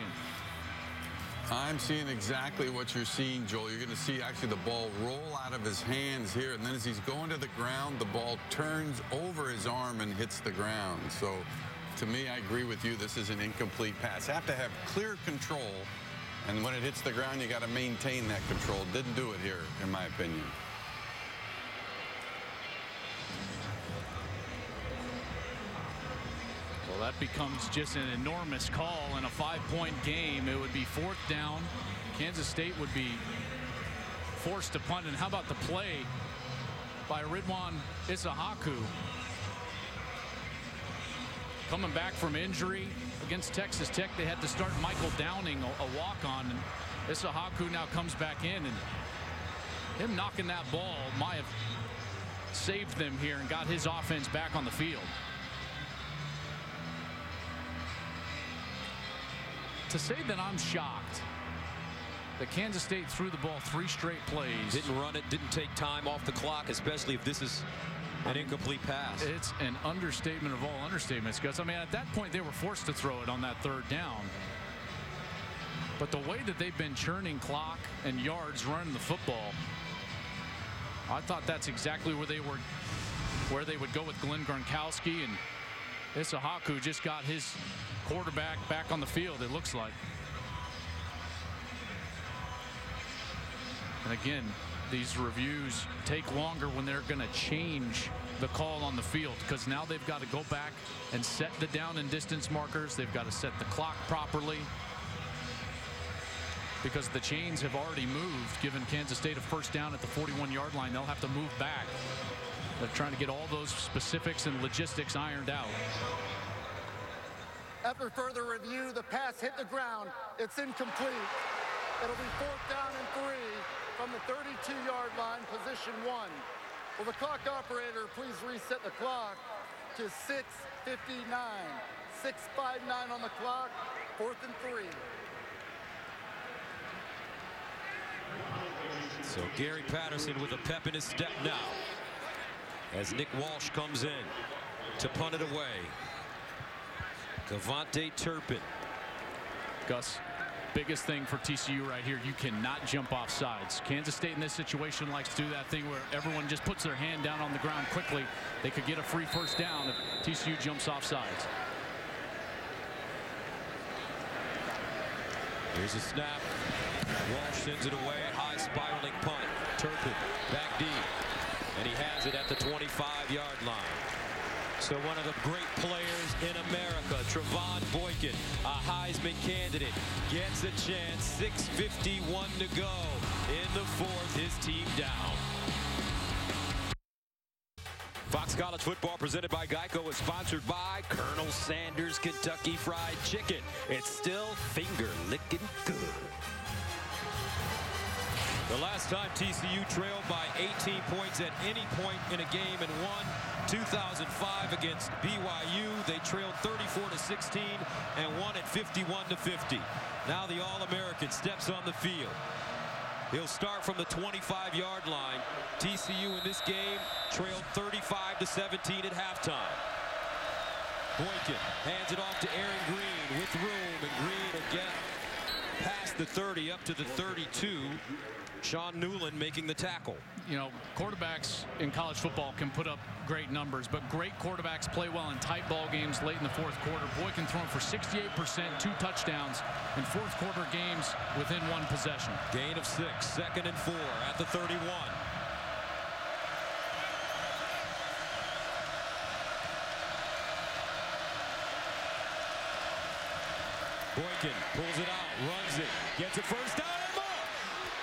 I'm seeing exactly what you're seeing, Joel. You're going to see actually the ball roll out of his hands here, and then as he's going to the ground, the ball turns over his arm and hits the ground. So, to me, I agree with you. This is an incomplete pass. Have to have clear control, and when it hits the ground, you got to maintain that control. Didn't do it here, in my opinion.
That becomes just an enormous call in a five-point game. It would be fourth down. Kansas State would be forced to punt. And how about the play by Ridwan Issahaku? Coming back from injury against Texas Tech, they had to start Michael Downing, a, walk-on. And Issahaku now comes back in, and him knocking that ball might have saved them here and got his offense back on the field. To say that I'm shocked that Kansas State threw the ball three straight plays.
Didn't run it, didn't take time off the clock, especially if this is an incomplete pass.
It's an understatement of all understatements, because I mean, at that point, they were forced to throw it on that third down. But the way that they've been churning clock and yards running the football, I thought that's exactly where they were, where they would go with Glenn Gronkowski and Issahaku just got his quarterback back on the field, it looks like. And again, these reviews take longer when they're going to change the call on the field because now they've got to go back and set the down and distance markers. They've got to set the clock properly because the chains have already moved. Given Kansas State a first down at the 41 yard line, they'll have to move back. They're trying to get all those specifics and logistics ironed out.
After further review, the pass hit the ground. It's incomplete. It'll be fourth down and three from the 32-yard line, position one. Will the clock operator please reset the clock to 6.59. 6.59 on the clock, fourth and three.
So Gary Patterson with a pep in his step now. As Nick Walsh comes in to punt it away. KaVontae Turpin.
Gus, biggest thing for TCU right here, you cannot jump off sides. Kansas State in this situation likes to do that thing where everyone just puts their hand down on the ground quickly. They could get a free first down if TCU jumps off sides.
Here's a snap. Walsh sends it away. High spiraling punt. Turpin back deep. And he has it at the 25-yard line. So one of the great players in America, Trevone Boykin, a Heisman candidate, gets a chance. 6.51 to go in the fourth. His team down. Fox College Football presented by Geico is sponsored by Colonel Sanders Kentucky Fried Chicken. It's still finger licking good. The last time TCU trailed by 18 points at any point in a game and won 2005 against BYU. They trailed 34 to 16 and won at 51 to 50. Now the All-American steps on the field. He'll start from the 25-yard line. TCU in this game trailed 35 to 17 at halftime. Boykin hands it off to Aaron Green with room, and Green will get past the 30 up to the 32. Sean Newland making the tackle.
You know, quarterbacks in college football can put up great numbers, but great quarterbacks play well in tight ball games late in the fourth quarter. Boykin thrown for 68%, two touchdowns in fourth quarter games within one possession.
Gain of six, second and four at the 31. Boykin pulls it out, runs it, gets it first down and more.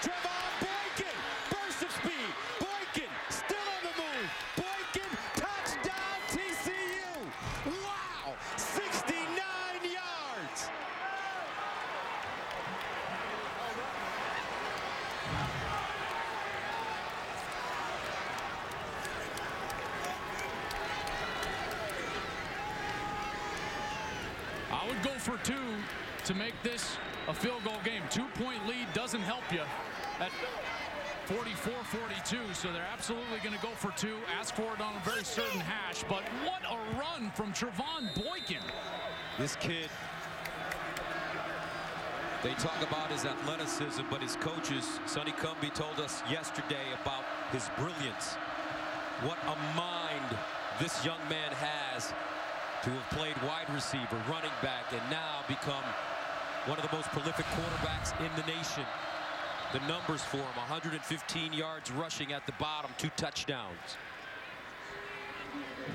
Trevone Boykin, burst of speed. Boykin still on the move. Boykin, touchdown TCU. Wow, 69 yards.
I would go for two to make this a field goal game. Two-point lead doesn't help you at 44-42, so they're absolutely going to go for two. Ask for it on a very certain hash, but what a run from Trevone Boykin.
This kid, they talk about his athleticism, but his coaches, Sonny Cumbie, told us yesterday about his brilliance. What a mind this young man has to have played wide receiver, running back, and now become one of the most prolific quarterbacks in the nation. The numbers for him, 115 yards rushing at the bottom, two touchdowns.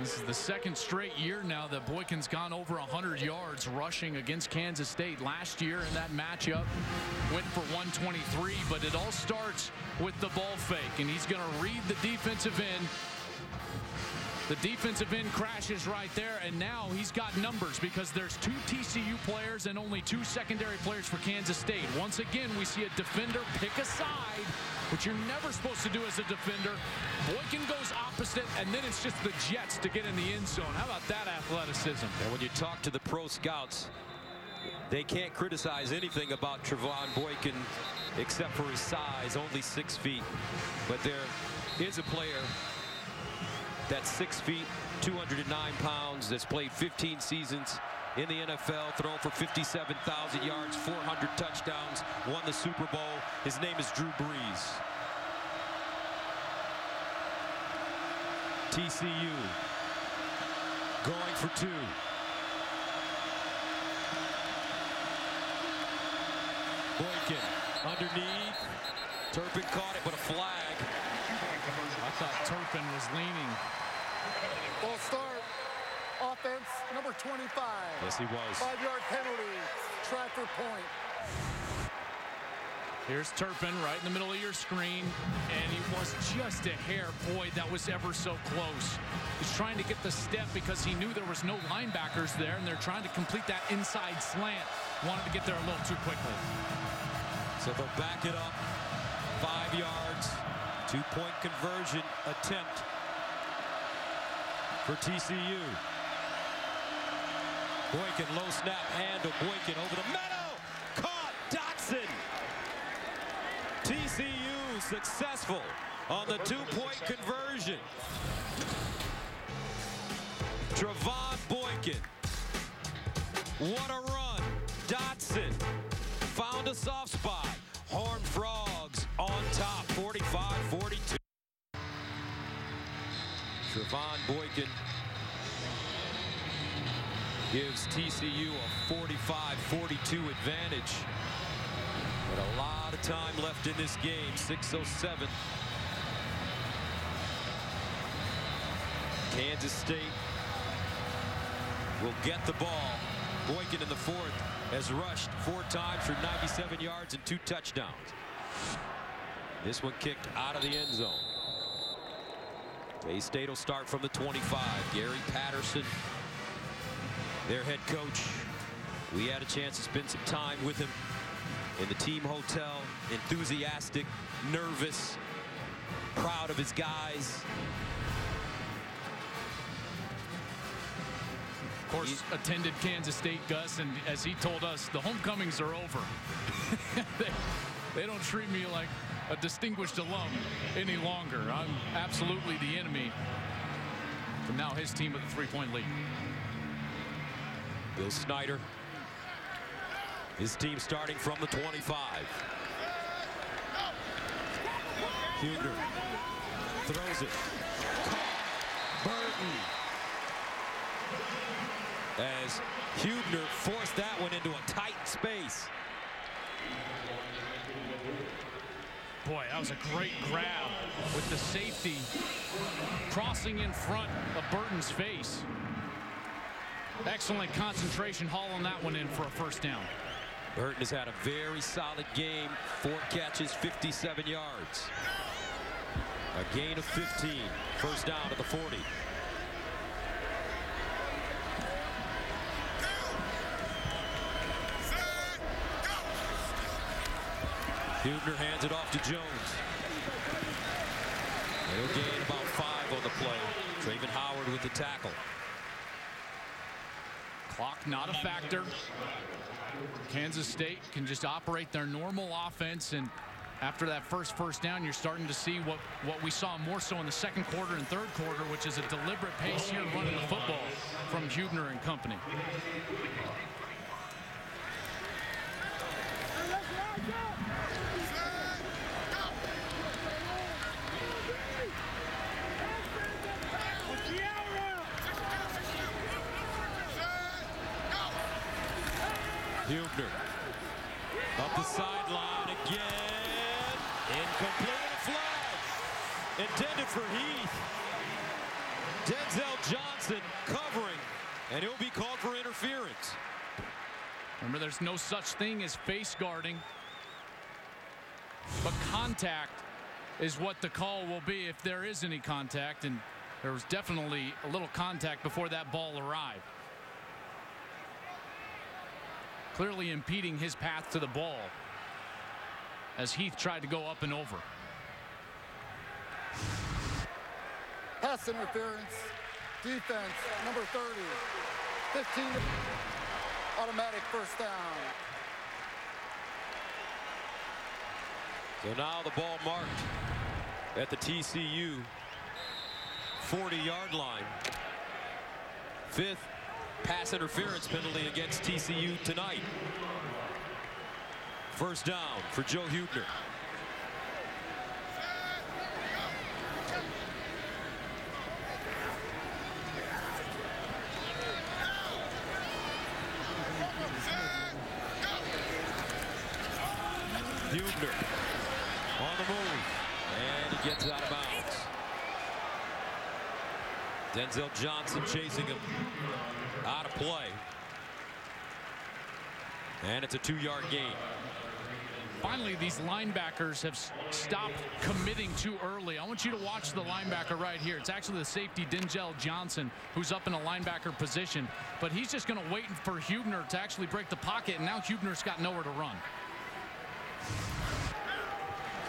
This is the second straight year now that Boykin's gone over 100 yards rushing against Kansas State. Last year in that matchup went for 123, but it all starts with the ball fake, and he's going to read the defensive end. The defensive end crashes right there, and now he's got numbers because there's two TCU players and only two secondary players for Kansas State. Once again, we see a defender pick a side, which you're never supposed to do as a defender. Boykin goes opposite, and then it's just the Jets to get in the end zone. How about that athleticism?
And when you talk to the pro scouts, they can't criticize anything about Trevon Boykin except for his size, only six feet. But there is a player that's six feet, 209 pounds, that's played 15 seasons in the NFL, thrown for 57,000 yards, 400 touchdowns, won the Super Bowl. His name is Drew Brees. TCU going for two. Boykin underneath. Turpin caught it, but a flag.
I thought Turpin was leaning.
Ball start. Offense, number 25.
Yes, he was.
Five-yard penalty. Trafford point.
Here's Turpin right in the middle of your screen, and he was just a hair. Boy, that was ever so close. He's trying to get the step because he knew there was no linebackers there, and they're trying to complete that inside slant. Wanted to get there a little too quickly.
So they'll back it up. Five yards. Two-point conversion attempt for TCU. Boykin, low snap, handle. Boykin over the middle. Caught Doctson. TCU successful on the two-point conversion. Trevone Boykin. What a run. Doctson found a soft spot. Horned Frogs on top, 45-42. Trevone Boykin gives TCU a 45-42 advantage. But a lot of time left in this game, 6.07. Kansas State will get the ball. Boykin in the fourth has rushed four times for 97 yards and two touchdowns. This one kicked out of the end zone. K-State will start from the 25. Gary Patterson, their head coach. We had a chance to spend some time with him in the team hotel, enthusiastic, nervous, proud of his guys.
Of course, attended Kansas State, Gus, and as he told us, the homecomings are over. [laughs] they, they don't treat me like a distinguished alum any longer. I'm absolutely the enemy. But now his team with a three-point lead.
Bill Snyder. His team starting from the 25. Hubener throws it. Burton. As Hubener forced that one into a tight space.
Boy, that was a great grab with the safety crossing in front of Burton's face. Excellent concentration hauling that one in for a first down.
Burton has had a very solid game. Four catches, 57 yards. A gain of 15. First down at the 40. Hubener hands it off to Jones. They'll gain about five on the play. Travin Howard with the tackle.
Clock not a factor. Kansas State can just operate their normal offense and after that first first down you're starting to see what what we saw more so in the second quarter and third quarter which is a deliberate pace here running the football from Hubener and company.
Hubener up the sideline again. Incomplete flag. Intended for Heath. Denzel Johnson covering, and he'll be called for interference.
Remember, there's no such thing as face guarding. But contact is what the call will be if there is any contact. And there was definitely a little contact before that ball arrived. Clearly impeding his path to the ball as Heath tried to go up and over.
Pass interference. Defense, number 30. 15. Automatic first down.
So now the ball marked at the TCU 40-yard line. Fifth pass interference penalty against TCU tonight. First down for Joe Hubener. Hubener on the move. And he gets out of bounds. Denzel Johnson chasing him out of play. And it's a two-yard gain.
Finally, these linebackers have stopped committing too early. I want you to watch the linebacker right here. It's actually the safety, Denzel Johnson, who's up in a linebacker position. But he's just going to wait for Hubener to actually break the pocket, and now Hubener's got nowhere to run.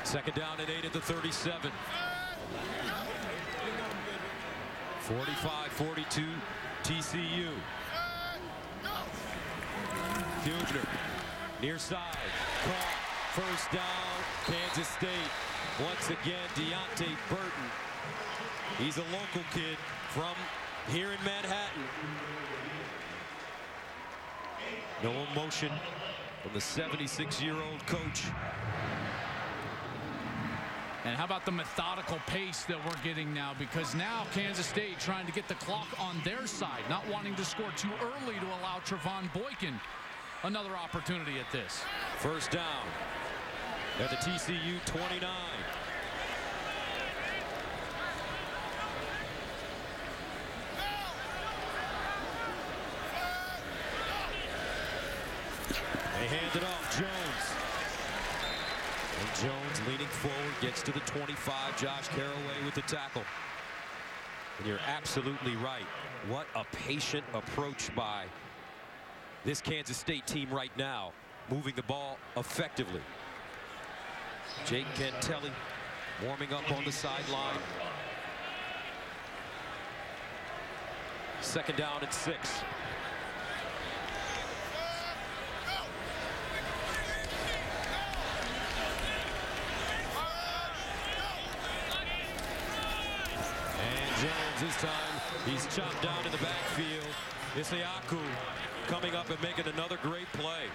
Second down and eight at the 37. 45-42 TCU. Hubener near side. Caught. First down, Kansas State. Once again, Deante Burton. He's a local kid from here in Manhattan. No emotion from the 76-year-old coach.
And how about the methodical pace that we're getting now? Because now Kansas State trying to get the clock on their side, not wanting to score too early to allow Trevone Boykin another opportunity at this.
First down at the TCU 29. They hand it off. Jones. And Jones leaning forward gets to the 25. Josh Carraway with the tackle. And you're absolutely right. What a patient approach by this Kansas State team right now. moving the ball effectively. Jake Cantele warming up on the sideline. Second down at six. And Jones this time, he's chopped down to the backfield. Issahaku coming up and making another great play.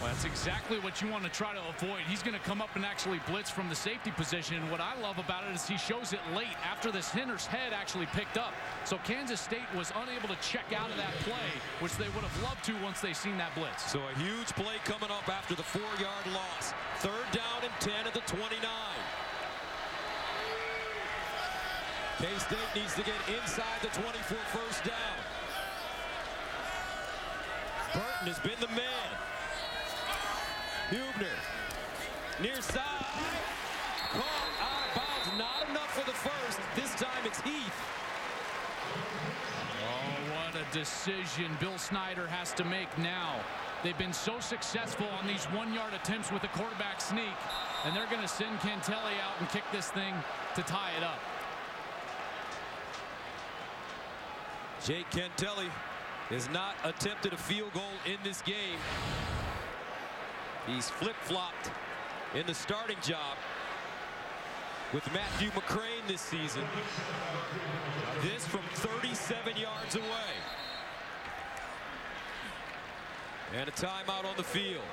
Well, that's exactly what you want to try to avoid. He's going to come up and actually blitz from the safety position. And what I love about it is he shows it late after this Henner's head actually picked up. So Kansas State was unable to check out of that play, which they would have loved to once they seen that blitz.
So a huge play coming up after the four-yard loss. Third down and 10 at the 29. K-State needs to get inside the 24 first down. Burton has been the man. Hubener. Near side. Caught out of bounds. Not enough for the first. This time it's Heath.
Oh, what a decision Bill Snyder has to make now. They've been so successful on these one-yard attempts with a quarterback sneak, and they're going to send Cantele out and kick this thing to tie it up.
Jake Cantele has not attempted a field goal in this game. He's flip-flopped in the starting job with Matthew McCrane this season. This from 37 yards away. And a timeout on the field.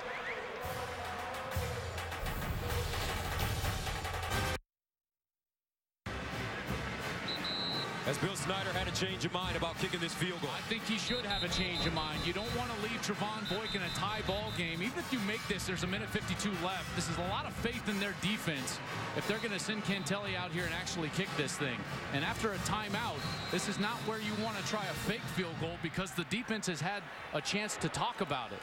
As Bill Snyder had a change of mind about kicking this field goal.
I think he should have a change of mind. You don't want to leave Trevone Boykin a tie ball game. Even if you make this, there's a minute 52 left. This is a lot of faith in their defense if they're going to send Cantele out here and actually kick this thing. And after a timeout, this is not where you want to try a fake field goal because the defense has had a chance to talk about it.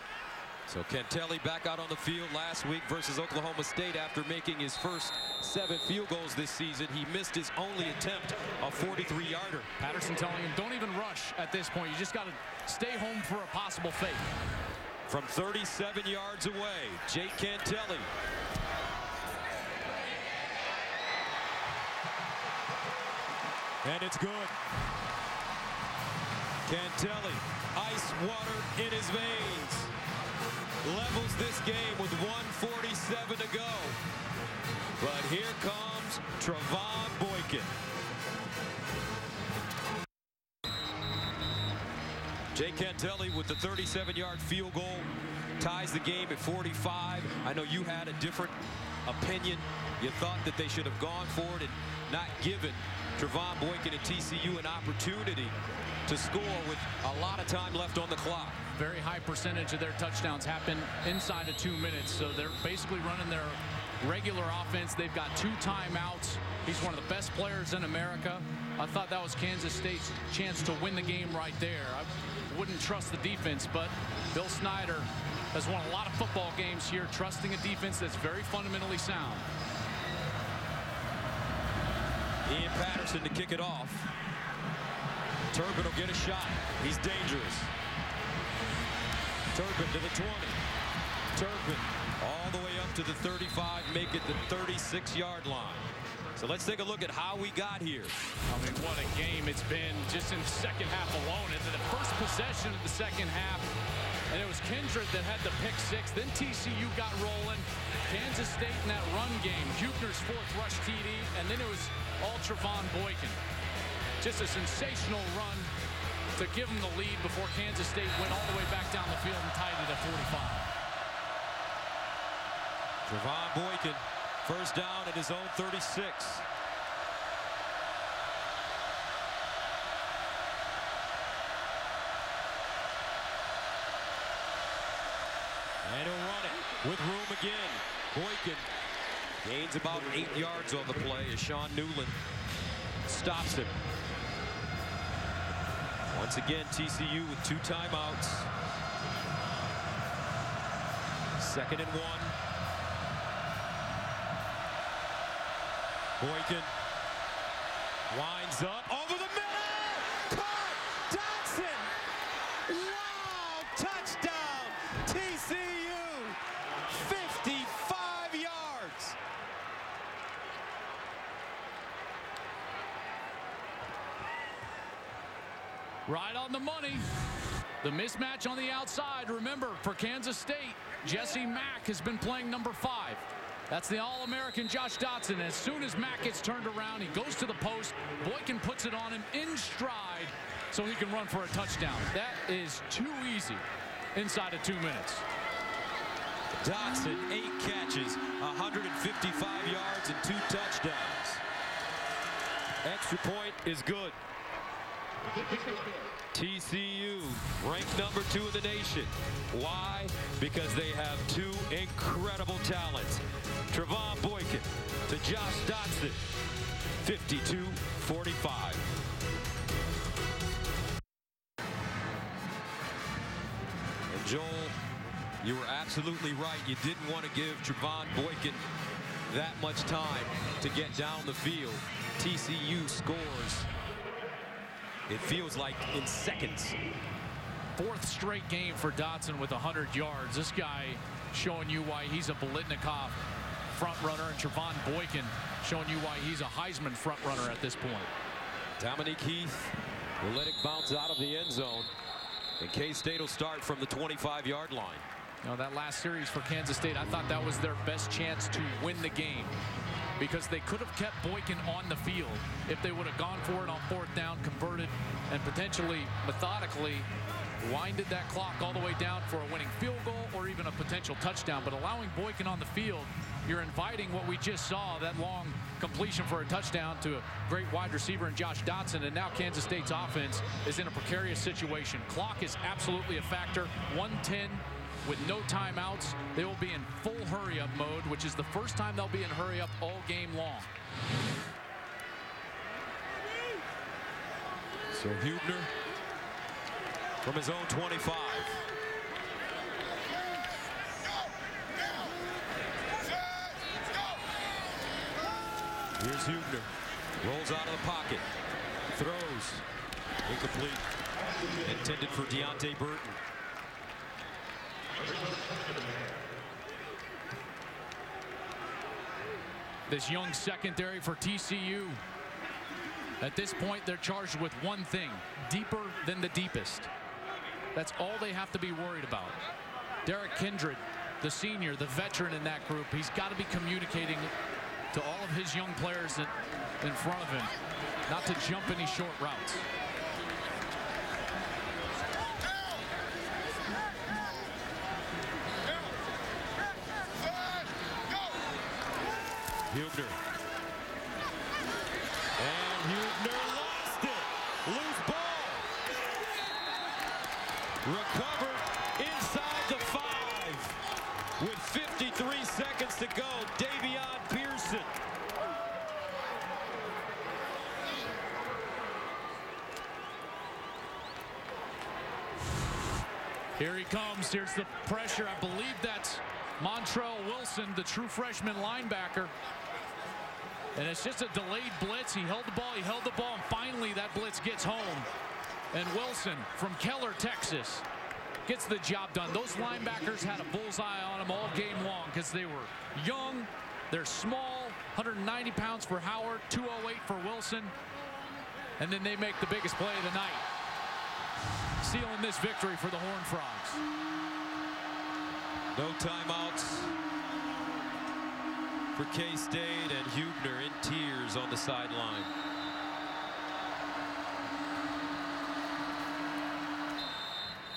So Cantele back out on the field last week versus Oklahoma State after making his first seven field goals this season. He missed his only attempt, a 43-yarder.
Patterson telling him, don't even rush at this point. You just got to stay home for a possible fake.
From 37 yards away, Jake Cantele. And it's good. Cantele, ice water in his veins levels this game with 147 to go. But here comes Trevone Boykin. Jake Cantele with the 37-yard field goal ties the game at 45. I know you had a different opinion. You thought that they should have gone for it and not given Trevone Boykin and TCU an opportunity to score with a lot of time left on the clock.
Very high percentage of their touchdowns happen inside of two minutes. So they're basically running their regular offense. They've got two timeouts. He's one of the best players in America. I thought that was Kansas State's chance to win the game right there. I wouldn't trust the defense, but Bill Snyder has won a lot of football games here, trusting a defense that's very fundamentally sound.
Ian Patterson to kick it off. Turpin will get a shot. He's dangerous. Turpin to the 20. Turpin all the way up to the 35, make it the 36-yard line. So let's take a look at how we got here.
I mean, what a game it's been just in the second half alone. Into the first possession of the second half, and it was Kindred that had the pick six. Then TCU got rolling. Kansas State in that run game. Hubener's fourth rush TD, and then it was all Trevone Boykin. Just a sensational run to give them the lead before Kansas State went all the way back down the field and tied it at 45.
Trevone Boykin, first down at his own 36. And he'll run it with room again. Boykin gains about eight yards on the play as Sean Newland stops him. Once again, TCU with two timeouts. Second and one. Boykin winds up over the middle. Caught Doctson. Wow, touchdown TCU.
Right on the money. The mismatch on the outside. Remember, for Kansas State, Jesse Mack has been playing number five. That's the All-American Josh Doctson. As soon as Mack gets turned around, he goes to the post. Boykin puts it on him in stride so he can run for a touchdown. That is too easy inside of two minutes.
Doctson, eight catches, 155 yards, and two touchdowns. Extra point is good. TCU ranked number two in the nation. Why? Because they have two incredible talents. Trevone Boykin to Josh Doctson, 52-45. And Joel, you were absolutely right. You didn't want to give Trevone Boykin that much time to get down the field. TCU scores it feels like in seconds.
Fourth straight game for Doctson with 100 yards. This guy showing you why he's a Biletnikoff front runner and Trevone Boykin showing you why he's a Heisman front runner at this point.
Dominique Heath will let it bounce out of the end zone. And K-State will start from the 25-yard line.
That last series for Kansas State, I thought that was their best chance to win the game because they could have kept Boykin on the field if they would have gone for it on fourth down, converted, and potentially methodically winded that clock all the way down for a winning field goal or even a potential touchdown. But allowing Boykin on the field, you're inviting what we just saw, that long completion for a touchdown to a great wide receiver in Josh Doctson. And now Kansas State's offense is in a precarious situation. Clock is absolutely a factor. 110 with no timeouts. They will be in full hurry-up mode, which is the first time they'll be in hurry-up all game long.
So Hubener from his own 25. Here's Hubener. Rolls out of the pocket. Throws. Incomplete. Intended for Deante Burton.
This young secondary for TCU. At this point, they're charged with one thing, deeper than the deepest. That's all they have to be worried about. Derrick Kindred, the senior, the veteran in that group, he's got to be communicating to all of his young players in front of him not to jump any short routes.
Hubener. And Hubener lost it. Loose ball. Recovered inside the five. With 53 seconds to go, Davion Pearson.
Here he comes. Here's the pressure. I believe that's Montrell Wilson, the true freshman linebacker. And it's just a delayed blitz. He held the ball, he held the ball, and finally that blitz gets home. And Wilson from Keller, Texas, gets the job done. Those linebackers had a bullseye on them all game long because they were young, they're small, 190 pounds for Howard, 208 for Wilson. And then they make the biggest play of the night, sealing this victory for the Horned Frogs.
No timeouts for K-State and Hubener in tears on the sideline.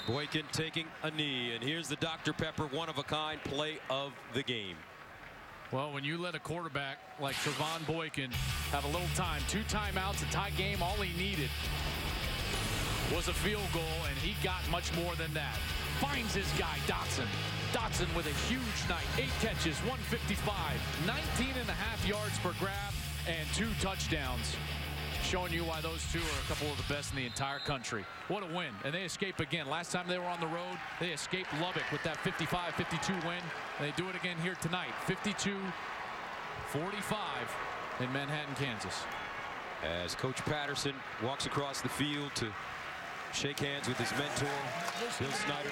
Boykin taking a knee, and here's the Dr. Pepper one-of-a-kind play of the game.
Well, when you let a quarterback like Trevone Boykin have a little time, two timeouts, a tie game, all he needed was a field goal, and he got much more than that. Finds his guy, Doctson. Doctson with a huge night. Eight catches, 155, 19 and a half yards per grab, and two touchdowns. Showing you why those two are a couple of the best in the entire country. What a win. And they escape again. Last time they were on the road, they escaped Lubbock with that 55-52 win. They do it again here tonight. 52-45 in Manhattan, Kansas.
As Coach Patterson walks across the field to shake hands with his mentor, Bill Snyder.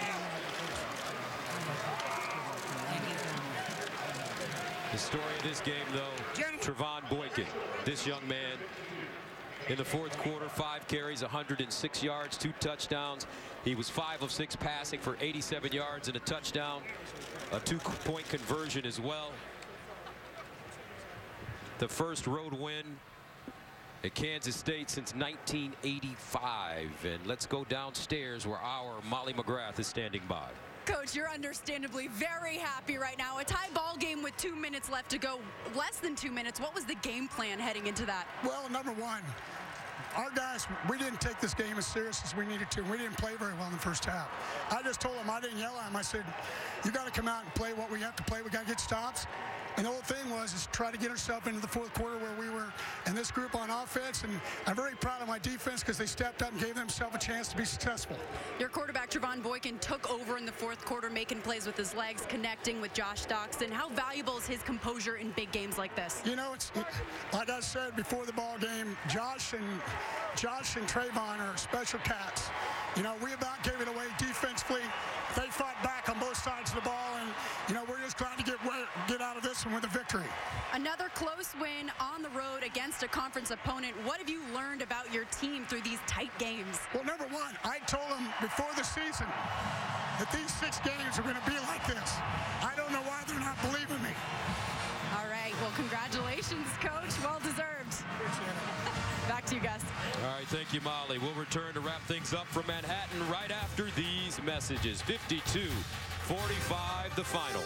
The story of this game, though, Trevone Boykin, this young man, in the fourth quarter. Five carries, 106 yards, two touchdowns. He was five of six passing for 87 yards and a touchdown. A two-point conversion as well. The first road win at Kansas State since 1985. And let's go downstairs where our Molly McGrath is standing by.
Coach, you're understandably very happy right now. A tie ball game with two minutes left to go, less than two minutes. What was the game plan heading into that?
Well, number one, our guys, we didn't take this game as serious as we needed to. We didn't play very well in the first half. I just told them, I didn't yell at them. I said, you got to come out and play what we have to play. We got to get stops. And the whole thing was is try to get ourselves into the fourth quarter where we were in this group on offense. And I'm very proud of my defense because they stepped up and gave themselves a chance to be successful.
Your quarterback, Trevone Boykin, took over in the fourth quarter, making plays with his legs, connecting with Josh Doctson. How valuable is his composure in big games like this?
You know, it's like I said before the ball game, Josh and Josh and Trevone are special cats. You know, we about gave it away defensively. They fought back on both sides of the ball, and you know we're just glad to get get out of this one with a victory.
Another close win on the road against a conference opponent. What have you learned about your team through these tight games?
Well, number one, I told them before the season that these six games are going to be like this. I don't know why they're not believing me.
All right. Well, congratulations, Coach. Well deserved. To you, Gus.
All right, thank you, Molly. We'll return to wrap things up from Manhattan right after these messages. 52 45 the final.